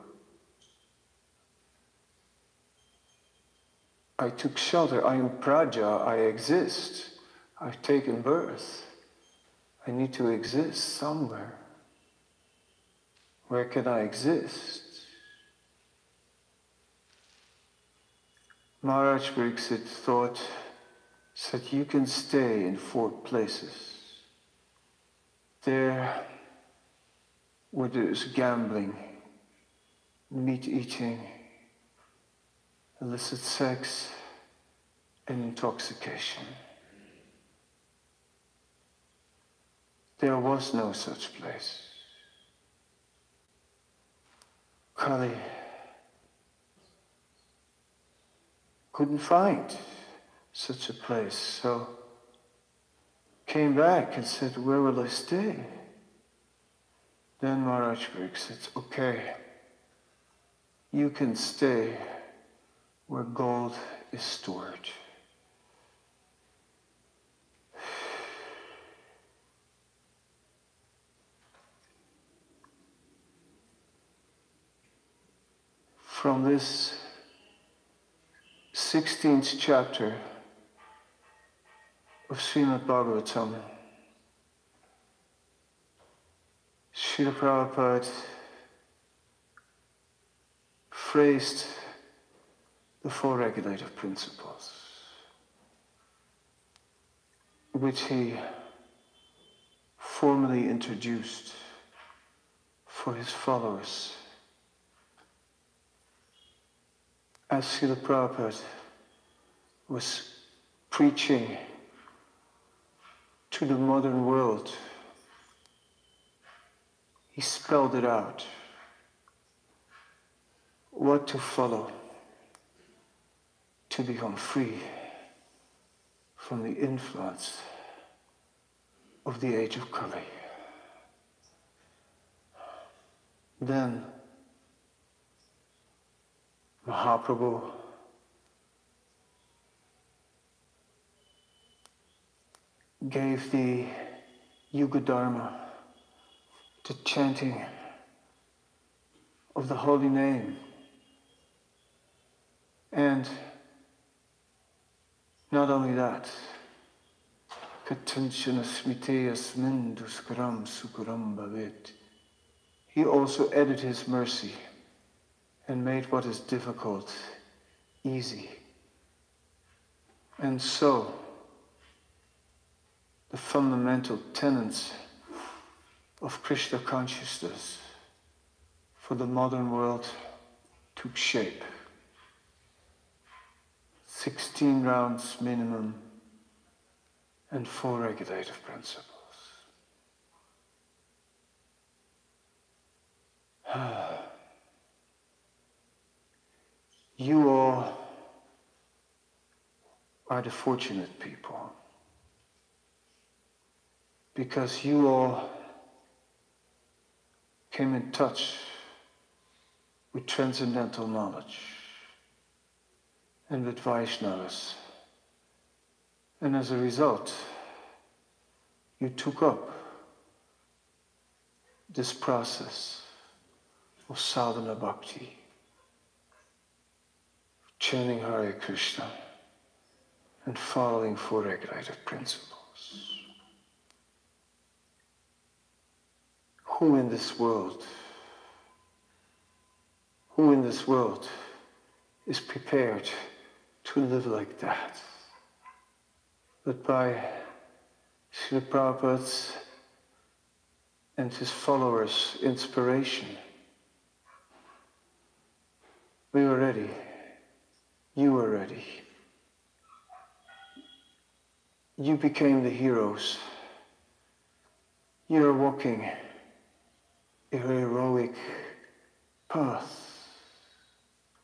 I took shelter. I am Praja. I exist. I've taken birth. I need to exist somewhere. Where can I exist? Maharaj Pariksit thought, said, You can stay in four places. There, where there is gambling, meat eating, illicit sex, and intoxication. There was no such place. Kali couldn't find such a place, so came back and said, Where will I stay? Then Maharaj said, Okay, you can stay where gold is stored. From this 16th chapter of Srimad Bhagavatam, Srila Prabhupada phrased the four regulative principles, which he formally introduced for his followers. As Srila Prabhupada was preaching to the modern world, he spelled it out what to follow to become free from the influence of the age of Kali. Then Mahaprabhu gave the Yuga Dharma, the chanting of the holy name, and not only that. He also added his mercy and made what is difficult easy. And so, the fundamental tenets of Krishna consciousness for the modern world took shape. 16 rounds minimum and four regulative principles. You all are the fortunate people because you all came in touch with transcendental knowledge and with Vaishnavas. And as a result, you took up this process of sadhana bhakti, chanting Hare Krishna and following four regulative principles. Who in this world, who in this world is prepared to live like that? But by Srila Prabhupada's and his followers' inspiration, we were ready. You were ready. You became the heroes. You're walking heroic path,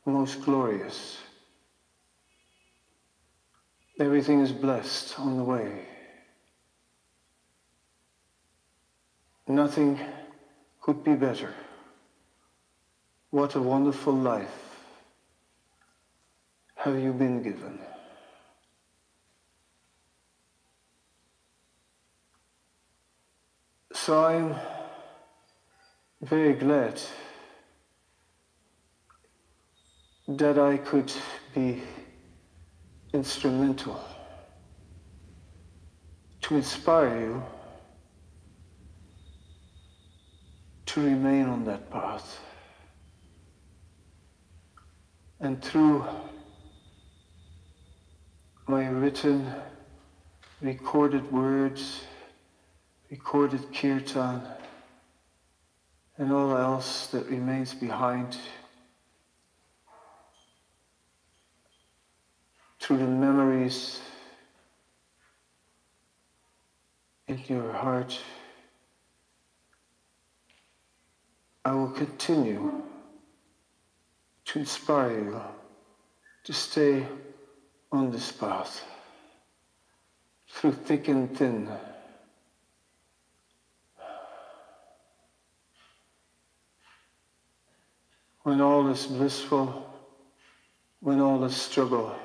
most glorious. Everything is blessed on the way. Nothing could be better. What a wonderful life have you been given? So I'm very glad that I could be instrumental to inspire you to remain on that path. And through my written, recorded words, recorded kirtan, and all else that remains behind, through the memories in your heart, I will continue to inspire you to stay on this path through thick and thin. When all is blissful, when all is struggle,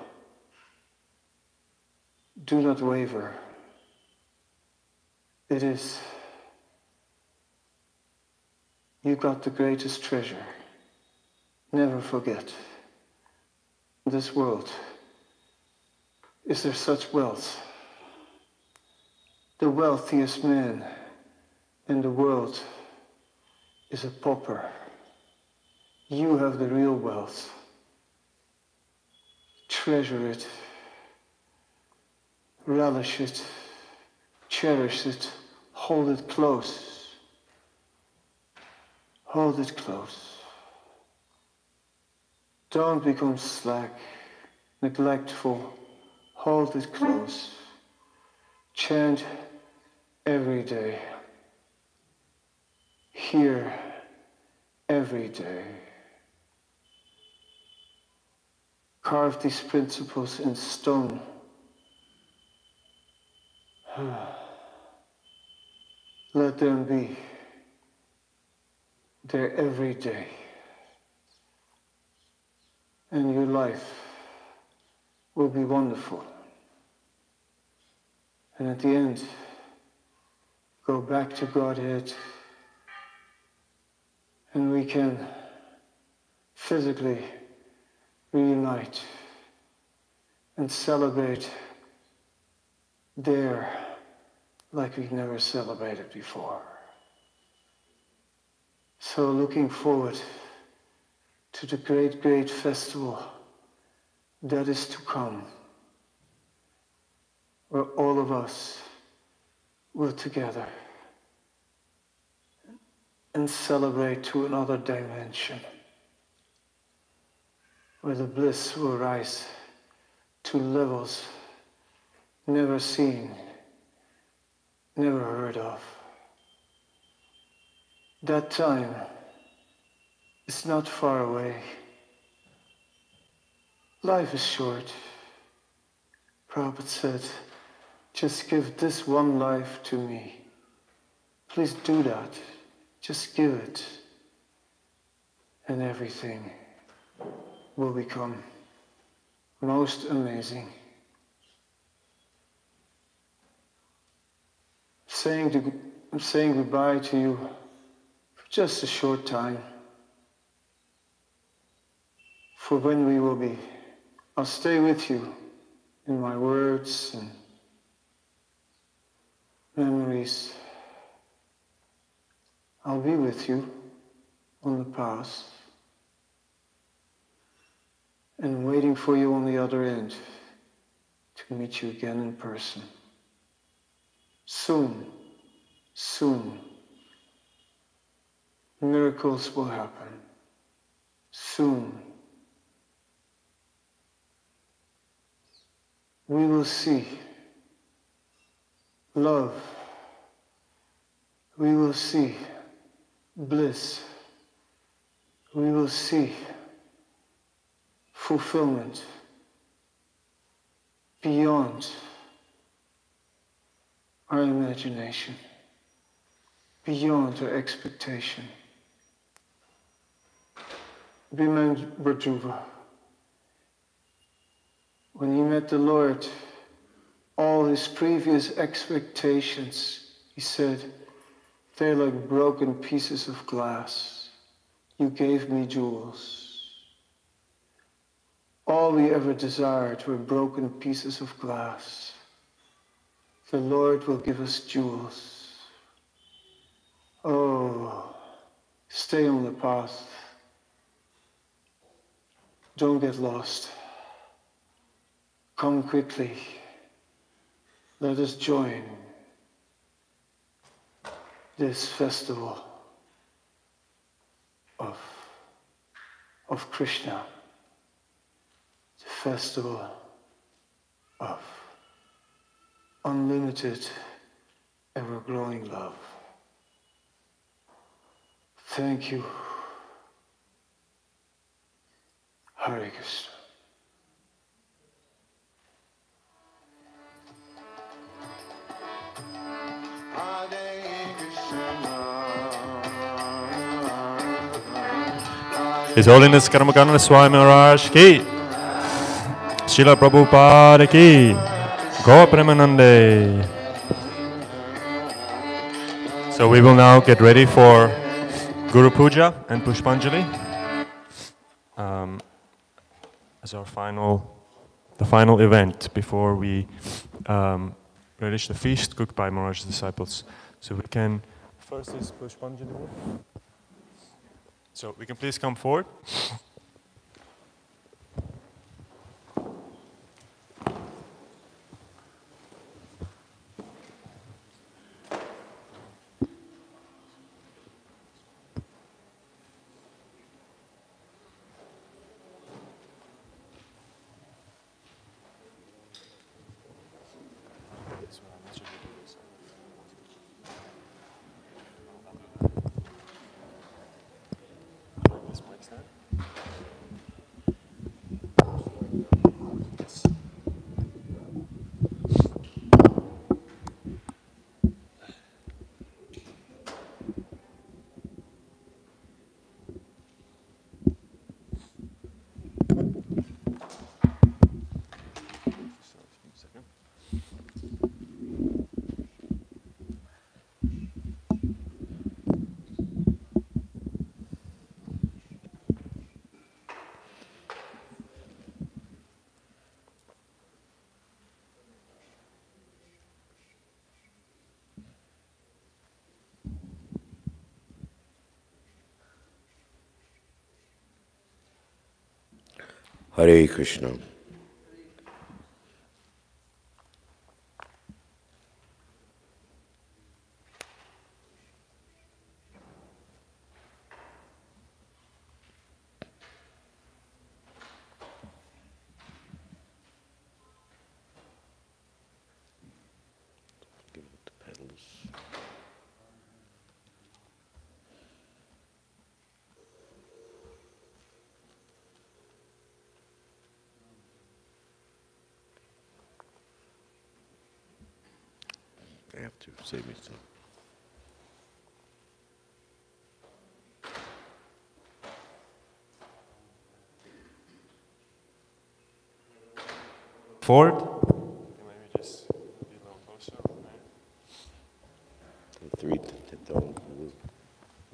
do not waver. It is, you got the greatest treasure. Never forget this world. Is there such wealth? The wealthiest man in the world is a pauper. You have the real wealth. Treasure it, relish it, cherish it, hold it close. Hold it close. Don't become slack, neglectful. Hold it close. Chant every day. Hear every day. Carve these principles in stone. Let them be there every day. And your life will be wonderful. And at the end, go back to Godhead and we can physically reunite and celebrate there like we've never celebrated before. So looking forward to the great, great festival that is to come, where all of us will together and celebrate to another dimension, where the bliss will rise to levels never seen, never heard of. That time is not far away. Life is short. Prabhupada said, just give this one life to me. Please do that. Just give it. And everything will become most amazing. Saying, to, saying goodbye to you for just a short time. For when we will be, I'll stay with you in my words and memories. I'll be with you on the path and waiting for you on the other end to meet you again in person. Soon, soon, miracles will happen. Soon, we will see love. We will see bliss. We will see fulfillment beyond our imagination, beyond our expectation. Remember Dhruva. When he met the Lord, all his previous expectations, he said, they're like broken pieces of glass. You gave me jewels. All we ever desired were broken pieces of glass. The Lord will give us jewels. Oh, stay on the path. Don't get lost. Come quickly. Let us join this festival of, of Krishna, festival of unlimited, ever-growing love. Thank you. Hare Krishna. His Holiness Kadamba Kanana Swami Maharaj ki. Srila Prabhupada ki. Go Premanande. So we will now get ready for Guru Puja and Pushpanjali. Um, as our final, the final event before we um, relish the feast cooked by Maharaj's disciples. So we can, first is Pushpanjali. So we can please come forward. Hare Krishna. Give it the petals. I have to save me some. Forward. Maybe just be a little closer. The three that don't, we'll,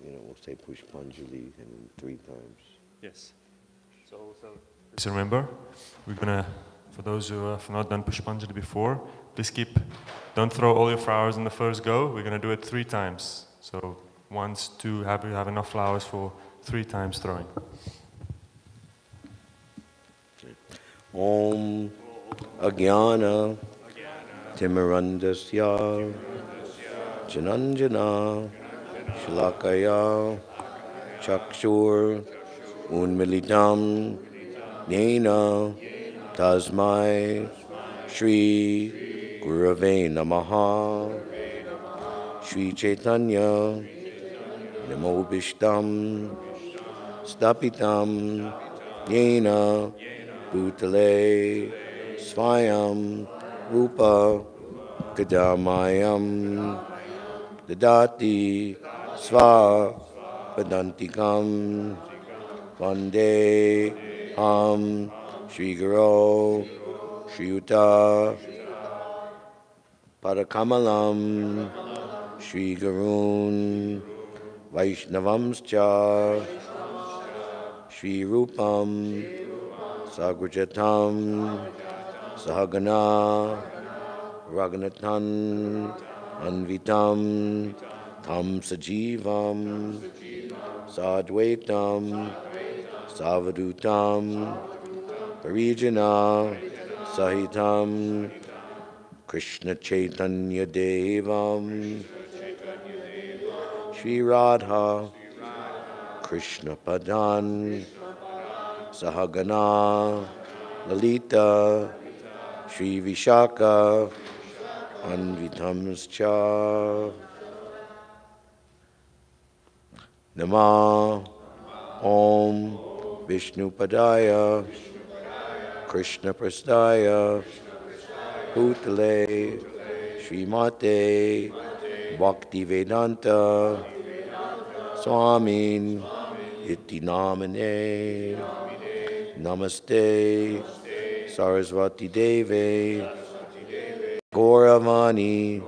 you know, we'll say Pushpanjali and three times. Yes. So, so just remember, we're gonna, for those who have not done push Pushpanjali before, please keep, don't throw all your flowers in the first go. We're gonna do it three times. So once, two, have you have enough flowers for three times throwing. Om Agyana Timirandasya Jananjana Shalakaya Chakshur Unmilitam Nena Tasmai Shri Gurave Namaha. Shri Chaitanya Namo Bishtam Stapitam Yena Bhutale Swayam Rupa Kadamayam Dadati Sva Vedantikam Vande Ham Shri Guru Shri Yuta Parakamalam Shri Gurun Vaishnavamscha Shri Rupam Sagrajatam Sahagana Ragnatan Anvitam Tam Sajivam Sadvaitam Savadutam Parijana Sahitam Krishna Chaitanya Devam. Shri Radha Krishna Padan Sahagana Lalita Shri Vishaka Anvitamscha Nama Om Vishnu Padaya Krishna Prastaya Bhutale Srimate Bhakti Vedanta Swamin Iti Namane Namaste Sarasvati Deve Gauravani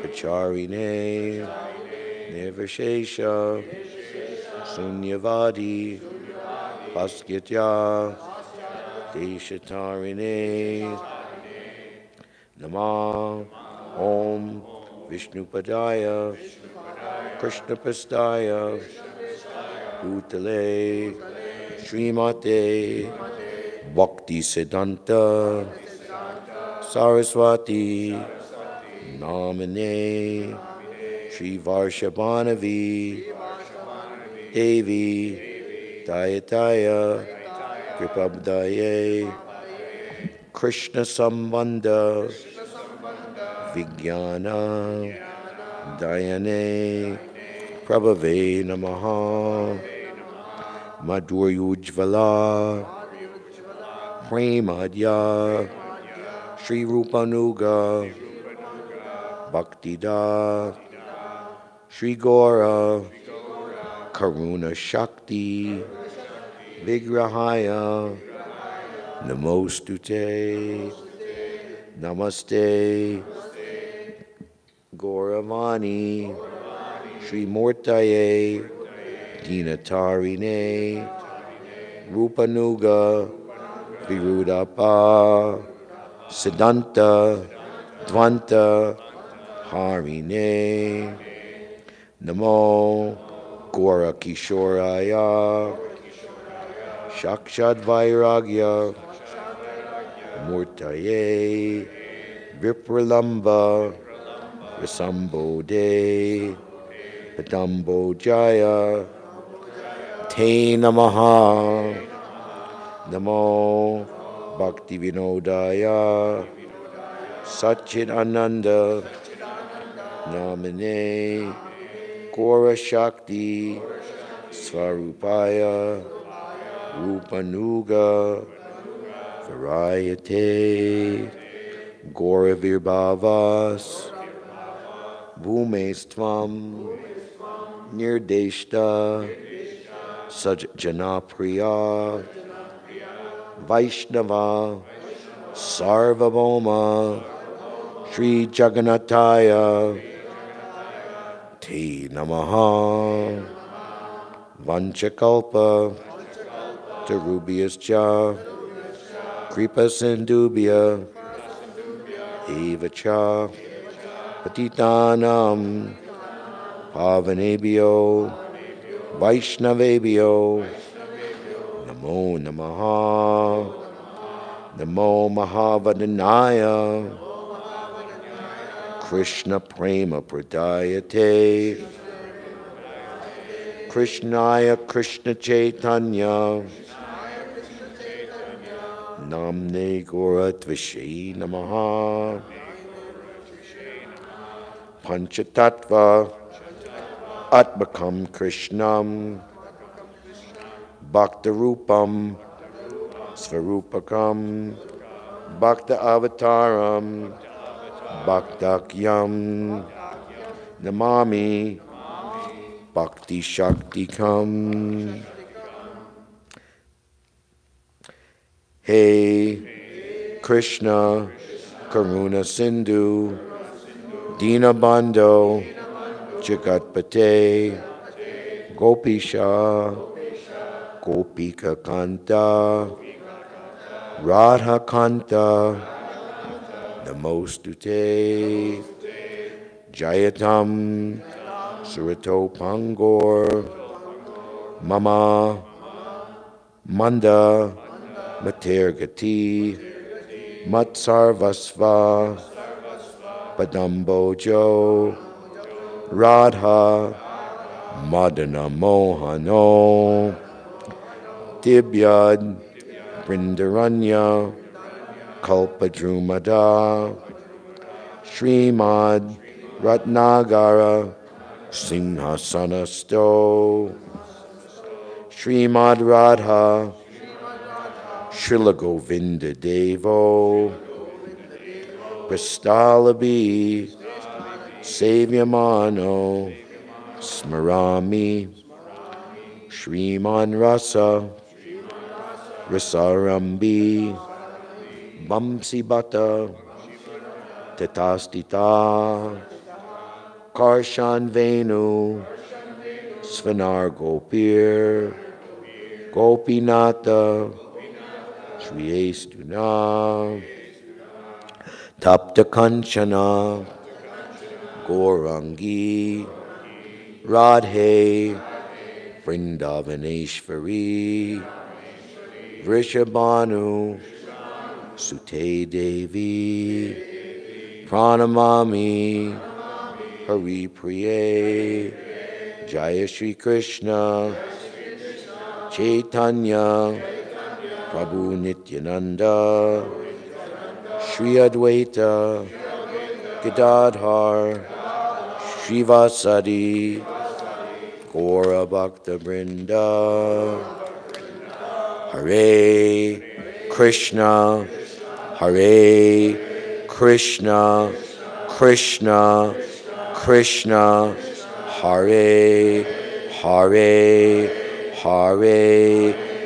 Pacharine Nirvishesha Sunyavadi Paskitya Deshatarine Nama Om Vishnu Padaya Krishna Pastaya Bhutale Srimate Bhakti Siddhanta Saraswati Namane Sri Varshabhanavi Devi Dayataya Kripabdaye Krishna Sambandha Vijnana Dayane Prabhave Namaha Madhuryujvala Premadya Sri Rupanuga Bhaktida Sri Gora Karuna Shakti Vigrahaya Namostute Namaste. Gauravani Sri Mortaye Dinatarine. Rupanuga. Virudapa Siddhanta. Dvanta. Harine. Namo Gora Kishoraya Shakshad Vairagya Murtaye Vipralamba Rasambode Padambo Jaya Te Namaha Namo Bhakti Vinodaya Satchit Ananda Namane Gora Shakti Svarupaya Rupanuga Variete Goravir Bhavas Bhumestvam Nirdeshta Sajjanapriya Vaishnava Sarvabhauma Sri Jagannathaya Te Namaha Vanchakalpa, Terubius cha, Kripa Sindubia, Eva cha, Patitanam, Pavanebhyo, Vaishnavebhyo, Namo Namaha, Namo Mahavadanyaya, Krishna Prema Pradayate, Krishnaya Krishna Chaitanya, Namne Goratvashe Namaha, Panchatattva, Atmakam Krishnam, Bhaktarupam, Svarupakam, Bhakta Avataram, Bhaktakyam, Namami, Bhakti Shakti Kam. Hey, Krishna, Karuna Sindhu, Dina Bando, Jagatpate, Gopisha, Gopika Kanta, Radha Kanta, Namostute, Jayatam, Surato Pangor, Mama, Manda, Matergati, Matsarvasva, Padambojo, Radha, Madana Mohano, Dibyad, Brindaranya, Kalpadrumada, Srimad Ratnagara, Singhasanasto, Srimad Radha, Srila Govinda Devo, Prastalabi, Savyamano, Smarami, Sriman Rasa, Rasarambi, Bamsi Bata, Tatastita, Karshan Venu, Svanar Gopir, Gopinata, Sri Estuna, Tapta Kanchana, Gorangi, Radhe, Vrindavaneshvari, Vrishabhanu, Sute Devi, Pranamami, Hari Priye, Prabhu Nityananda, Shri Advaita, Gadadhar, Srivasadi, Gaura Bhakta Brinda, Hare Krishna, Hare Krishna, Krishna, Krishna, Hare Hare, Hare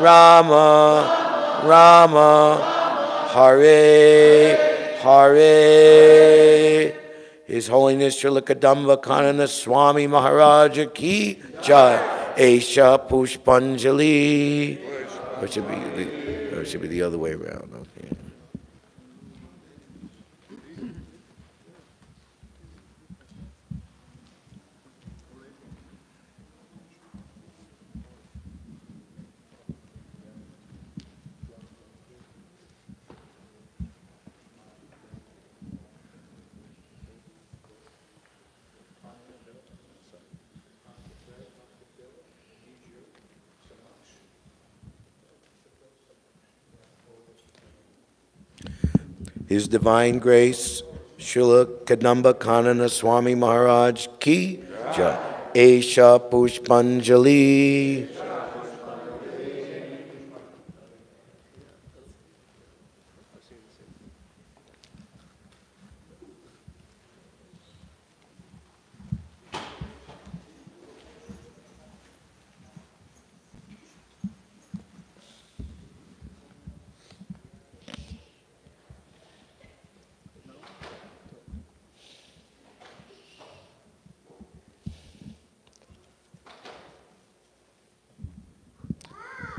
Rama, Rama, Hare Hare. His Holiness Srila Kadamba Kanana Swami Maharaja Ki Jai. Aisha Pushpanjali. Or it should be the, or should be the other way around. His Divine Grace, Srila Kadamba Kanana Swami Maharaj Ki Jai. Esha Pushpanjali.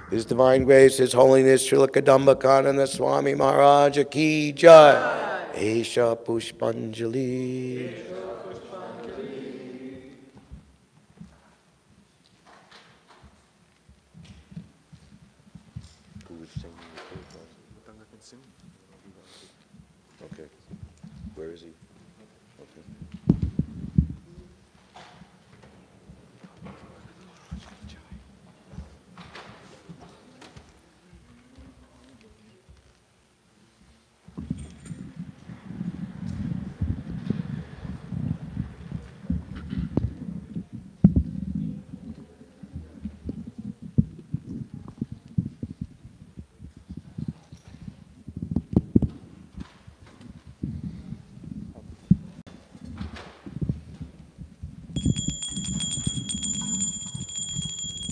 His Divine Grace, His Holiness Srila Kadamba Kanana Swami Maharaj Ki Jai. Esha Pushpanjali. Okay. Where is he? Okay.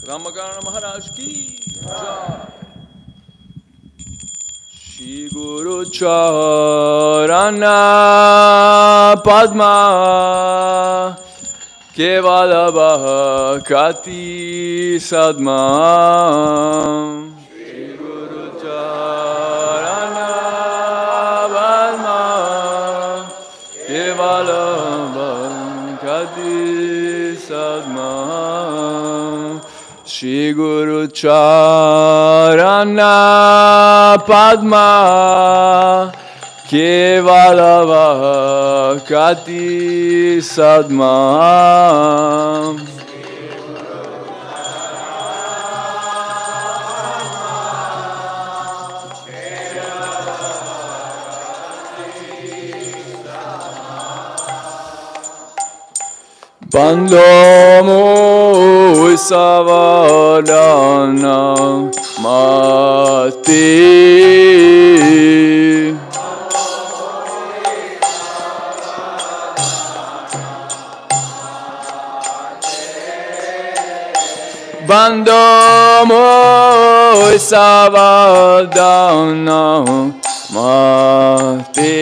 Ramakarna Maharaj ki jai. Shri Guru Charana Padma Kevala Kati Sadma Charana Padma Kevala Kati Sadma Bandomo Savadana Mati. Bandomo Savadana Mati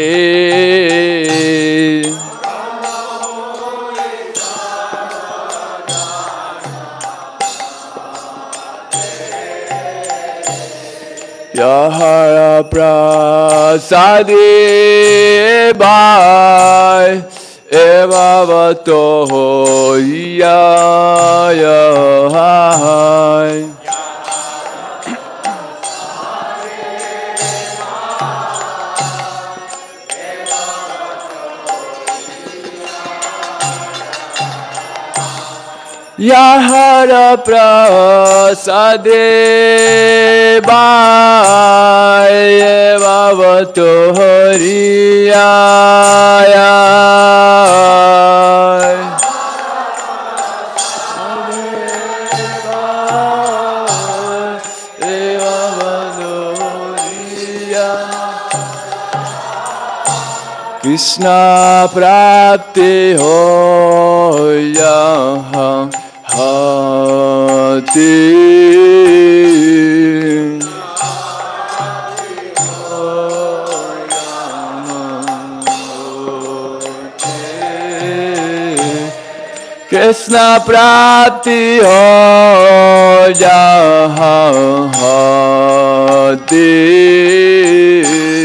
Yahara Prasadi Bhai Evavato Yahai यहर प्रसादे बाय हरिया हरियाय कृष्णा प्राप्ति हो यहाँ। आते। कृष्ण प्राप्ति हो जा दे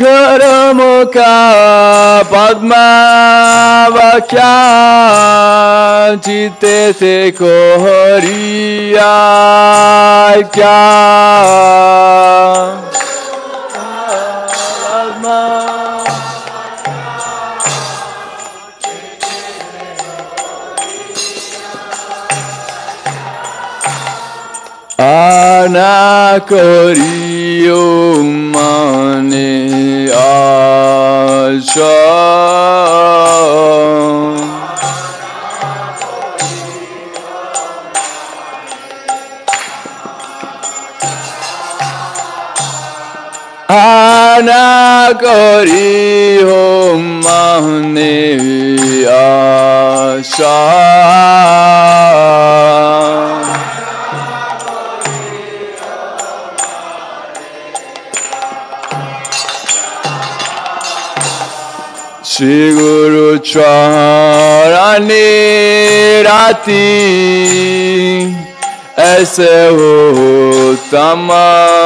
गुरुमुख क्या जीते से कोहरिया क्या? पद्मा আনা করিও মানে আশ। আনা করি হোম মানে আশা। Guru Charani Rati ऐसे हो तमागति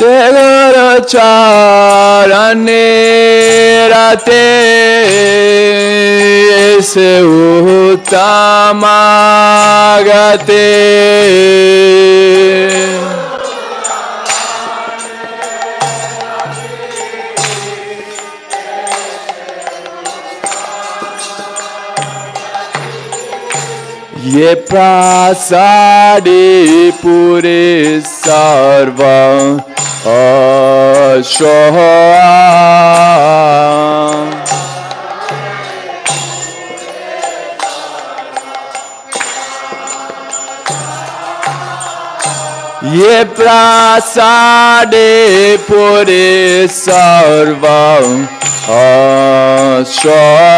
Seguro charane rate se utamagate ये प्रासादे पुरे सर्वा अशोहा ये प्रासादे पुरे सर्वा अशोहा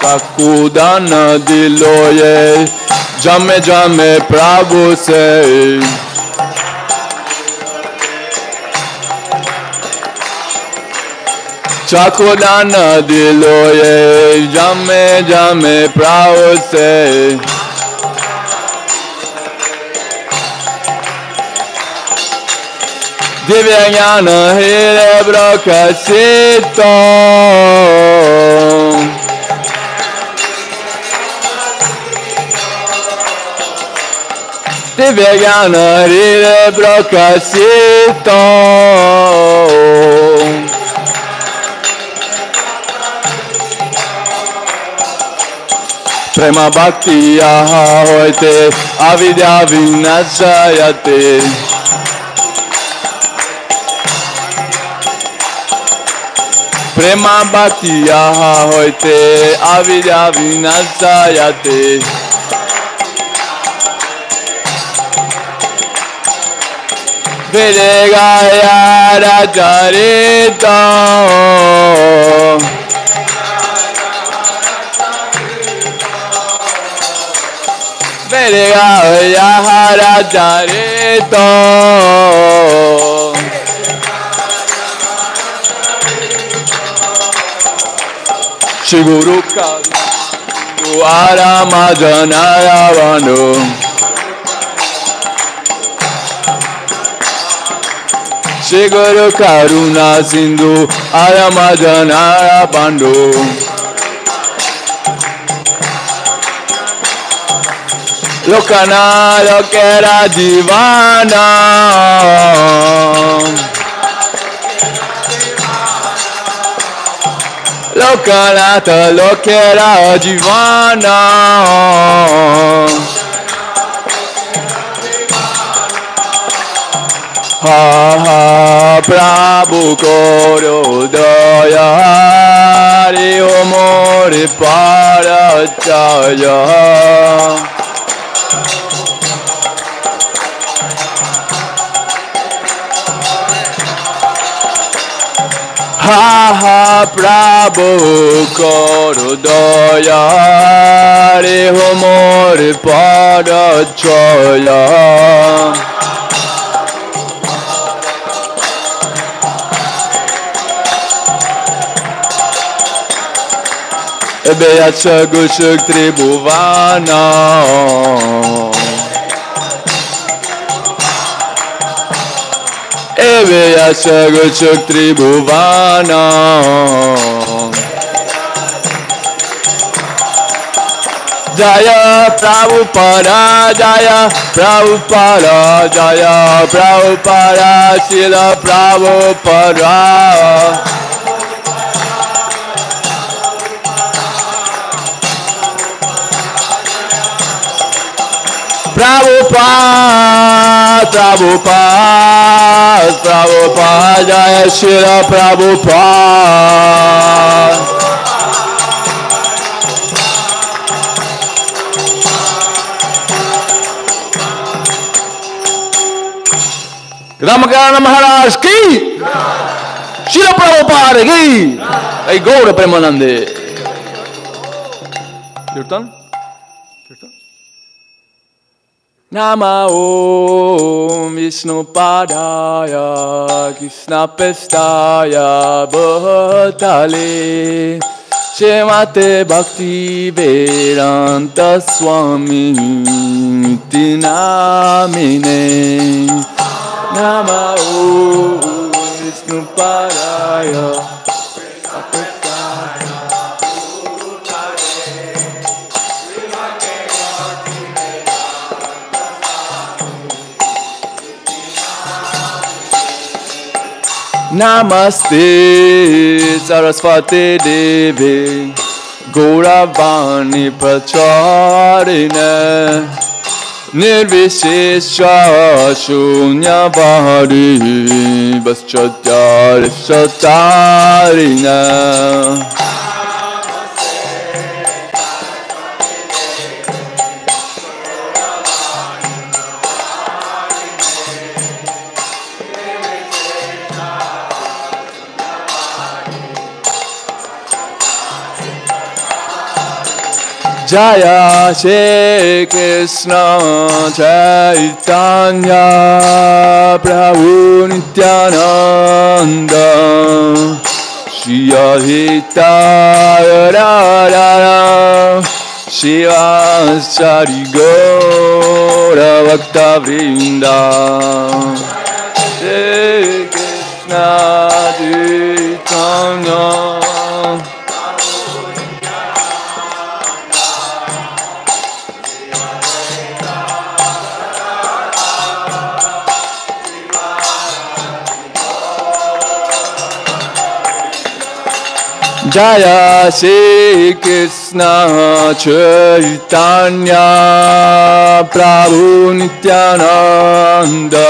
Kakudan diloye Jame jame Prabhu se Chakudan diloye Jame jame Prabhu se Divya Jnana Hire Prakasito Divya Jnana Hire Prakasito Prema Bhakti Yaha Hoite Avidya Vinasayate Prema Bhakti Yaha Hoite Avidya Vinasayate फिर गायार करे तो फिर गायार करे तो श्री गुरु का द्वारा मजनाया बनो Guru Karuna Sindhu Ayamajanaya Pandu. Lokana Lokera Divana. Lokanata Lokera Divana ha prabhu koro daya hari omore parachaya ha ha prabhu koro daya hari omore parachaya Beață gușuc tribuvana Beață gușuc tribuvana Jaya Prabhupada Jaya Prabhupada Jaya Prabhupada Sila Prabhupada. Prabhupada, Prabhupada, Prabhupada, Jaya Shira Prabhupada. Ramakana Maharaj ki Shira Prabhupada ki to Premanande. Your turn? Nama Om Vishnu Padaya Krishna Pestaya Bhatale Shemate Bhakti Vedanta Swami Tinamine Nama Om Vishnu Namaste Saraswati Devi. Gauravani Pracharine. Nirvishesha Shunyavadi Vaschatari Satarine Jaya Shri Krishna Chaitanya Prabhu Nityananda Shri Advaita Radharana Shiva Sari Gaura Bhakta Vrinda Shri Krishna Chaitanya Jaya Shri Krishna Chaitanya Prabhu Nityananda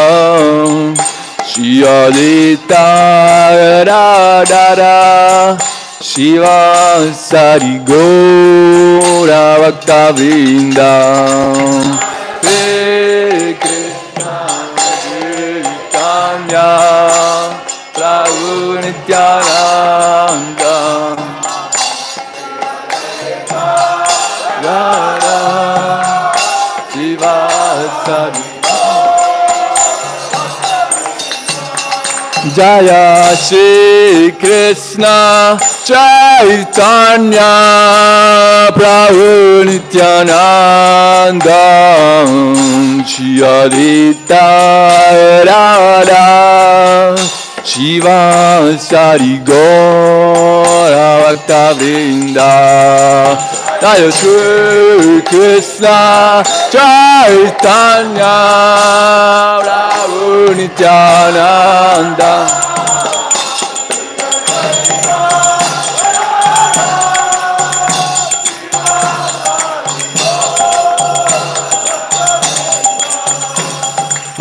Shri Adita Radhara Shiva Sari Gaura Bhakta Vrinda Hare Krishna Chaitanya Jaya Shri Krishna Chaitanya Prabhu Nityananda Shri Adita Radha Shiva Sari Gaura Bhakta Vrinda Jaya Shri Krishna Chaitanya Prabhu Nityananda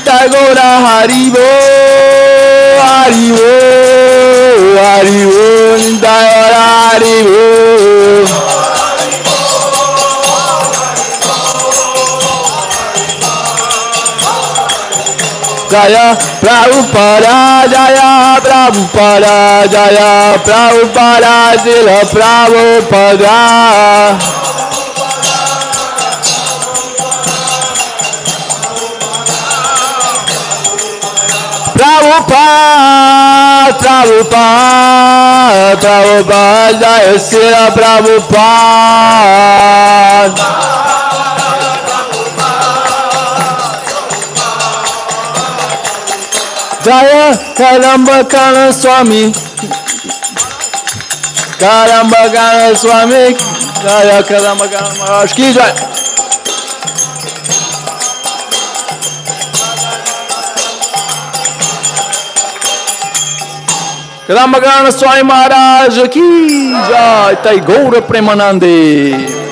Nitagora Haribo, Haribo, Haribo, Nitagora Haribo. Jaya Prabhupada Jaya Prabhupada Jaya Prabhupada Sila Prabhupada Prabhupada Prabhupada Prabhupada Jaya Sila Prabhupada. Jaya Kadamba Kanana Swami Kadamba Kanana Swami Jaya Kadamba Kanana Maharaj Ki Jai Kadambakana Swami Maharaj Ki Jai Tai Gaura Premanande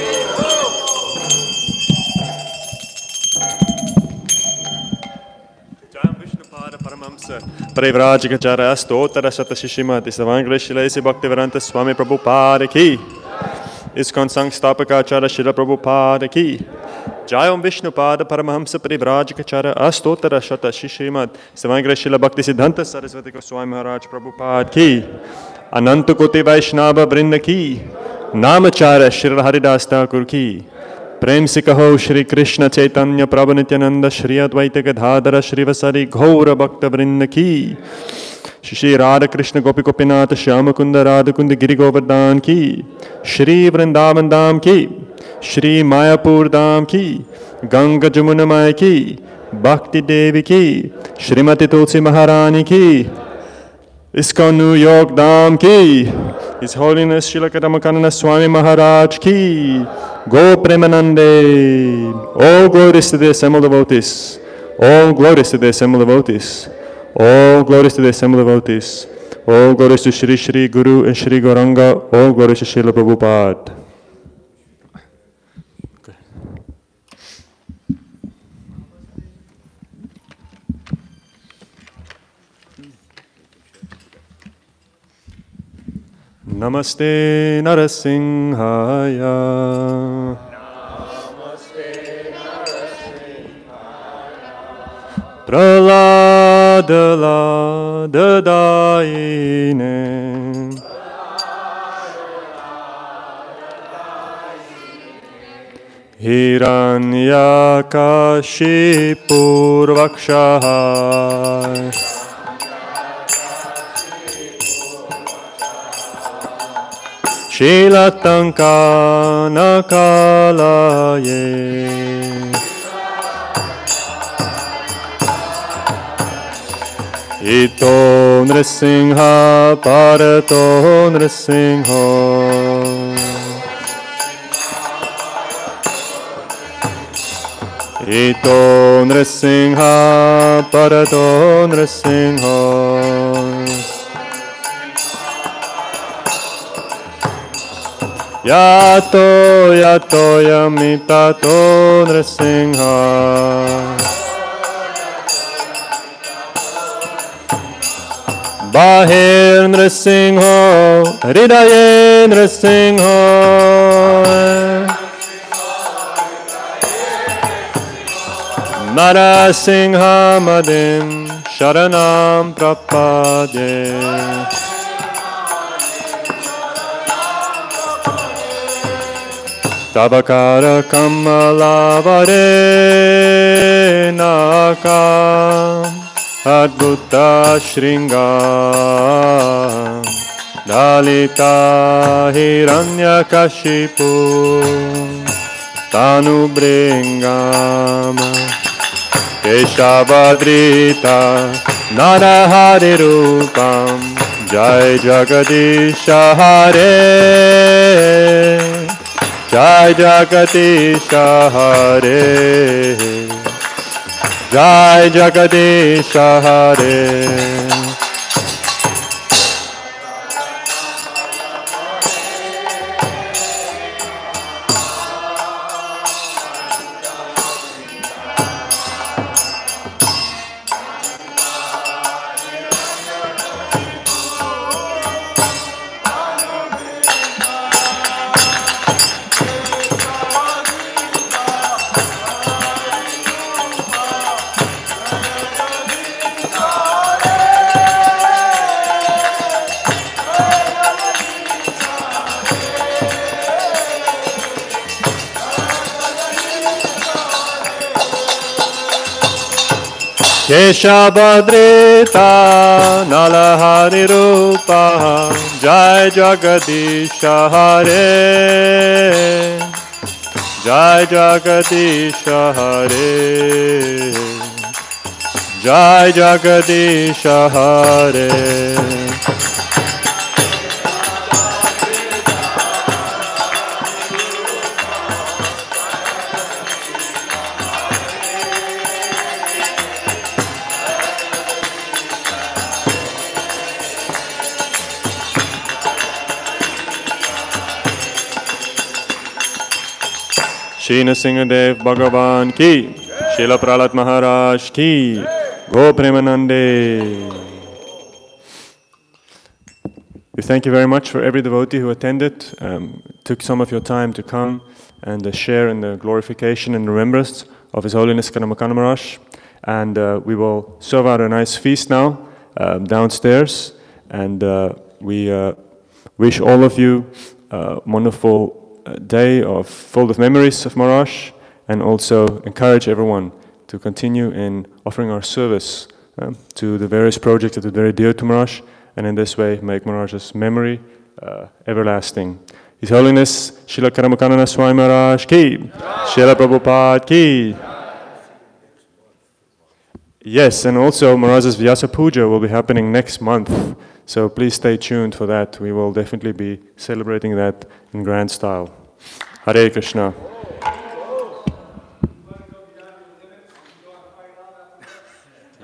परिव्राजकचार्य स्तोत्र शत शिशिमति सवांग्रशिलेसि भक्तिवरंत स्वामी प्रभुपाद की इसकन संस्थापकाचार्य शिल प्रभुपाद की जायम विष्णु पाद परमहंस परिभ्राज कचार अस्तोत्र शत शिशिमद समयग्रशील भक्ति सिद्धांत सरस्वती को स्वामी महाराज प्रभु पाद की अनंत कोटि वैष्णव वृंद की नामचार श्री हरिदास ठाकुर की प्रेम से कहो श्री कृष्ण चैतन्य प्रभु नित्यानंद श्री अद्वैत गधाधर श्री वसरी घोर भक्त वृंद की श्री राधा कृष्ण गोपी गोपीनाथ श्याम कुंद राधकुंद गिरी गोवर्धान की श्री वृंदावन धाम की श्री मायापुर धाम की गंगा जमुना माय की भक्ति देवी की श्रीमती तुलसी महारानी की इसका न्यूयॉर्क धाम की इस होलीनेस शिल कदमकानंद स्वामी महाराज की गो प्रेमानंदे all glories to the assembled devotees all glories to the assembled devotees all glories to the assembled devotees all glories to Shri Shri Guru and Shri Gauranga all glories to Shrila Prabhupada Namaste Narasimhaya. Praladala Dadaine. Hiranyakashipurvakshaha. Shilatanka nakalaye. Ito nrisingha parato nrisingho. Ito nrisingha parato nrisingho. Yato yato yamita yamitato nrisingha. Bahir nrisingho, hridaye nrisingho. Narasingha madim sharanam prapadye. Tabakara kamalavare naka adbhuta shringa dalita hiranya kashipu tanu bringama keshavadrita narahari rupam jai jagadisha hare Jai Jagatisha Hare Jai Jagatisha Hare Keshabhadrita Nalahari Rupa Jai Jagadisha Hare Jai Jagadisha Hare Jai Jagadisha Sheena Singadev Bhagavan ki, Srila Prahlad Maharaj ki, Go Premanande. We thank you very much for every devotee who attended, um, took some of your time to come and uh, share in the glorification and remembrance of His Holiness Kadamba Kanana Maharaj. And uh, we will serve out a nice feast now um, downstairs. And uh, we uh, wish all of you a wonderful uh, day of full of memories of Maharaj and also encourage everyone to continue in offering our service um, to the various projects that are very dear to Maharaj and in this way make Maharaj's memory uh, everlasting. His Holiness Srila Kadamba Kanana Swami Maharaj ki, Srila Prabhupada ki. Yes, and also Maharaj's Vyasa Puja will be happening next month. So please stay tuned for that. We will definitely be celebrating that in grand style. Hare Krishna.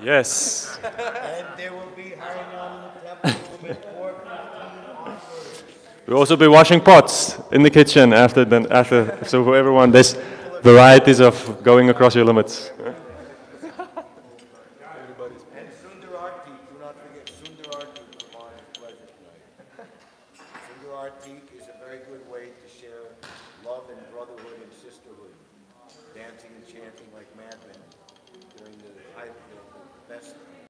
Yes. We'll also be washing pots in the kitchen after, the, after so for everyone, there's varieties of going across your limits.